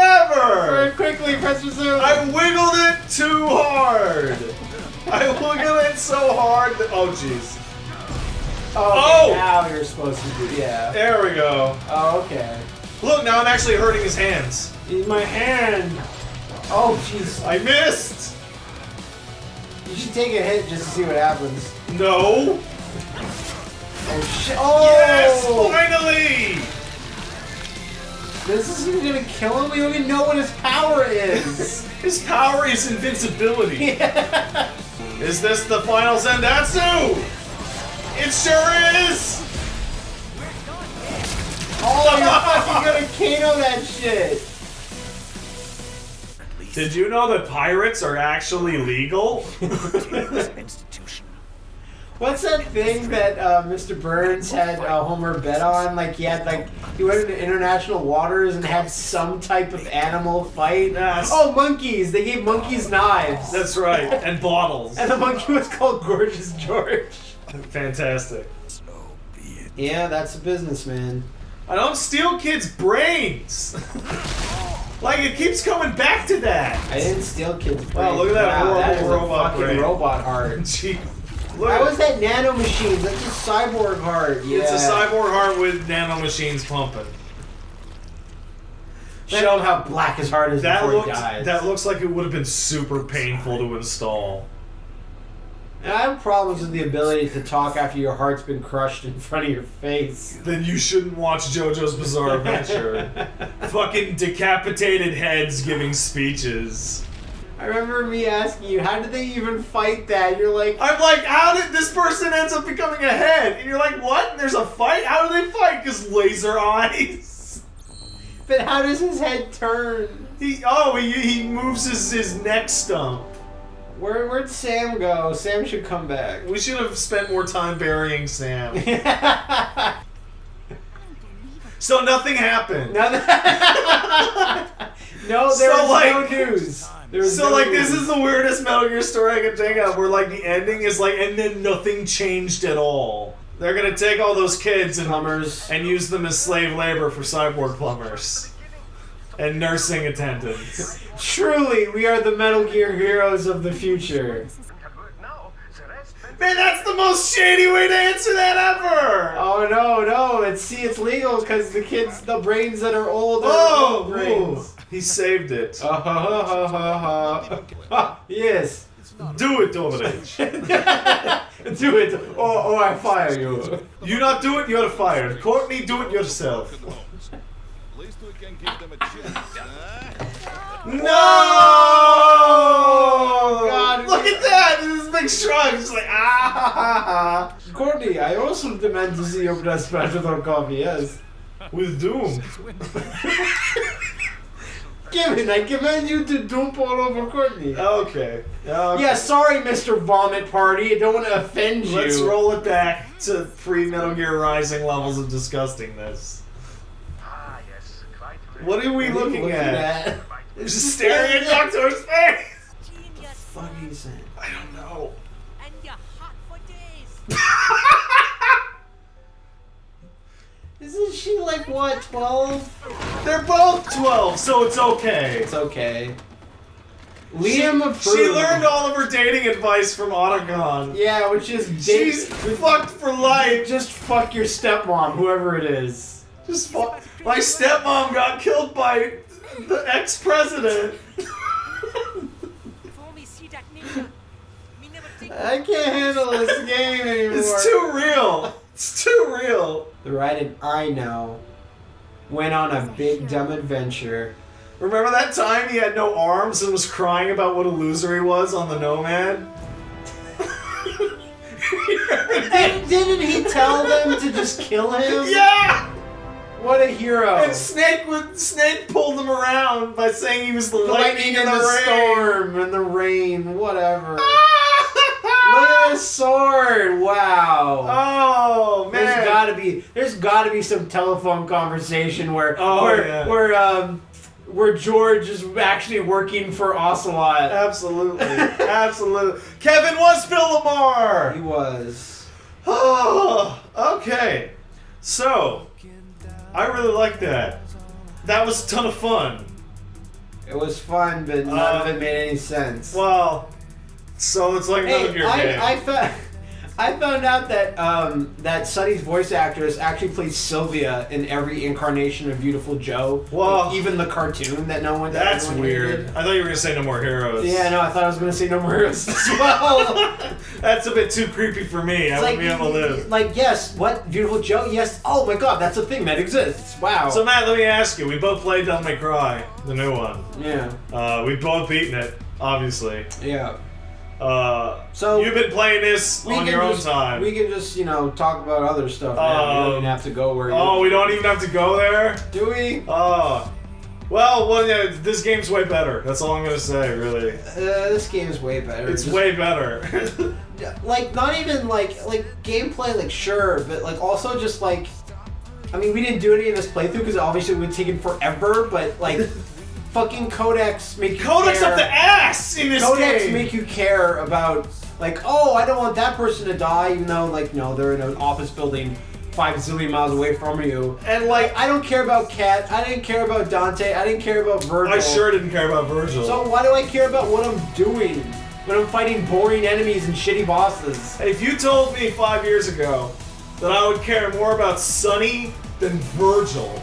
Very quickly, press resume. I wiggled it too hard! I wiggled it so hard that. Oh jeez. oh, Oh! now you're supposed to do. Yeah. There we go. Oh, okay. Look, now I'm actually hurting his hands. In my hand. Oh, jeez. I missed! You should take a hit just to see what happens. No! Oh shit! Oh! Yes! Finally! This isn't gonna kill him. We don't even know what his power is. His power is invincibility. Is this the final Zandatsu? It sure is! Oh, you're fucking gonna Kano that shit. Did you know that pirates are actually legal? What's that thing that uh, Mr. Burns had uh, Homer bet on? Like he had like he went into international waters and had some type of animal fight. Yes. Oh, monkeys! They gave monkeys knives. That's right, and bottles. and the monkey was called Gorgeous George. Fantastic. So be it. Yeah, that's a businessman. I don't steal kids' brains! like, it keeps coming back to that! I didn't steal kids' brains. Wow, look at that wow, that horrible a robot robot heart. Gee. Look, How is that nano machine? That's a cyborg heart. Yeah. It's a cyborg heart with nanomachines pumping. Show him how black his heart is That before looks he dies. that looks like it would have been super painful to install. And I have problems with the ability to talk after your heart's been crushed in front of your face. Then you shouldn't watch JoJo's Bizarre Adventure. Fucking decapitated heads giving speeches. I remember me asking you, how did they even fight that? You're like, I'm like, how did this person ends up becoming a head? And you're like, what? There's a fight? How do they fight? Because laser eyes. but how does his head turn? He oh he, he moves his, his neck stump. Where where'd Sam go? Sam should come back. We should have spent more time burying Sam. So nothing happened. no, no, there So, was like- no news. There was So no like this is the weirdest Metal Gear story I can think of, where like the ending is like, and then nothing changed at all. They're gonna take all those kids and plumbers. and use them as slave labor for cyborg plumbers and nursing attendants. Truly, we are the Metal Gear heroes of the future. Man, that's the most shady way to answer that ever. Oh no, no! It's see, it's legal because the kids, the brains that are old, are Oh, old brains. He saved it. Uh, ha, ha, ha, ha, ha. Ah, yes. Do it, Dominage. Do it, or, or I fire you. You not do it, you're fired. Courtney, do it yourself. No! God. Look at that! This big shrug. It's like ah ha ha ha. Courtney, I also demand to see your blood spattered on coffee. Yes. With Doom. Kevin, I command you to dump all over Courtney. Okay. okay. Yeah, sorry, Mr. Vomit Party. I don't want to offend you. Let's roll it back to pre Metal Gear Rising levels of disgustingness. Ah, what are we What are you looking, at? at? Just staring at dr Doctor's face. Fuck you saying? I don't know. And you're hot for days. Isn't she like what, twelve? They're both 12, so it's okay. It's okay. Liam approved. She learned all of her dating advice from Otacon. Yeah, which is She's fucked for life. Just fuck your stepmom, whoever it is. Just fuck. My stepmom got killed by the ex-president. Before we see that ninja, we never think I can't handle this game anymore. It's too real. It's too real. The writer I know went on a big dumb adventure. Remember that time he had no arms and was crying about what a loser he was on the Nomad? Did, didn't he tell them to just kill him? Yeah! What a hero. And Snake would Snake pulled him around by saying he was the, the lightning, lightning in and the, the rain. storm and the rain, whatever. Look sword! Wow. Oh man! There's gotta be there's gotta be some telephone conversation where Oh, where yeah. where um where George is actually working for Ocelot. Absolutely, absolutely. Kevin was Phil Lamar. He was. Oh, okay. So, I really like that. That was a ton of fun. It was fun, but none Uh, of it made any sense. Well, so it's like Metal hey, Gear game. I, I, fe- I found out that um, that Sunny's voice actress actually plays Sylvia in every incarnation of Viewtiful Joe. Whoa. even the cartoon that no one. That's everyone weird. hated. I thought you were gonna say no more heroes. Yeah, no, I thought I was gonna say no more heroes as well. That's a bit too creepy for me. I It's wouldn't be able to live. Like, yes, what Viewtiful Joe? Yes. Oh my God, that's a thing that exists. Wow. So Matt, let me ask you. We both played Devil May Cry, the new one. yeah, Uh, we've both beaten it, obviously. yeah. Uh, So you've been playing this We on your own just, time. We can just you know talk about other stuff. now. we don't Um, even have to go where. oh, we don't even have to go there. do we? Oh, well, well, yeah, this game's way better. That's all I'm gonna say. Really, Uh, this game is way better. it's Just- way better. like not even like like gameplay like sure but like also just like i mean we didn't do any of this playthrough because obviously it would have taken forever but like fucking codex make you Codex care. up the ass in this codex game. make you care about like oh i don't want that person to die even though like no they're in an office building five zillion miles away from you and like, i don't care about cat i didn't care about dante i didn't care about virgil I sure didn't care about Virgil. so why do i care about what i'm doing when i'm fighting boring enemies and shitty bosses if you told me five years ago that I would care more about Sunny than Virgil,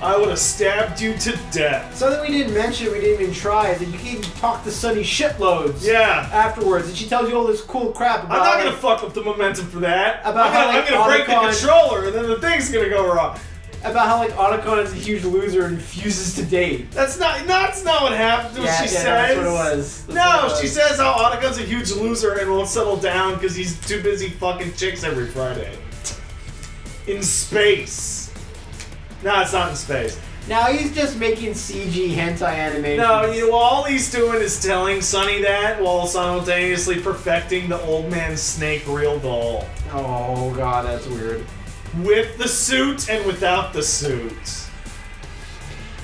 I would have stabbed you to death. Something we didn't mention, we didn't even try, is that you can talk to Sunny shitloads. Yeah. Afterwards, and she tells you all this cool crap about. I'm not gonna like, fuck up the momentum for that. About I'm how, gonna, like, I'm gonna break the controller, and then the thing's gonna go wrong. about how like Otacon is a huge loser and refuses to date. That's not. That's not what happened. What Yeah, she yeah, says. that's what it was. That's no, what it she says how Otacon's a huge loser and won't settle down because he's too busy fucking chicks every Friday. In space. No, it's not in space. Now he's just making CG hentai animations. No, you know, all he's doing is telling Sunny that while simultaneously perfecting the old man snake real doll. Oh god, that's weird. With the suit and without the suit.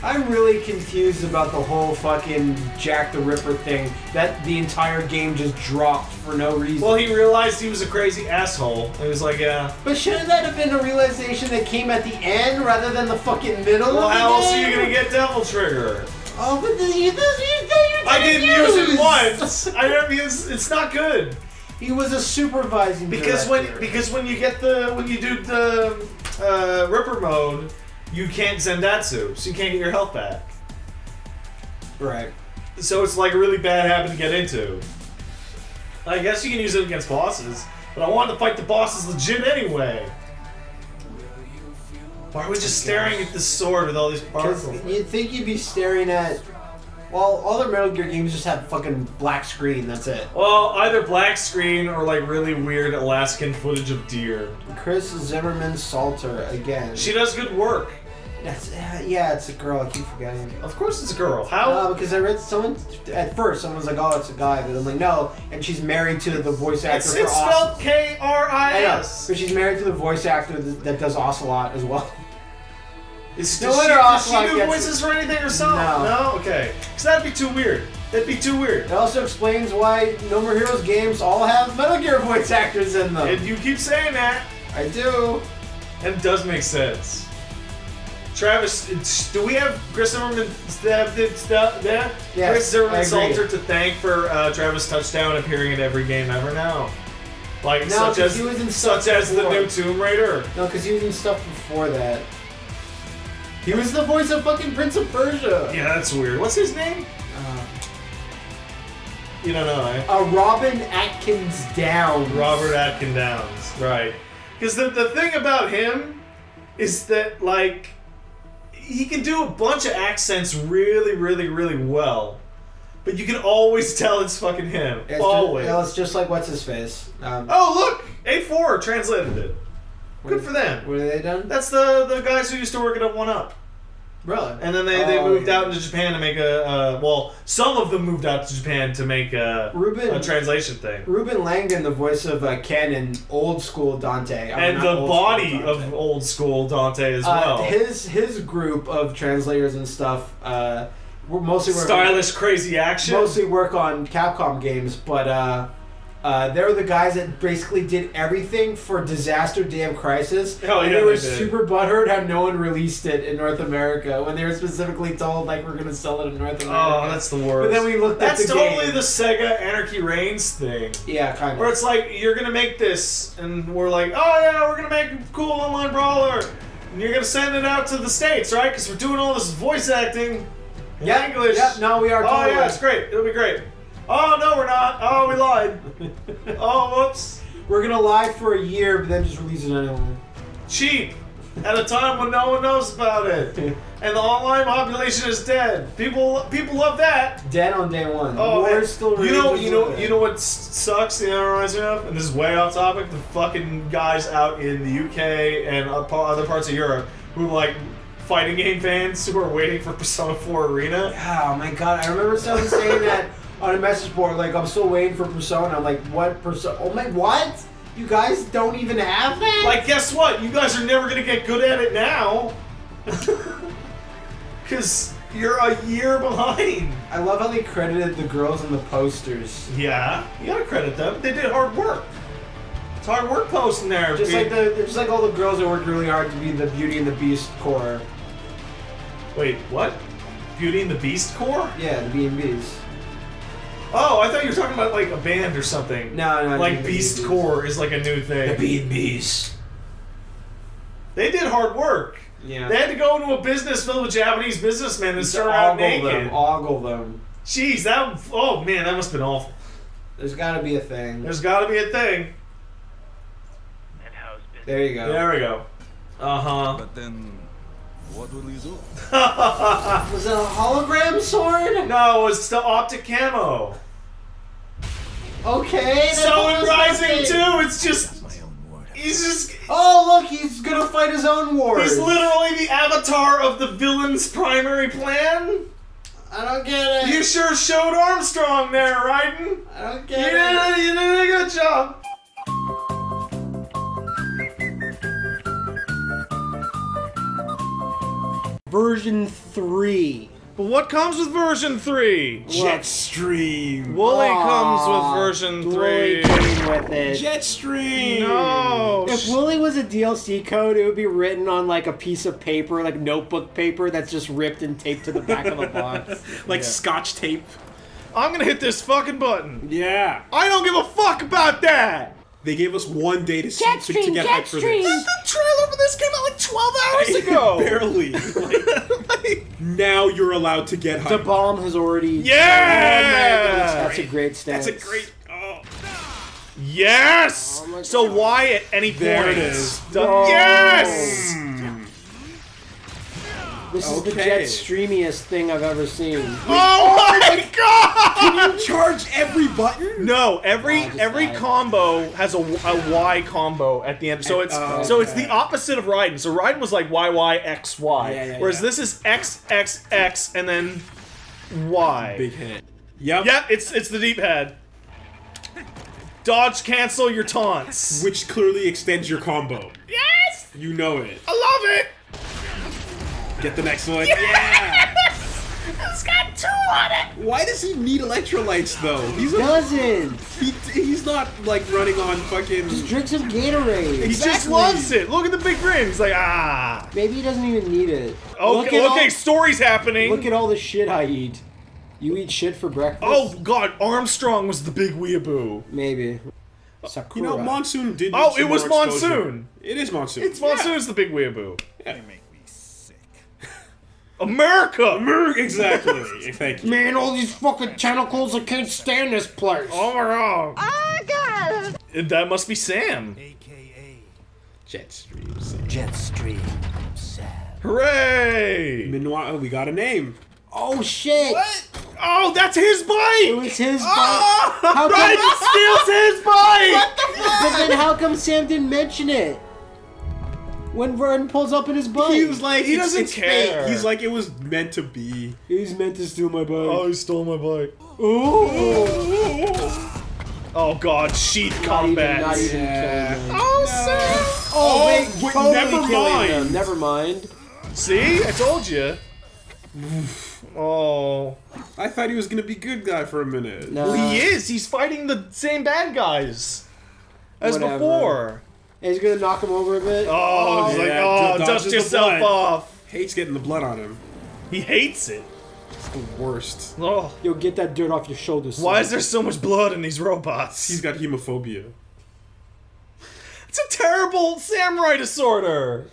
I'm really confused about the whole fucking Jack the Ripper thing. That the entire game just dropped for no reason. Well, he realized he was a crazy asshole. He was like, uh, but shouldn't that have been a realization that came at the end rather than the fucking middle? well, of the how else are you gonna get Devil Trigger? Oh, but the, you, this, you, I didn't didn't use it once. I never use. It's not good He was a supervising because when because when you get the when you do the uh, Ripper mode, you can't Zandatsu, so you can't get your health back. right. So it's like a really bad habit to get into. I guess you can use it against bosses, but I wanted to fight the bosses legit anyway. Why are we just staring at this sword with all these particles? you'd think you'd be staring at. Well, all other Metal Gear games just have fucking black screen. That's it. Well, either black screen or like really weird Alaskan footage of deer. Kris Zimmerman Salter again. She does good work. That's uh, yeah, it's a girl. I keep forgetting. Of course, it's a girl. How? Uh, because I read someone at first, someone was like, "Oh, it's a guy," but I'm like, "No," and she's married to the voice actor it's spelled K R I I know, but she's married to the voice actor that, does Ocelot as well. Is, No wonder does she do voices for anything herself? No. No? Okay. Because that'd be too weird. That'd be too weird. It also explains why No More Heroes games all have Metal Gear voice actors in them. And you keep saying that, I do. and it does make sense. Travis, do we have Kris Zimmerman stuff yeah? Yes, Kris Zimmerman. Salter to thank for uh, Travis touchdown appearing in every game ever now. Like No, such as he was in such as the new Tomb Raider. No, because he was in stuff before that. He was the voice of fucking Prince of Persia. Yeah, that's weird. What's his name? Uh, You don't know, eh? uh, Robin Atkin Downes. Robert Atkin Downes, right? Because the the thing about him is that like he can do a bunch of accents really, really, really well, but you can always tell it's fucking him. It's always. Just, it's just like what's his face. Um, oh look, 8-4 translated it. Good for them. What have they done? That's the the guys who used to work at 1UP. Really? And then they, they Oh, moved yeah. out into Japan to make a uh, well, some of them moved out to Japan to make a, Ruben- a translation thing. Ruben Langdon, the voice of uh, Ken in old school Dante, I mean, And the body of old school Dante as Uh, well. his his group of translators and stuff uh, were mostly work Stylish, crazy action. mostly work on Capcom games, but uh, Uh, they were the guys that basically did everything for Disaster Day of Crisis. Hell and yeah, they were they super butthurt how no one released it in North America when they were specifically told like we're gonna sell it in North America. Oh, that's the worst. But then we looked That's at the That's totally game. the Sega Anarchy Reigns thing. Yeah, kind of. Where it's like you're gonna make this, and we're like, oh yeah, we're gonna make a cool online brawler, and you're gonna send it out to the states, right? Because we're doing all this voice acting in Yeah, English. yeah, no, we are Oh totally. yeah, it's great. It'll be great. Oh no, we're not. Oh, we lied. oh, whoops. We're gonna lie for a year, but then just release it anyway. Cheap. At a time when no one knows about it, and the online population is dead. People, people love that. Dead on day one. Oh, War man. still you know, you know, you know what sucks? You know, reminds me of, and this is way off topic. The fucking guys out in the UK and uh, other parts of Europe who like fighting game fans who are waiting for Persona 4 Arena. Yeah, oh my god, I remember someone saying that on a message board, like, I'm still waiting for Persona. I'm like, what Persona? Oh my, what? You guys don't even have that? Like, guess what? You guys are never gonna get good at it now, because you're a year behind. I love how they credited the girls in the posters. Yeah, you gotta credit them. They did hard work. It's hard work posting there. Just dude. like the, just like all the girls that worked really hard to be the Beauty and the Beast core. Wait, what? Beauty and the Beast core? Yeah, the B and Bs. Oh, I thought you were talking about like a band or something. No, no, Like the Beast Beast. Core is like a new thing. The B and Bs. They did hard work. Yeah. They had to go into a business filled with Japanese businessmen and To start out ogle naked. them, ogle them. Jeez, that oh man, that must have been awful. There's got to be a thing. There's got to be a thing. There you go. There we go. Uh huh. But then, what will you do? Was it a hologram sword? No, it's the optic camo. Okay. So what I in Rising thinking. 2, it's just he's just Oh look, he's gonna fight his own wars. he's literally the avatar of the villain's primary plan. I don't get it. You sure showed Armstrong there, Raiden. I don't You get did, it. you did a good job. Version three. But what comes with version 3? Jetstream. Woolie Aw, comes with version Woolie 3. came with it. Jetstream. No. If Woolie was a DLC code, it would be written on like a piece of paper, like notebook paper, that's just ripped and taped to the back of the box. Like scotch tape. I'm gonna hit this fucking button. Yeah. I don't give a fuck about that. They gave us one day to see to, to get hyped for this. Jetstream. The trailer for this came out like 12 hours ago. Barely. Like, now you're allowed to get hyped. The bomb has already. Yeah! That's a great stance. That's a great. Oh. Yes. Oh so why at any point? There it is. Done- Yes. This is the jet streamiest thing I've ever seen. Oh my god! Can you charge every button? No, every Oh, every that. combo has a, a Y combo at the end. So it's Oh, so it's the opposite of Raiden. So Raiden was like Y Y X Y, Yeah, yeah, whereas yeah. this is X X X and then Y. Big hit. Yep. Yep, it's it's the deep head. Dodge cancel your taunts. Which clearly extends your combo. Yes! You know it. I love it! Get the next one. Yeah. It's got two on it! Why does he need electrolytes though? He's a, Doesn't. he, he's not like running on fucking. Just drink some Gatorade. He just loves it. Look at the big grin. He's like, ah. Maybe he doesn't even need it. Look Okay, at okay, all- story's happening. Look at all the shit I eat. You eat shit for breakfast? oh god, Armstrong was the big weeaboo. Maybe. Sakura. You know, Monsoon did. Oh, it was more exposure. Monsoon. It is Monsoon. It's Monsoon's the big weeaboo. Yeah. America! America. Exactly. Thank you. Man, all these fucking tentacles, I can't stand this place. Oh my god. That must be Sam. AKA. Jetstream. Jetstream. Sam. Hooray! Meanwhile, oh, we got a name. Oh shit! Oh, that's his bike! It was his ah! bike. Oh, How come- Raiden steals his bike! But then how come Sam didn't mention it? When Vern pulls up in his bike. He was like, He doesn't care. fake. He's like, it was meant to be. He's meant to steal my bike. Oh, he stole my bike. Ooh. Oh god, sheet Not even, combat. not even Yeah. killing them. Oh, Sam! Oh, oh, wait, wait, totally never mind. them. Never mind. See? I told you. Oh. I thought he was gonna be good guy for a minute. No. Well, he is. He's fighting the same bad guys as Whatever. before. And he's gonna knock him over a bit. Oh, oh he's like, Yeah, oh, dodges dust the yourself blood. off. Hates getting the blood on him. He hates it. It's the worst. Oh. Yo, get that dirt off your shoulders. Why son. is there so much blood in these robots? He's got hemophobia. It's a terrible samurai disorder.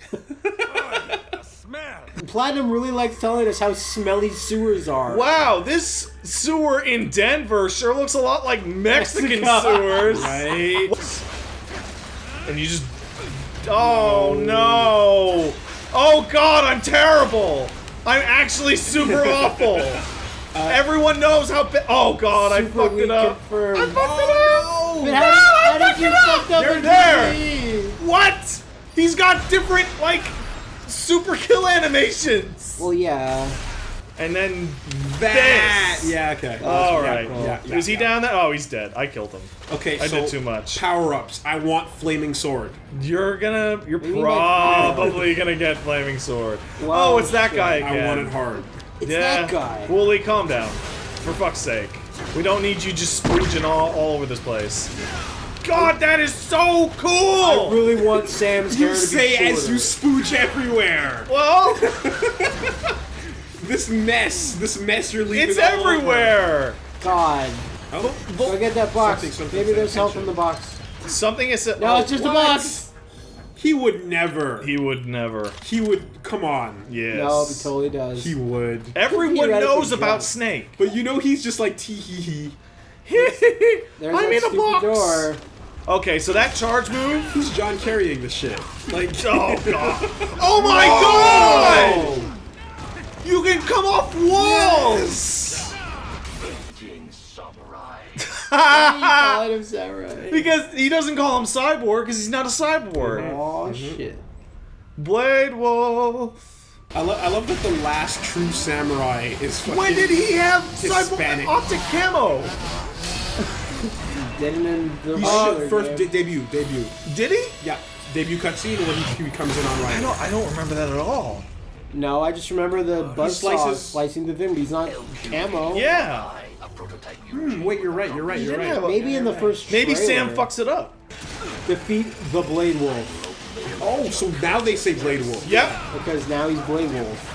Smell. Platinum really likes telling us how smelly sewers are. Wow, this sewer in Denver sure looks a lot like Mexican sewers. Right? And you just. Oh no! Oh god, I'm terrible! I'm actually super awful! Everyone knows how. Ba- oh god, I fucked it up. confirmed. I fucked it up! But No, how, I how fucked it up! fuck up They're there! PvE? What? He's got different, like, super kill animations! Well, yeah. And then. That. This. Yeah. Okay. Alright. Yeah, yeah, Is he yeah. down there? Oh, he's dead. I killed him. Okay. I so did too much. Power ups. I want flaming sword. You're gonna. You're Maybe probably gonna get Flaming Sword. Wow, oh, it's that shit. guy I want it hard. It's yeah. that guy. Woolie, calm down. For fuck's sake. We don't need you just spooging all, all over this place. God, that is so cool! I really want Sam's hair You to be You say as you spooge everywhere. well, This mess. This mess you're leaving. it's all everywhere! God. Oh. Go get that box. Something- something Maybe there's help in the box. Something is. No, oh, it's just what? a box. He would never. He would never. He would. Come on. Yes. No, he totally does. He would. Everyone Theoretically knows about drunk. Snake. But you know he's just like tee hee hee. There's I'm in a stupid box. door. Okay, so that charge move. He's John carrying the shit. Like. Oh god. Oh my god! You can come off walls! Raging samurai. Him samurai. because he doesn't call him cyborg because he's not a cyborg. Oh shit. Blade Wolf. I, lo- I love that the last true samurai is fucking When did he have Hispanic. cyborg optic camo? Didn't in the Uh, first de- debut, debut. Did he? Yeah, debut cutscene where he, he comes in on I right. don't. I don't remember that at all. No, I just remember the buzz slices- slicing the thing, but he's not camo. Yeah. Hmm, wait, you're right. You're right. You're Yeah, right. but- Maybe in the first Maybe Sam fucks it up. defeat the Blade Wolf Oh, so now they say Blade Wolf. Yep. because now he's Blade Wolf.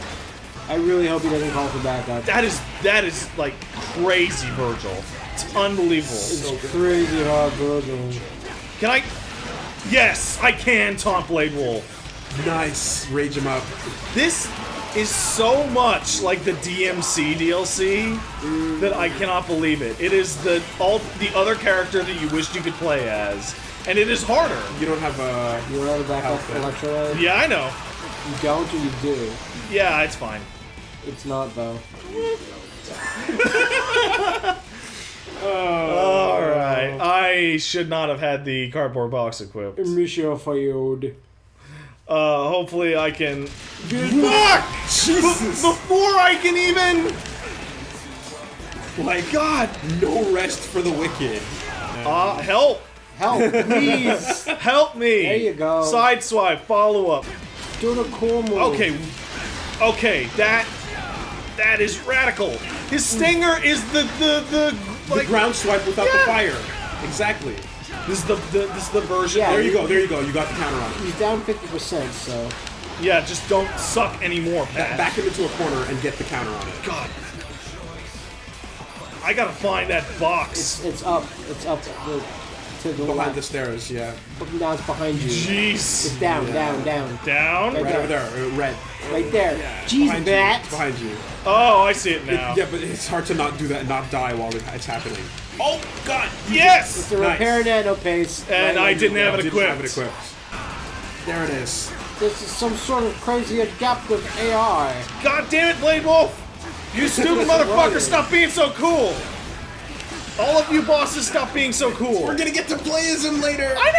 I really hope he doesn't call for backup. That is that is like crazy, Virgil. It's unbelievable. It's crazy hard Virgil. Can I? Yes, I can taunt Blade Wolf. Nice. Rage him up. This is so much like the DMC DLC that I cannot believe it. It is the all the other character that you wished you could play as, and it is harder. You don't have a. You want to backup Outfit. electrolyte? Yeah, I know. You don't or you do? Yeah, it's fine. It's not though. All right, I should not have had the cardboard box equipped. Mission failed. Uh, hopefully I can. Fuck! Jesus. Before I can even. My God, no rest for the wicked. Uh, help! Help, please! Help me! There you go. Side swipe, follow up. Do the cool move. Okay, okay, that that is radical. His stinger is the the the The like. ground swipe without Yeah. the fire. Exactly. This is the, the this is the version. Yeah. There you go. There you go. You got the counter on it. He's down 50%, so. Yeah, just don't suck anymore, Pat. Back him into a corner and get the counter on it. God. I gotta find that box. It's up. It's up the, to the Behind left. the stairs, yeah. Looking down, it's behind you. Jeez. It's down, Yeah. down, down. Down. Right Right over there, red. Right there. Jeez, behind Matt. you. Behind you. Oh, I see it It- now. yeah, but it's hard to not do that and not die while it's happening. Oh God! Yes. It's a Nice. repair nano pace. And Right I didn't have go. it Didn't equipped. have it equipped. There it is. This is some sort of crazy adaptive AI. God damn it, Blade Wolf! You stupid motherfucker, stop being so cool! All of you bosses, stop being so cool! We're gonna get to play as him later. I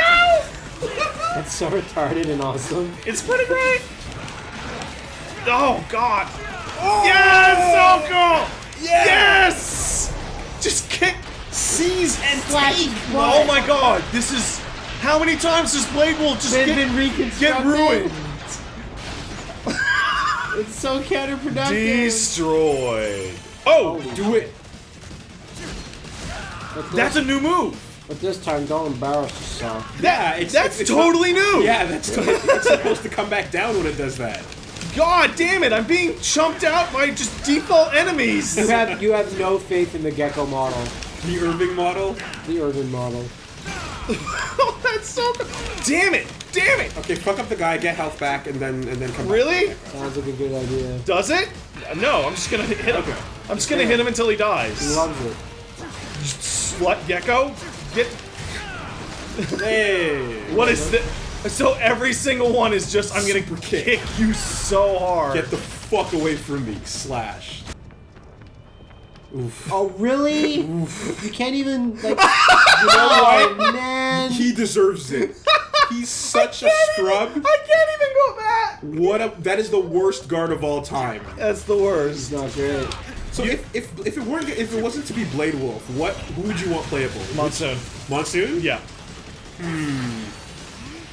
know! That's so retarded and awesome. It's pretty great! Oh, God! Oh! Yes! So cool! Yes! Just kick! Seize and Flash take. Oh my god, this is. How many times does Blade Wolf just Been, get, been get ruined? It's so counterproductive. Destroyed. Oh, Do it. That's a new move. but this time, don't embarrass yourself. Yeah, it's That's it's, it's totally new. Yeah, that's it's supposed to come back down when it does that. God damn it! I'm being chumped out by just default enemies. You have you have no faith in the Gecko model, The Irving model. the Irving model. oh, that's so. good. Damn it! Damn it! Okay, fuck up the guy, get health back, and then and then come. back. Really? Sounds like a good idea. Does it? No, I'm just gonna hit him. Okay. I'm just gonna hit him until he dies. He loves it. Slut gecko. Get. Hey. What is this? So every single one is just I'm gonna Super kick. kick you so hard. Get the fuck away from me, slash. Oof. Oh really? You can't even like. you know what, man? He deserves it. He's such a scrub. I can't even go back. What a that is the worst guard of all time. That's the worst. It's not great. So if, if if it weren't if it wasn't to be Blade Wolf, what who would you want playable? Monsoon. Monsoon? Yeah. Hmm.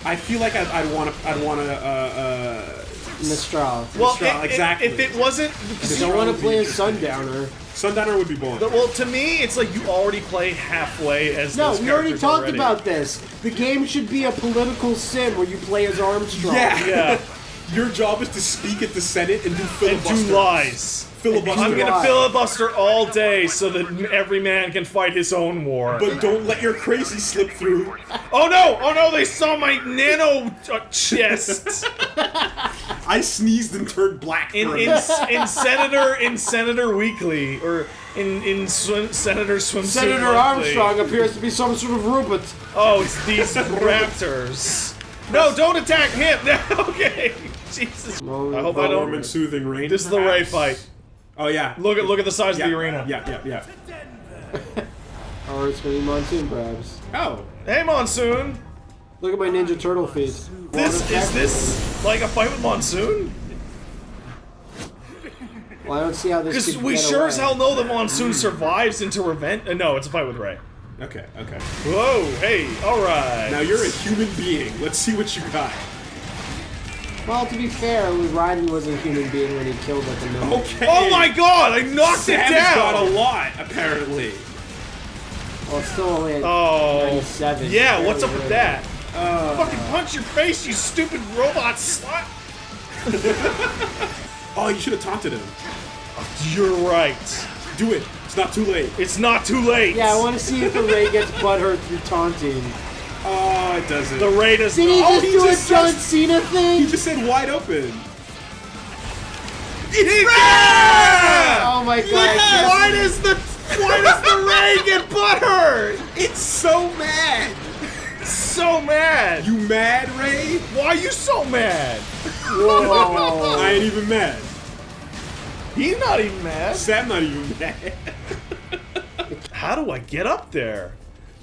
I feel like I'd, I'd want to I'd want to uh, uh, Mistral. Well, Mistral, i- i- exactly. If it wasn't, I don't want to play a Sundowner. Sundowner would be boring. The- well, to me, it's like you already play halfway as No, those we already talked already. about this. The game should be a political sim where you play as Armstrong. Yeah. Yeah, Your job is to speak at the Senate and do and do lies. Filibuster. I'm gonna filibuster all day so that every man can fight his own war. But don't let your crazy slip through. oh no! Oh no! They saw my nano uh, chest I sneezed and turned black. in in, in Senator in Senator Weekly or in in swim, Senator Swimsuit Senator Monthly. Armstrong appears to be some sort of robot. Oh, it's these raptors. No, don't attack him. okay. Jesus. No, I hope The I warm don't. and soothing rain. This is the right fight. Oh yeah. Look at look at the size yeah, of the arena. Yeah, yeah, yeah. Or it's gonna be Monsoon, perhaps. Oh. Hey, Monsoon. Look at my Ninja Turtle feet. This Water is this like a fight with Monsoon? Well, I don't see how this. Because could we get sure away. as hell know that Monsoon survives into revenge. Uh, no, it's a fight with Ray. Okay, okay. Whoa, hey, all right. Now you're a human being. Let's see what you got. Well, to be fair, Raiden was a human being when he killed at the middle. Okay. Oh my God! I knocked Sam's it down. got a lot, apparently. Well, it's still only Oh, 97. yeah. What's up with that? Uh, Fucking punch your face, you stupid robot slut. oh, you should have taunted him. You're right. Do it. It's not too late. It's not too late. Yeah, I want to see if the Ray gets butthurt through taunting. Oh, it doesn't. The Ray does Did he not. just he do just a John says- Cena thing? He just said wide open. Oh my god! I Why believe- does the why does the Ray get butthurt? It's so mad. So mad. You mad, Ray? Why are you so mad? Whoa. I ain't even mad. He's not even mad. Sam not even mad. How do I get up there?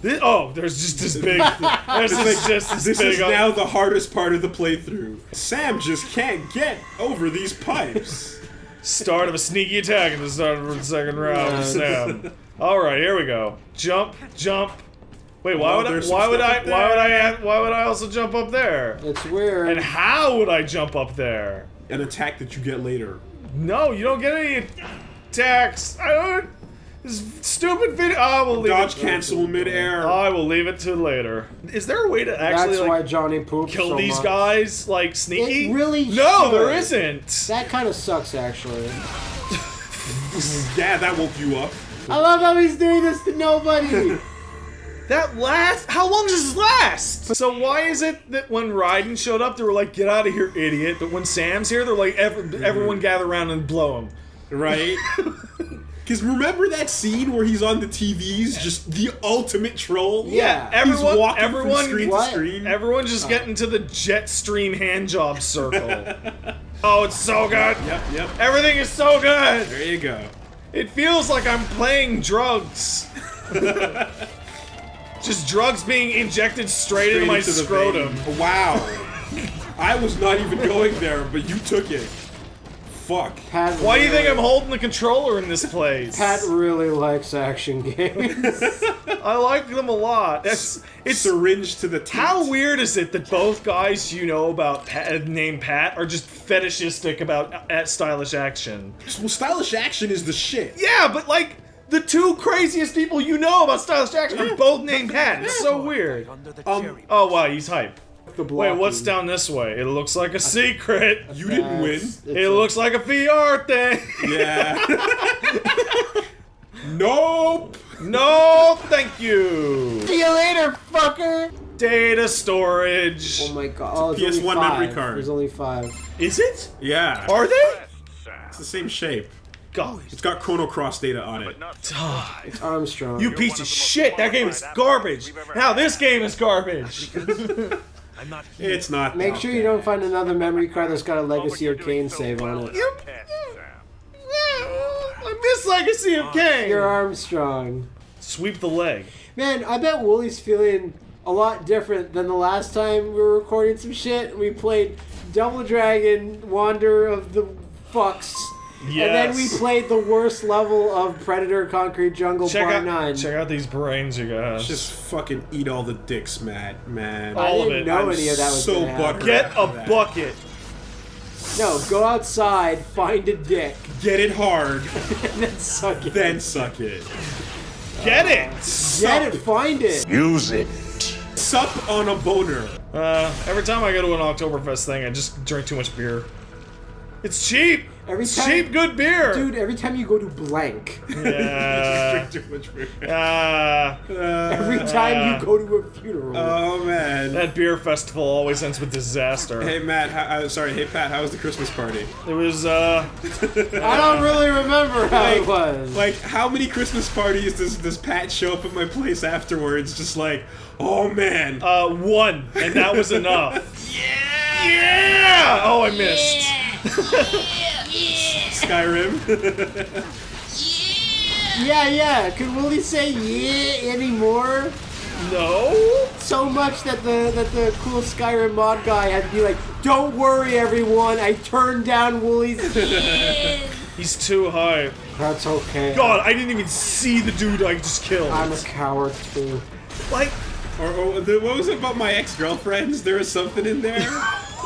This, oh, there's just this big. There's this, like, just this, this big. is now the hardest part of the playthrough. Sam just can't get over these pipes. start of a sneaky attack at the start of the second round. Yeah. Sam. All right, here we go. Jump, jump. Wait, why Oh, would I? Why would I? Why would I? Why would I also jump up there? It's weird. And how would I jump up there? An attack that you get later. No, you don't get any attacks. I don't. This stupid video. I will leave Dodge it. cancel midair. I will leave it to later. Is there a way to actually That's why Johnny poops kill so these much. guys like sneaky? It really No, should. there isn't. That kind of sucks, actually. Yeah, that woke you up. I love how he's doing this to nobody. That last. How long does this last? So why is it that when Raiden showed up, they were like, "Get out of here, idiot!" But when Sam's here, they're like, Ev- "Everyone mm-hmm. gather around and blow him." Right? Because remember that scene where he's on the TVs, just the ultimate troll? Yeah. He's Everyone, walking everyone, from screen What? to screen. everyone, just oh. get into the jet stream hand job circle. oh, it's so good. Yep, yep. Everything is so good. There you go. It feels like I'm playing drugs. Just drugs being injected straight, into my into scrotum. vein. Wow. I was not even going there, but you took it. Fuck? Pat Why do you think I'm holding the controller in this place? Pat really likes action games. I like them a lot. It's, it's Syringe to the teeth. how weird is it that both guys you know about Pat, named Pat are just fetishistic about at stylish action? Well, stylish action is the shit. Yeah, but like the two craziest people you know about stylish action are both named Pat. It's so weird. Um. Oh wow, he's hype. The Wait, what's down this way? It looks like a secret. You didn't win. It's- it's It a- looks like a VR thing. Yeah. nope. no, thank you. See you later, fucker. Data storage. Oh my god. Oh, it's PS1 memory card. There's only five. Is it? Yeah. Are they? It's the same shape. God. It's got Chrono Cross data on it. It's Armstrong. You piece of shit! That game is garbage. Now this game is garbage. I'm not It's not. Make sure you don't find another memory card that's got a Legacy or Kain save on it. I miss Legacy of Kain. You're Armstrong. Sweep the leg. Man, I bet Woolie's feeling a lot different than the last time we were recording some shit. We played Double Dragon Wander of the Fucks. And then we played the worst level of Predator Concrete Jungle Check Part out, 9. check out these brains, you guys. Just fucking eat all the dicks, Matt. Man. All of didn't it. know I'm any of that was so gonna happen. butthurt. Get a that. bucket. No, go outside, find a dick, Get it hard, and then suck it. then suck it. Get it. Get it, find it. Use it. Sup on a boner. Uh, every time I go to an Oktoberfest thing, I just drink too much beer. It's cheap. Every time- cheap, good beer. Dude, every time you go to blank, Yeah. Drink too much beer. Ah. every time you go to a funeral. Oh man. that beer festival always ends with disaster. Hey Matt, how, uh, sorry. Hey Pat, how was the Christmas party? It was uh I don't really remember how it was. Like, how many Christmas parties does does Pat show up at my place afterwards? Just like, oh man, uh one, and that was enough. yeah. Yeah. Oh, I missed. yeah. Skyrim. yeah, yeah. Yeah. Could Woolie say yeah anymore? No. So much that the that the cool Skyrim mod guy had to be like, "Don't worry, everyone. I turned down Woolie's." yeah. He's too high. That's okay. God, I didn't even see the dude I just killed. I'm a coward too. like, or, or the, what was it about my ex girlfriends? There was something in there.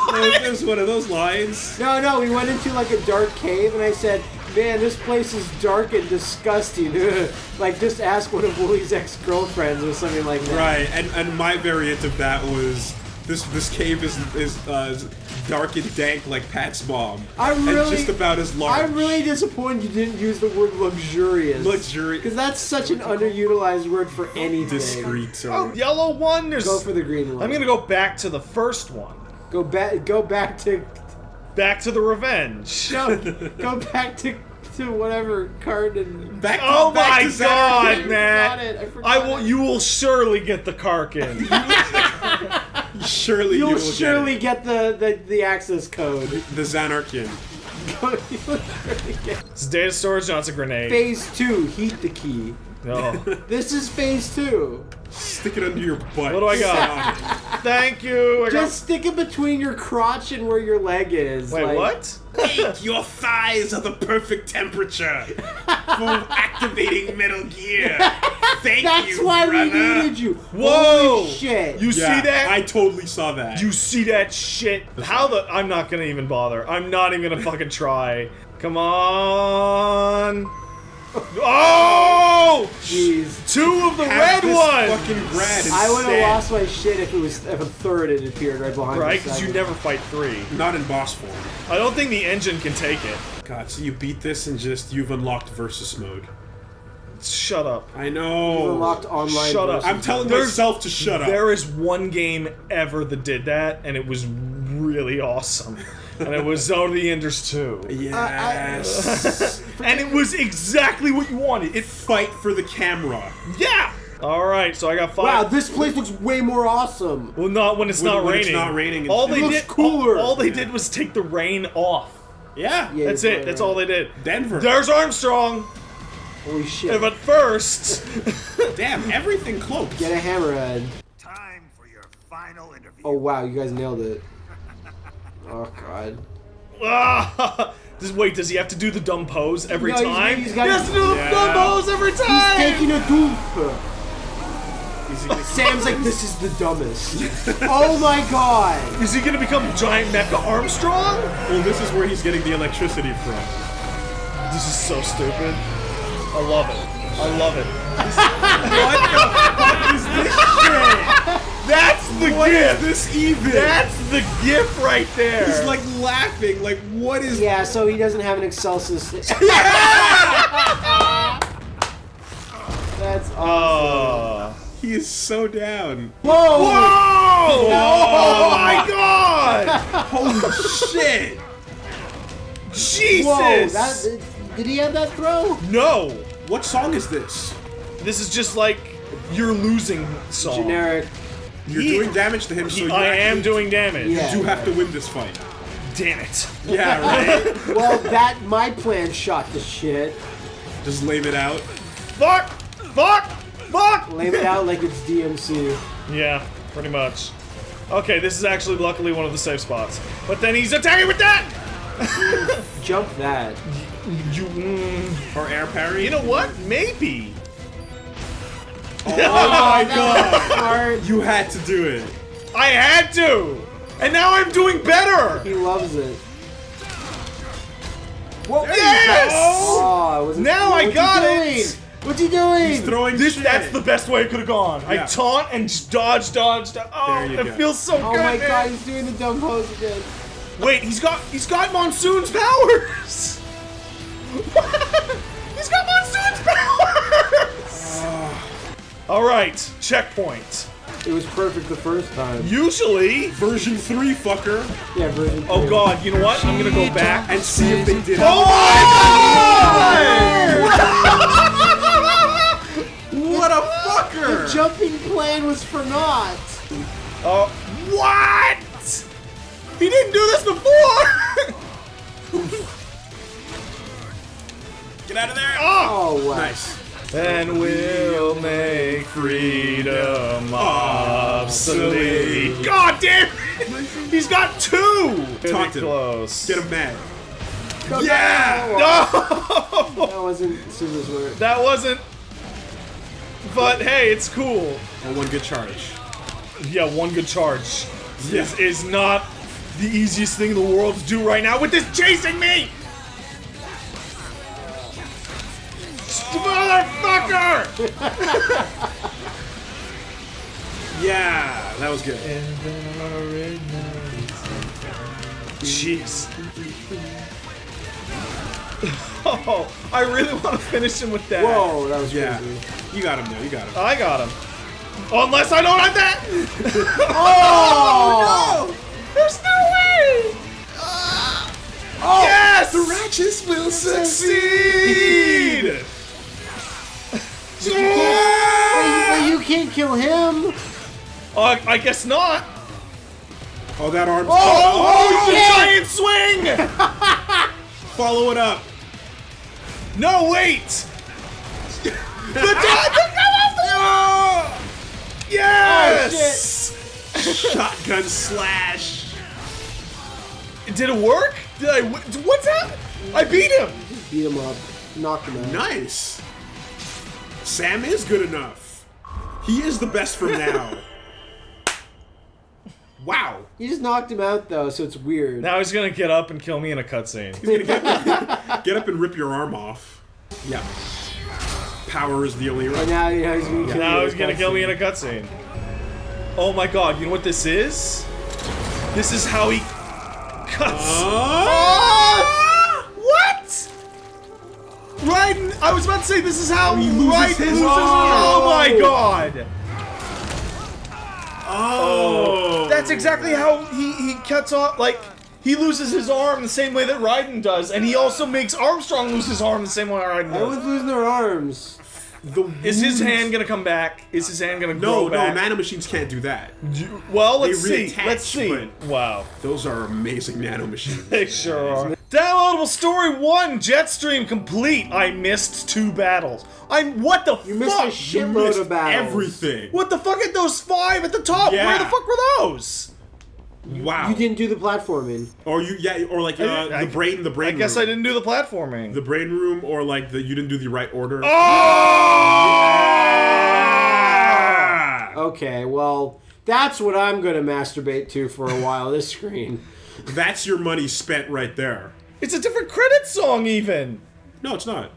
Like, There's one of those lines. No, no. We went into like a dark cave, and I said, "Man, this place is dark and disgusting." like, just ask one of Woolie's ex-girlfriends or something like that. Right, and and my variant of that was this this cave is is uh, dark and dank like Pat's mom. I'm and really- just about as large. I'm really disappointed you didn't use the word luxurious. luxury. Because that's such an underutilized word for anything. Discreet. Uh, oh, yellow one. There's. Go for the green one. I'm gonna go back to the first one. go back. Go back to. Back to the revenge. No, go back to to whatever card and. Back, Oh back my to god, I forgot man! it, I I will. it. You will surely get the Karkin. Surely You'll you will surely get, get, the, the the access code. the Xanarchian. You'll surely get- it's data storage, not a grenade. phase two. Heat the key. Oh. This is phase two. Stick it under your butt. What do I got? Thank you. I got- Just stick it between your crotch and where your leg is. Wait, like- what? Make your thighs are the perfect temperature for activating Metal Gear. Thank you. That's you, why we needed you. Whoa! Holy shit! You Yeah, see that? I totally saw that. You see that shit? How the? I'm not gonna even bother. I'm not even gonna fucking try. Come on. Oh! Jeez. Two of the Have red ones. Fucking red. I would have lost my shit if it was if a third had appeared right behind Right? Because you never fight three. Not in boss form. I don't think the engine can take it. God, so you beat this and just you've unlocked versus mode. Shut up. I know. You've unlocked online. Shut up. I'm telling There's- myself to shut up. There is one game ever that did that, and it was really awesome. and it was Zone of the Enders 2. Yes. And it was exactly what you wanted. It Fight for the camera. yeah. All right, so I got five. Wow, this place looks way more awesome. Well, not when it's When- not when raining. it's not raining, All it they looks did, cooler. All, all they did was take the rain off. Yeah. Yeah, That's it. right, That's right. all they did. Denver. There's Armstrong. Holy shit! But first, Damn, everything cloaked. Get a hammerhead. Time for your final interview. Oh wow, you guys nailed it. Oh god. Ah! Does, wait, does he have to do the dumb pose every No, he's- time? he's got- he has to do the Yeah. dumb pose every time. He's taking a dump. Is Sam's like, this is the dumbest. oh my god. Is he gonna become giant Mecha Armstrong? well, this is where he's getting the electricity from. This is so stupid. I love it. I love it. what the fuck is this shit? That's the What is gift. this even? That's the gift right there. He's like laughing. Like, what is? Yeah, so he doesn't have an Excelsus. That's oh. awesome. Oh. He is so down. Whoa! Whoa! Oh my god! Holy shit! Jesus! Whoa! That, did he have that throw? no! What song is this? This is just like you're losing song. Generic. You're He- doing damage to him, so He- you I am doing damage. Yeah. do have to win this fight. Damn it. Yeah, right. Well, that my plan shot to shit. Just lay it out. Fuck! Fuck! Fuck! Lay it out like it's DMC. Yeah, pretty much. Okay, this is actually luckily one of the safe spots. But then he's attacking with that! Jump that. You, mm, Or air parry. you know what? Maybe. Oh, oh my god! You had to do it. I had to! And now I'm doing better! He loves it. Whoa, Yes! Oh, was it, Now I what's got it! doing? What's he doing? He's throwing This, shit. that's the best way it could have gone. I taunt and just dodge, dodge, dodge. Oh, There it go. feels so oh good, my man. god, he's doing the dumb pose again. Wait, he's got he's got Monsoon's powers. he's got Monsoon's powers. All right, checkpoint. It was perfect the first time. Usually, version three, fucker, Yeah, version. oh three. god, you know what? I'm gonna go back. and see if they did. It. Oh my oh god! What a The fucker! jumping plane was for naught. Oh, what? He didn't do this before. Get out of there! oh. Oh wow. Nice. And we'll make freedom obsolete. God damn it! He's got two! Talk to him. close. Get him mad. Go Yeah! No! That wasn't super smart. That wasn't. But hey, it's cool. And one good charge. Yeah, one good charge Yeah. is, is not the easiest thing in the world to do right now with this chasing me! Motherfucker! Yeah, that was good. Jeez. Oh, I really want to finish him with that. Whoa, that was Yeah. crazy. You got him though. You got him. I got him. Unless I don't have that! Oh, oh, no! There's no way! Oh, yes! The righteous will succeed! Wait, wait, you can't kill him. Uh, I guess not. Oh, that arm. Oh, oh, shit! giant swing! Follow it up. No, wait! the dog Oh, Yes! Shotgun slash. Did it work? Did I? What's that? I beat him. Beat him up. Knocked him out. Nice. Sam is good enough. He is the best for now. wow. You just knocked him out though, so it's weird. Now he's gonna get up and kill me in a cutscene. He's gonna get up and rip your arm off. Yeah. Power is the only And right. now, you know, he's gonna kill Now he's gonna kill me in a cutscene. cutscene. Oh my god, you know what this is? This is how he cuts. Oh! What? Raiden, I was about to say this is how He loses Raiden his loses. arm. Oh my god! Oh. oh. That's exactly how he he cuts off. Like he loses his arm the same way that Raiden does, and he also makes Armstrong lose his arm the same way Raiden does. Everyone's losing their arms. The Is his hand gonna come back? Is his hand gonna No, grow no, back? nanomachines can't do that. well, let's They see. reattach, Let's see. Wow. Those are amazing nanomachines. They sure are. Downloadable story one, Jetstream complete. I missed two battles. I'm what the fuck? You missed fuck? a shitload of battles. Everything. What the fuck At those five at the top? Yeah. Where the fuck were those? Wow. You didn't do the platforming. Or you, yeah, or like uh, I- the brain, the brain. I guess room. I didn't do the platforming. The brain room, or like the you didn't do the right order. Oh! Okay, well, that's what I'm gonna masturbate to for a while. This screen. That's your money spent right there. It's a different credit song, even. No, it's not.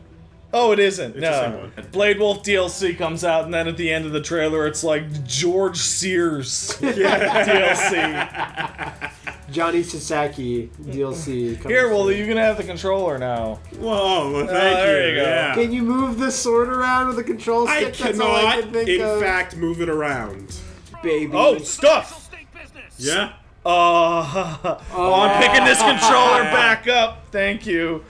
Oh, it isn't. It's the no. same one. Blade Wolf DLC comes out, and then at the end of the trailer, it's like George Sears DLC. Johnny Sasaki DLC. comes Here, well, soon. you can have the controller now. Whoa, well, oh, thank Oh, there you. you go. Yeah. Can you move the sword around with the control I stick? That's all I cannot, can think in of. fact, move it around. baby. Oh, stuff! Yeah. Uh, oh, I'm picking this controller back up. Thank you.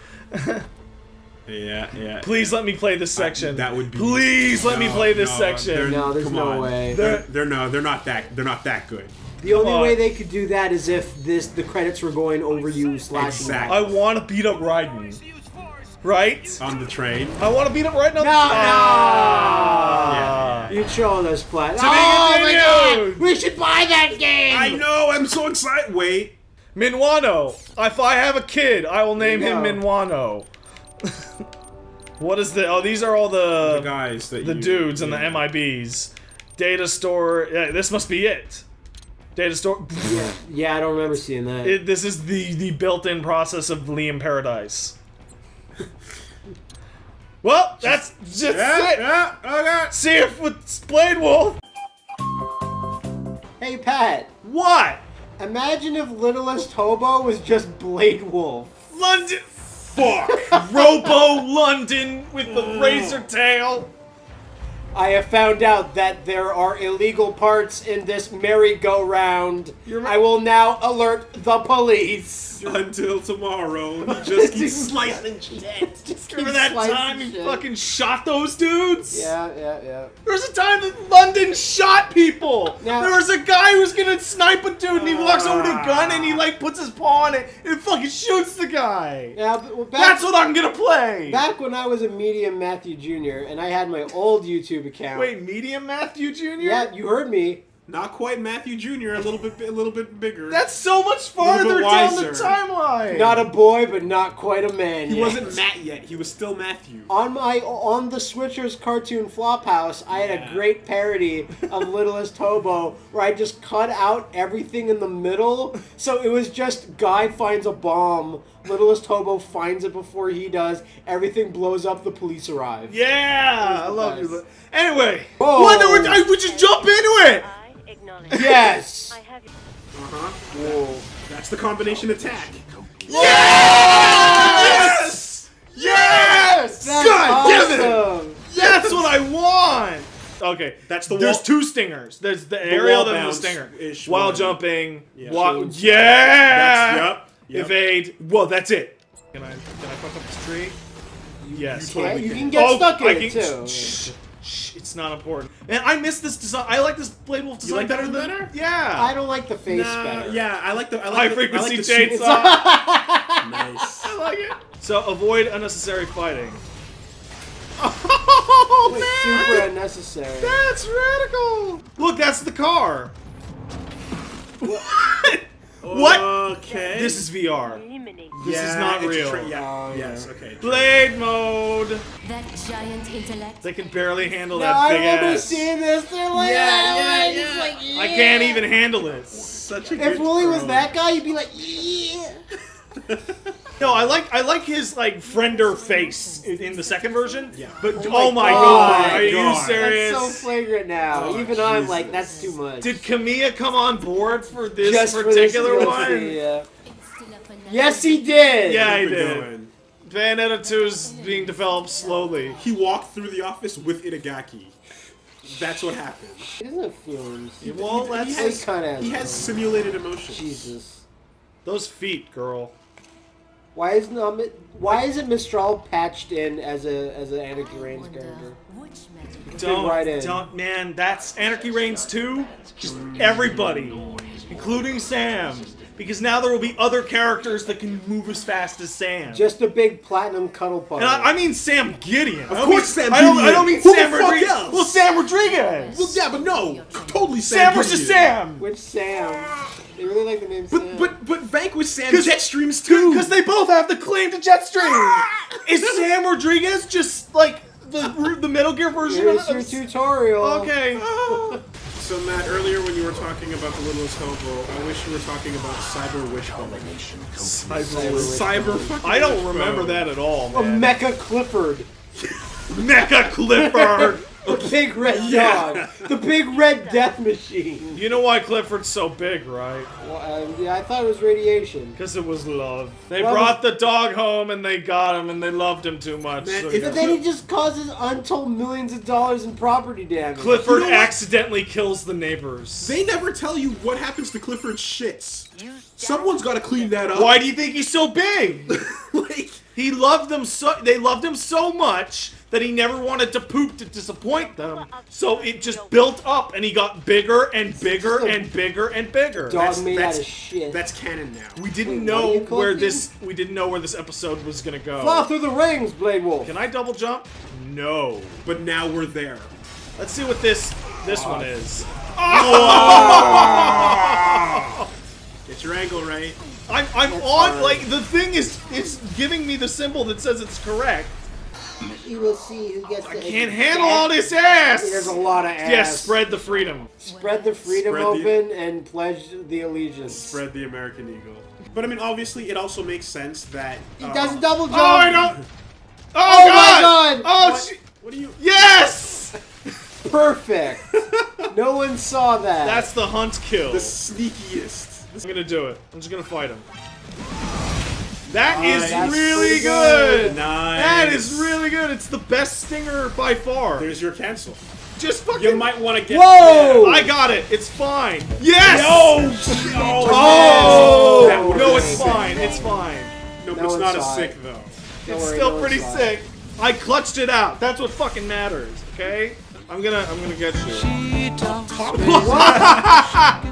Yeah, yeah. Please let me play this section. that would be. Please let me play this no, section. No, there's no on. way. They're, they're no, they're not that. They're not that good. the only on. way they could do that is if this the credits were going over you slashing. Exactly. I want to beat up Raiden. Right? On the train. I want to beat him right now. No, the no. You're showing us plat. To be oh my god! We should buy that game. I know. I'm so excited. Wait. Minwano. If I have a kid, I will name him Minwano. what is the? Oh, these are all the The guys that the you, dudes and the. MIBs. Data store. Yeah, this must be it. Data store. Yeah, yeah, I don't remember seeing that. It, this is the the built-in process of Liam Paradise. Well, that's just Yeah, it. yeah. Okay. See if with Blade Wolf. hey Pat, What? imagine if Littlest Hobo was just Blade Wolf. London. Fuck. Robo London with the mm. razor tail. I have found out that there are illegal parts in this merry-go-round. I will now alert the police. Until tomorrow, he just keeps slicing shit. Just Remember that time shit. fucking shot those dudes? Yeah, yeah, yeah. There was a time that London shot people. Now- there was a guy who was gonna snipe a dude, and he walks over to a gun, and he like puts his paw on it, and fucking shoots the guy. Yeah, but back, That's what I'm gonna play. back when I was a medium Matthew Jr. and I had my old YouTube account. Wait, medium Matthew Jr. Yeah, you heard me. Not quite Matthew Jr. A little bit, a little bit bigger. That's so much farther down the timeline. Not a boy, but not quite a man. he yet. wasn't Matt yet. He was still Matthew. On my on the Switchers cartoon Flophouse, I had a great parody of Littlest Hobo where I just cut out everything in the middle. So it was just guy finds a bomb, Littlest Hobo finds it before he does, everything blows up, the police arrive. Yeah, I the love you. best. Li- Anyway, Whoa. what? the- I would just jump into it. I. Yes. I have. Uh-huh. Whoa. That's the combination attack. Yes! Yes! That's God damn it! awesome. That's what I want. Okay, That's the There's two stingers. There's the, aerial wall and the stinger. While one. jumping, Yeah. wa- That's- yeah. yep, yep. Evade. Well, that's it. Can I can I fuck up this tree? Yes. Yeah, totally you can. can get Oh, stuck in I it can- too. Shh, shh, it's not important. Man, I miss this design. I like this Blade Wolf design like better than better? Yeah. I don't like the face Nah, better. yeah, I like the I High like the, frequency I like the suit- chainsaw. Nice. I like it. So avoid unnecessary fighting. Oh It's man, super unnecessary. that's radical. Look, that's the car. What? What? Okay. This is VR. Eliminate. This is not real. yeah. Oh, yeah. yes. Okay. Blade mode. That giant intellect. They can barely handle No, that I big remember ass. seeing this. They're like, Yeah, ah, yeah, like, yeah. I can't even handle it. Such a If good Woolie was that guy, you'd be like, yeah. No, I like I like his like friender face in, in the second version. Yeah. But Oh oh, my my God. god, are you serious? That's so flagrant now. Oh, Even I'm like, that's too much. Did Kamiya come on board for this Just for this particular one? yeah. It's still up and Yes, he did. Yeah, he Keep it did. going. Bayonetta 2 is being developed slowly. He walked through the office with Itagaki. That's what happened. He doesn't have feelings. Well, he, that's has, he has simulated emotions. Jesus. those feet, girl. Why is not why isn't Mistral patched in as a as an Anarchy Reigns character? which magic Fit Don't, right don't, man. That's Anarchy Reigns 2. Just everybody, including Sam, because now there will be other characters that can move as fast as Sam. Just a big platinum cuddle puddle. and I, I mean Sam Gideon. Of course Sam I don't, I don't mean Who Sam the fuck Rodriguez. else? Well, Sam Rodriguez. Well, yeah, but no, totally Sam Sam versus Sam. Which Sam? They really like the name Sam. But but Vanquish Sam 'Cause- Jetstreams too. Because they both have the claim to Jetstream. Ah! Is Sam Rodriguez just like the the Metal Gear version Here's of your tutorial. Okay. Ah! So Matt, earlier when you were talking about the Littlest Hobo, I wish you were talking about Cyber Wishbone. Cyber, Cyber fucking I don't remember that at all, A. Mecha Clifford. Mecha Clifford. The big red Yeah. dog. The big red death machine. You know why Clifford's so big, right? Well, um, yeah, I thought it was radiation. Because it was love. They Love brought the dog home and they got him and they loved him too much. Man, so yeah. But then he just causes untold millions of dollars in property damage. Clifford You know accidentally kills the neighbors. They never tell you what happens to Clifford's shits. Someone's got to clean that up. Why do you think he's so big? like, He loved them so they loved him so much that he never wanted to poop to disappoint them. So it just built up and he got bigger and bigger and bigger and bigger. Dog that's, made that's, out of shit. that's canon now. We didn't Wait, know what are you where this we didn't know where this episode was gonna go. Fly through the rings, Blade Wolf. Can I double jump? No. But now we're there. Let's see what this this one is. Get your angle right. I'm I'm on like the thing is it's giving me the symbol that says it's correct. You will see who gets I can't handle all this ass. There's a lot of ass. Yes, spread the freedom. Spread the freedom Spread the- open and pledge the allegiance. Spread the American eagle. But I mean, obviously, it also makes sense that He uh, does a double jump. Oh, I don't. Oh, Oh my god! God! Oh, What, she- what do you? yes! Perfect. no one saw that. That's the hunt kill. The sneakiest. I'm gonna do it. I'm just gonna fight him. That is Nice. That's really good. good. Nice. That is really good. It's the best stinger by far. There's your cancel. just fucking. You might want to get. Whoa! I got it. It's fine. Yes. No! Oh. oh! That no, it's fine. It's fine. No, but No it's not as sick though. Don't it's worry, still no pretty sick. I clutched it out. That's what fucking matters. Okay. I'm gonna. I'm gonna get you.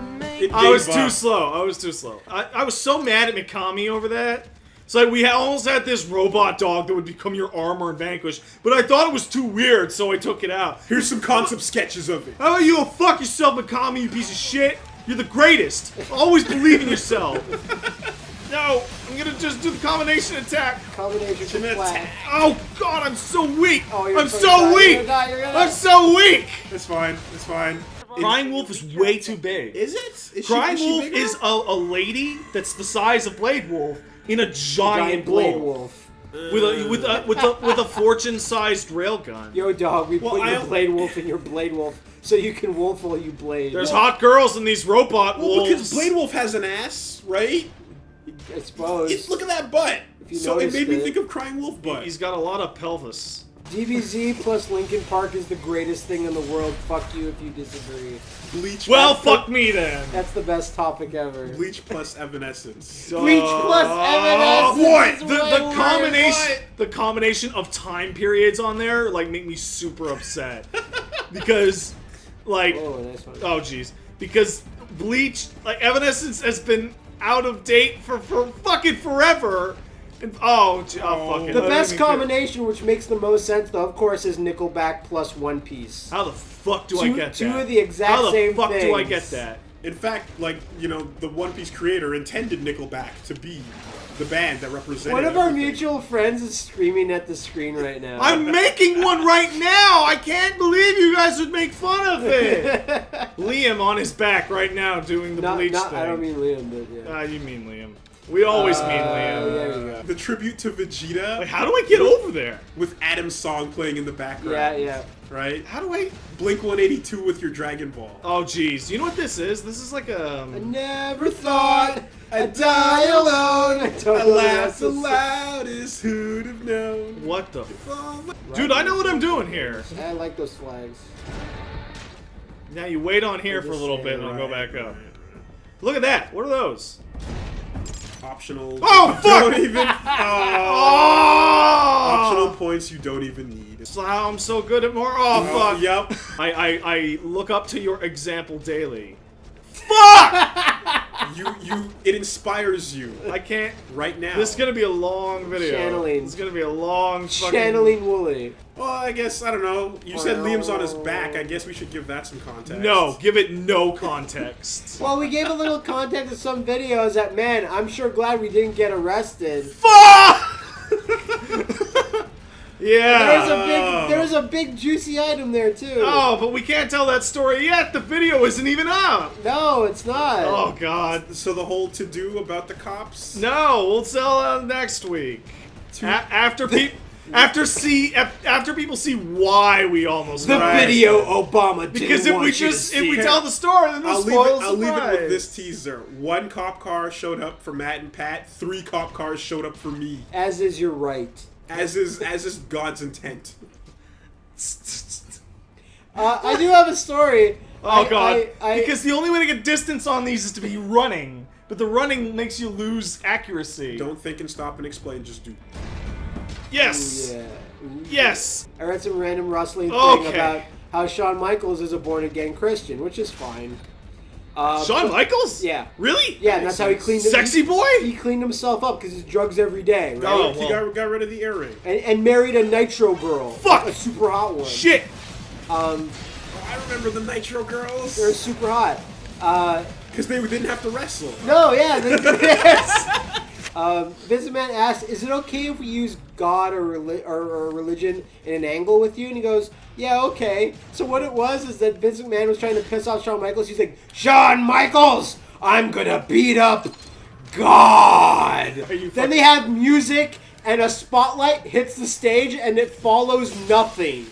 It I was gave too slow. I was too slow. I, I was so mad at Mikami over that. It's like we almost had this robot dog that would become your armor and vanquish, but I thought it was too weird, so I took it out. Here's some concept sketches of it. How about you go fuck yourself, Mikami, you piece of shit? You're the greatest. Always believe in yourself. No, I'm gonna just do the combination attack. Combination to flat. Oh god, I'm so weak. Oh, you're I'm gonna so die, you're weak. gonna you're gonna I'm so weak. It's fine. It's fine. Crying Wolf is way too big. Is it? Is she- Crying is Wolf is a, a lady that's the size of Blade Wolf in a giant, Giant Blade wolf, Wolf. with a with a with a with a fortune-sized railgun. Yo, dog, we Well, put your I- Blade Wolf in your Blade Wolf so you can wolf while you blade. There's hot girls in these robot Well, wolves. because Blade Wolf has an ass, right? I suppose. It- look at that butt. you So it noticed made me think of Crying Wolf butt. He's got a lot of pelvis. DBZ plus Linkin Park is the greatest thing in the world. Fuck you if you disagree. Bleach. Well, plus- fuck me then. That's the best topic ever. Bleach plus Evanescence. Bleach plus Oh Evanescence boy, is the, the worse. combination the combination of time periods on there like make me super upset because like Oh, nice oh jeez because Bleach like Evanescence has been out of date for for fucking forever. And, oh, gee, oh, fucking The best made me combination, which makes the most sense, though, of course, is Nickelback plus One Piece. How the fuck do I Two- get two that? of the exact How the same fuck do I get that? In fact, like you know, the One Piece creator intended Nickelback to be the band that represented. One of our everything. mutual friends is screaming at the screen right now. I'm making one right now. I can't believe you guys would make fun of it. Liam on his back right now doing the not, bleach not, thing. I don't mean Liam, but yeah. Ah, you mean Liam. We always mean Uh, Liam. there you go. The tribute to Vegeta. Wait, how do I get over there? With Adam's song playing in the background. Yeah, yeah. Right. How do I? Blink 182 with your Dragon Ball. Oh, jeez. You know what this is? This is like a. I never thought I'd die alone. I totally Alas, the loudest who'd have known. What the? F- Dude, I know what I'm doing here. I like those flags. Now you wait on here for a little bit and I'll go back up. Look at that. What are those? Optional. Oh, fuck! Don't even. Oh. Oh! Optional points you don't even need. That's how oh, I'm so good at more. Oh, Oh, fuck. Yep. I, I, I look up to your example daily. Fuck! you you it inspires you I can't. right now. This is gonna be a long video. Channeling. It's gonna be a long fucking. Channeling Woolie. Well, I guess I don't know. You said Liam's on his back. I guess we should give that some context. No, give it no context. Well, we gave a little context to some videos that, man, I'm sure glad we didn't get arrested. Fuck! Yeah. There's a big, oh. there's a big juicy item there too. Oh, but we can't tell that story yet. The video isn't even up. No, it's not. Oh God. So the whole to do about the cops. No, we'll sell out next week. A- after people. After see after people see why we almost The video Obama didn't because if we just if we tell the story then I'll they'll leave, it, I'll leave it with this teaser. One cop car showed up for Matt and Pat. Three cop cars showed up for me. As is your right. As is as is God's intent. Uh, I do have a story. Oh I- god! I- I- because the only way to get distance on these is to be running, but the running makes you lose accuracy. Don't think and stop and explain. Just do. Yes. Yeah. Ooh. Yes. I read some random rustling thing about how Shawn Michaels is a born again Christian, which is fine. Uh, Shawn but- Michaels? Yeah. Really? Yeah, and that's how he cleaned. Sexy he, boy? He cleaned himself up because he's drugs every day, right? Oh, he well. got, got rid of the earring. and, and married a Nitro girl. Fuck! A super hot one. Shit. Um, I remember the Nitro girls. they're super hot. Uh, Because they didn't have to wrestle. no, yeah. this- yes. Um, asked, "Is it okay if we use God or, reli- or, or religion in an angle with you?" And he goes, "Yeah, okay." So what it was is that Vince McMahon was trying to piss off Shawn Michaels. He's like, "Shawn Michaels, I'm gonna beat up God." Then they have music. And a spotlight hits the stage, and it follows nothing.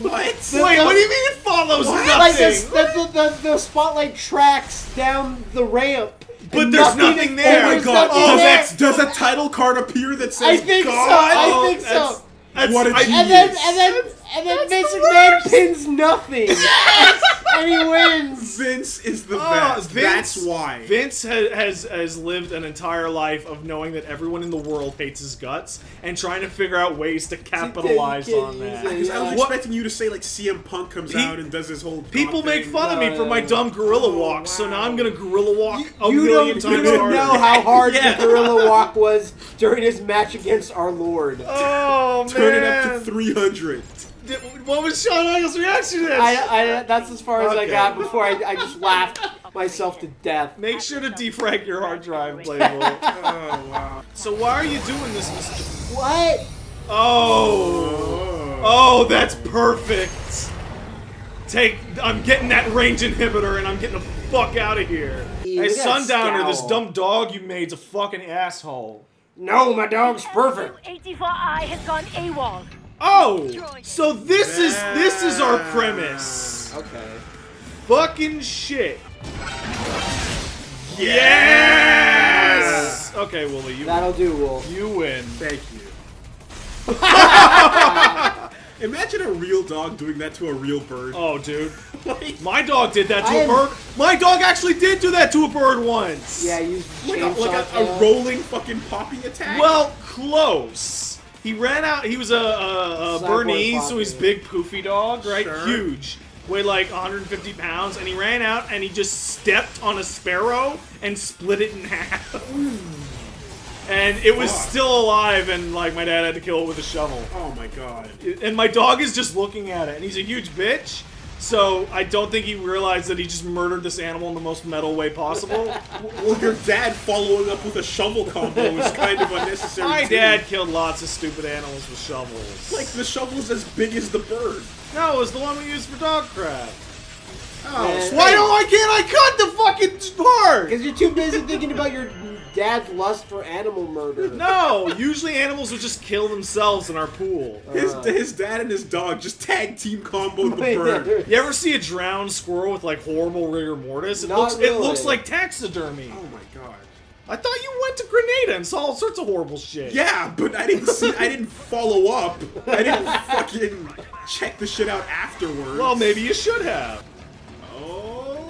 What? Wait, what do you mean it follows Like nothing? this, the, the, the, the spotlight tracks down the ramp. But there's nothing there. Oh my there's god! nothing Does, does a title card appear that says I think so. I Oh, think that's- so. that's- What a I- genius. And then and then and then Vince McMahon pins nothing, and he wins. Vince is the Oh, best. Vince- That's why. Vince ha- has has lived an entire life of knowing that everyone in the world hates his guts and trying to figure out ways to capitalize you on that. use it. Because I was What- expecting you to say like CM Punk comes He- out and does his whole. People God make thing. fun of me for my No, dumb gorilla Oh, walk, so now. I'm gonna gorilla walk a You million don't, you don't harder. know how hard Yeah. the gorilla walk was during his match against our Lord. Oh man! Turn it up to 300. Did- What was Shawn Michaels' reaction to this? I, I, that's as far as I got before I, I just laughed myself to death. Make sure to defrag your hard drive, Playboy. Oh wow. so why are you doing this, Mr. What? Oh, oh, that's perfect. Take, I'm getting that range inhibitor and I'm getting the fuck out of here. Yeah, hey, look at that Sundowner, this dumb dog you made's a fucking asshole. No, my dog's perfect. 84i has gone AWOL. Oh, so this is this is our premise. Okay. Fucking shit. Yes. Okay, Woolie, you That'll do, Wolf. you win. Thank you. Imagine a real dog doing that to a real bird. Oh, dude. My dog did that to I a am- bird. My dog actually did do that to a bird once. Yeah, you like a, like a, a rolling fucking poppy attack. Well, close. He ran out. He was a, a, a Bernese, so he's big, poofy dog, right? Sure. Huge. Weighed like 150 pounds, and he ran out and he just stepped on a sparrow and split it in half. Hmm. and it was Fuck. still alive, and like my dad had to kill it with a shovel. oh my god. And my dog is just looking at it, and he's a huge bitch. So I don't think he realized that he just murdered this animal in the most metal way possible. Well, your dad following up with a shovel combo is kind of unnecessary. My too. dad killed lots of stupid animals with shovels. Like the shovel's as big as the bird. no, it was the one we used for dog crap. Oh, Man. so Why don't I can't I cut the fucking part? Because you're too busy thinking about your dad's lust for animal murder. No, usually animals would just kill themselves in our pool. his, Uh. his dad and his dog just tag team combo the Wait, bird. You ever see a drowned squirrel with like horrible rigor mortis? It Not looks it looks like taxidermy. Oh my god. I thought you went to Grenada and saw all sorts of horrible shit. Yeah, but I didn't see. I didn't follow up. I didn't fucking check the shit out afterwards. Well, maybe you should have.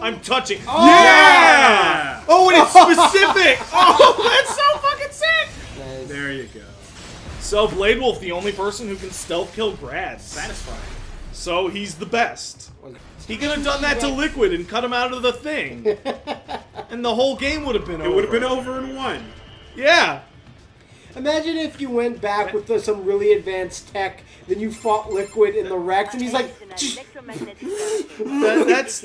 I'm touching. Oh! Yeah! Oh, and it's specific. oh, that's so fucking sick. Nice. There you go. So Blade Wolf, the only person who can stealth kill grads. Satisfying. So he's the best. He could have done that to Liquid and cut him out of the thing. and the whole game would have been It over. It would have been over in one. Yeah. Imagine if you went back with the, some really advanced tech, then you fought Liquid in the Rex, and he's like, That, that's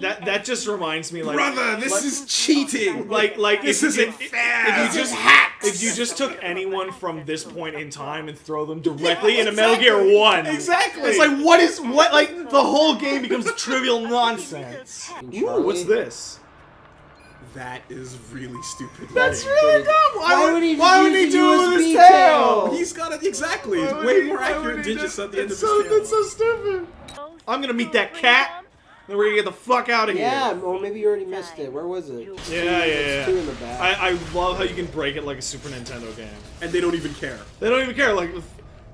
that. That just reminds me, like, Brother, this like- is cheating. Like, like This if, isn't if, if fair. you This just is hacks. if you just took anyone from this point in time and throw them directly Yeah, into Metal Gear. One, Exactly. It's like what is what? Like the whole game becomes trivial nonsense. Ooh, what's this? That is really stupid. That's writing. really dumb. Why, Why would, would he why would he use do it with his tail? tail? He's got it exactly. It's Why would way he- more accurate digits just- at the end of it's his so, tail. That's so stupid. I'm gonna meet that cat. Then we're gonna get the fuck out of yeah, here. Yeah, or maybe you already missed it. Where was it? Yeah, yeah, yeah. two in the back. I, I love how you can break it like a Super Nintendo game. and they don't even care. They don't even care. Like,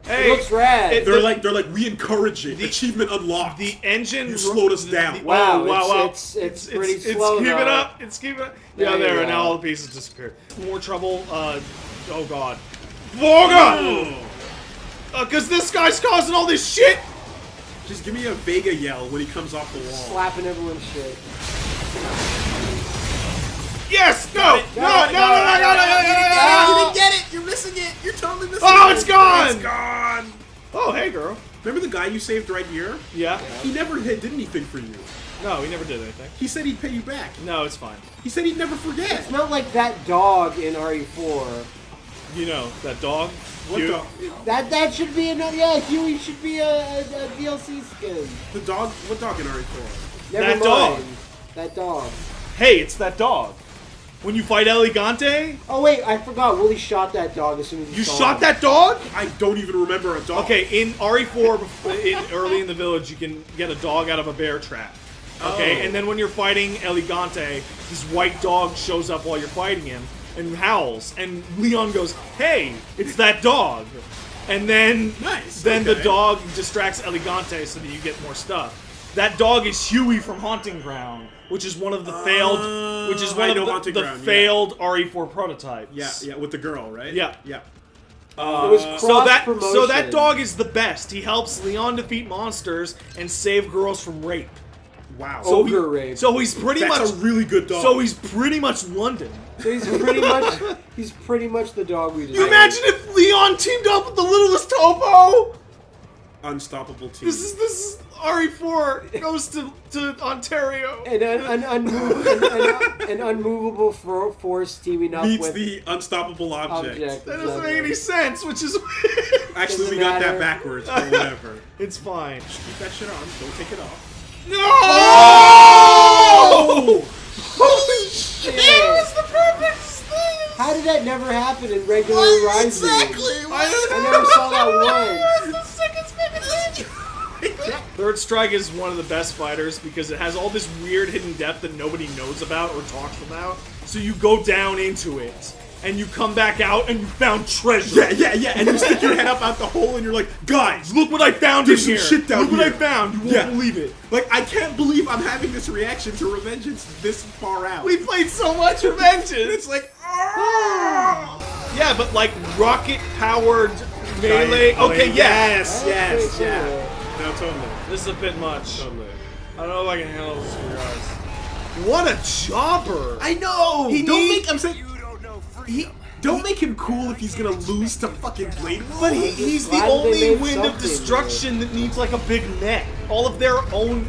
hey, it looks rad. it- They're the- like they're like we encourage it. The- Achievement unlocked. the engine. You slowed us down. the- Wow, oh, wow, it's- wow. it's- it's pretty it's, slow, It's keeping though. up. It's keeping up. There Yeah, there, and now all the pieces disappeared. More trouble. Uh, oh god. Oh god! Because this guy's causing all this shit. Just give me a Vega yell when he comes off the wall. Slapping everyone's shit. Yes! Go! No! No! No! No! No! No! You didn't get it! You're missing it! You're totally missing oh, it! Oh, it's gone! It's gone! Oh, hey, girl. Remember the guy you saved right here? Yeah. He never did anything for you. No, he never did anything. He said he'd pay you back. No, it's fine. He said he'd never forget. It's not like that dog in RE4. You know, that dog what Cute. dog? That that should be another. Yeah, Hewie should be a, a, a DLC skin. The dog? What dog in RE4? Never That mind. dog. That dog. Hey, it's that dog. When you fight El Gigante, Oh wait, I forgot. Willie shot that dog as soon as he you saw shot him. that dog. I don't even remember a dog. Okay, in RE4, in early in the village, you can get a dog out of a bear trap. Okay, Oh. and then when you're fighting El Gigante, this white dog shows up while you're fighting him and howls, and Leon goes, "Hey, it's that dog," and then Nice, then the dog distracts El Gigante so that you get more stuff. That dog is Hewie from Haunting Ground, which is one of the failed, which is oh, I one of know the, the Ground, yeah. failed RE4 prototypes. Yeah, yeah, with the girl, right? Yeah. Yeah. It was uh, So that cross-promotion. so that dog is the best. He helps Leon defeat monsters and save girls from rape. Wow. So he- Ogre rape. So he's pretty That's much a really good dog. So he's pretty much London. So he's pretty much he's pretty much the dog we You imagine if Leon teamed up with the littlest Topo? Unstoppable team. This is this is RE4 goes to, to Ontario. an, an, an, unmov- an, an, an unmovable fo- force teaming up Beats with the unstoppable object. object. That doesn't make any sense, which is Actually, we Doesn't got matter. that backwards, but whatever. it's fine. Just keep that shit on. Don't take it off. No! Oh! Holy shit! It was the perfect thing. How did that never happen in regular Rising? I I never saw that once. Third Strike is one of the best fighters because it has all this weird hidden depth that nobody knows about or talks about. So you go down into it, and you come back out and you found treasure. Yeah, yeah, yeah. And you stick your head up out the hole, and you're like, guys, Look what I found There's in some here. shit down Look what I here." found. You won't Yeah. believe it. like I can't believe I'm having this reaction to Revengeance this far out. We played so much Revengeance. it's like, ah! Yeah, but like rocket powered melee. Oh, Okay, yeah. Yes, That's yes, pretty yeah. cool. No, totally. This is a bit much. Totally. I don't know if I can handle this for your eyes. What a jobber! I know. He don't need- make. I'm saying. He, don't make him cool if he's gonna lose to fucking Blade. But he, he's the only wind of something, destruction that needs like a big neck. All of their own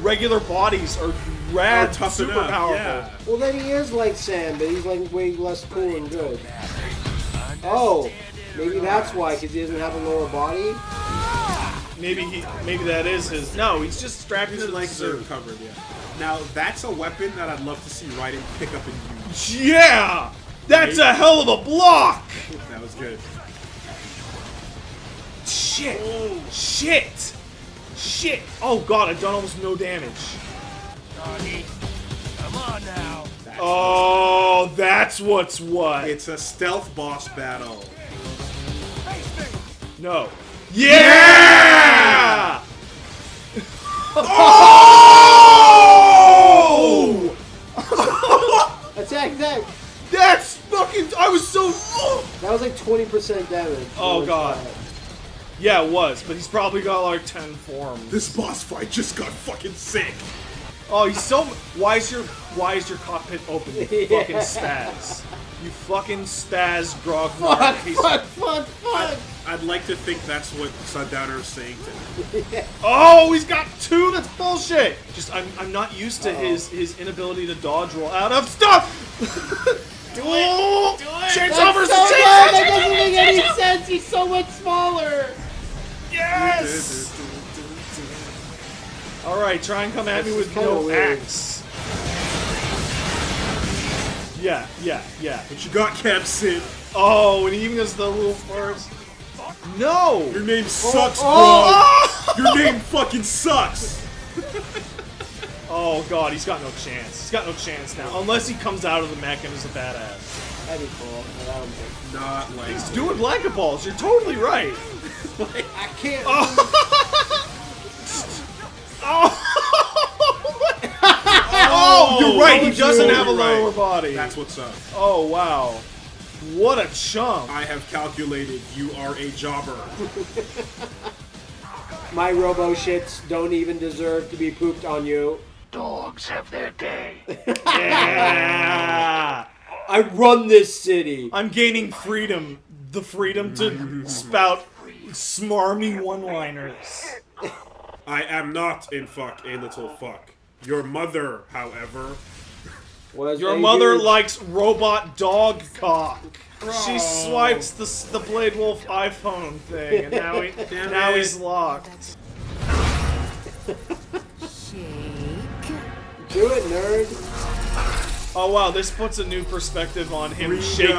regular bodies are rad, Are tough super enough, powerful. yeah. Well, then he is like Sam, but he's like way less cool and good. Oh, maybe that's why, because he doesn't have a lower body. Maybe he, maybe that is his. No, he's just strapped His into the legs are covered. Yeah. Now that's a weapon that I'd love to see Raiden pick up and use. Yeah, that's a hell of a block. That was good. Shit, shit, shit. Oh god, I've done almost no damage. Come on now. Oh, that's what's what. It's a stealth boss battle. No. Yeah! oh! Attack, attack! That's fucking. I was so. Oh! That was like 20% damage. Oh god. crap. Yeah, it was, but he's probably got like ten forms. This boss fight just got fucking sick. Oh, he's so. Why is your Why is your cockpit open? You Yeah. fucking spaz. You fucking spaz, Grog. Fuck, fuck, fuck, fuck. I'd like to think that's what Sundowner is saying to me. Oh, he's got two. That's bullshit. Just I'm I'm not used to his his inability to dodge roll out of stuff. Do it. Do it. Change That's over. so change bad. That doesn't make any change sense. He's so much smaller. Yes. All right, try and come at me with is no weird. axe. Yeah, yeah, yeah. But you got, Khamsin? Oh, and he even does the little first. No! Your name oh, sucks, oh, bro. Your name fucking sucks. Oh god, he's got no chance. He's got no chance now. Unless he comes out of the mech and is a badass. That'd be cool. that would be- Not like He's doing blanket balls. You're totally right. I can't. Oh. oh, oh. oh, you're right. He doesn't have a totally right. lower body. That's what's up. Oh wow, what a chump! I have calculated you are a jobber. My robo shits don't even deserve to be pooped on you. Dogs have their day. Yeah. I run this city. I'm gaining freedom. The freedom to spout smarmy one-liners. I am not in fuck a little fuck. Your mother, however, Was Your mother huge- likes robot dog cock. She oh. swipes the the Blade Wolf iPhone thing, and now he now he's locked. Shake. Do it, nerd. Oh wow, this puts a new perspective on him shake,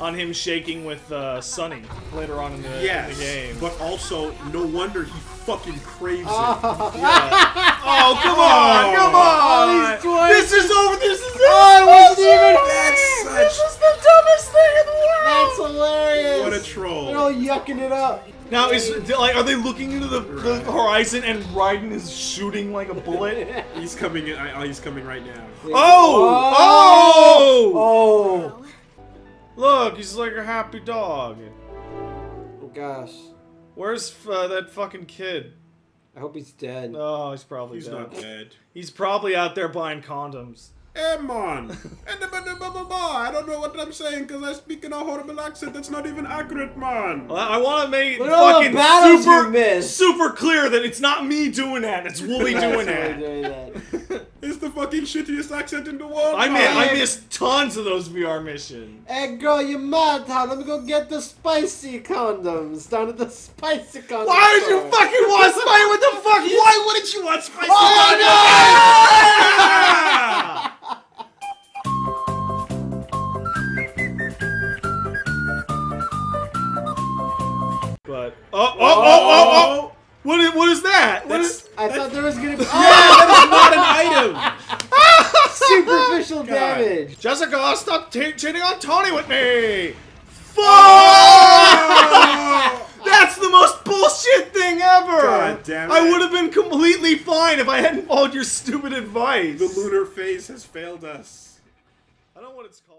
on him shaking with uh, Sunny later on in the, in the game. but also no wonder he fucking craves it. Oh come on, come on! he's twice- this is over. This is it. Oh, it wasn't even That's This such is the dumbest thing in the world. That's hilarious. what a troll! They're all yucking it up. Now is like, are they looking into the, the horizon and Raiden is shooting like a bullet? He's coming in. I, he's coming right now. Oh! Oh! Oh! Look, he's like a happy dog. Oh gosh. Where's uh, that fucking kid? I hope he's dead. Oh, he's probably He's dead. not dead. He's probably out there buying condoms. Hey, man. And the- the- blah, blah, blah. I don't know what I'm saying because I speak in a horrible accent that's not even accurate, man. Well, I want to make Look at all the fucking super, super clear that it's not me doing that. It's Woolie doing that. doing that. It's the fucking shittiest accent in the world. I, man. mi- I missed tons of those VR missions. Hey girl, you mad, huh? Let me go get the spicy condoms down at the spicy condom Why did you fucking want spicy? What the fuck? Why wouldn't you want spicy? Oh, But oh oh oh oh oh! What is what is that? What is? I thought there was gonna be that is not an item. superficial damage. Jessica, stop t- cheating on Tony with me! Fuck! That's the most bullshit thing ever! God damn it. I would have been completely fine if I hadn't followed your stupid advice. The lunar phase has failed us. I don't know what it's called.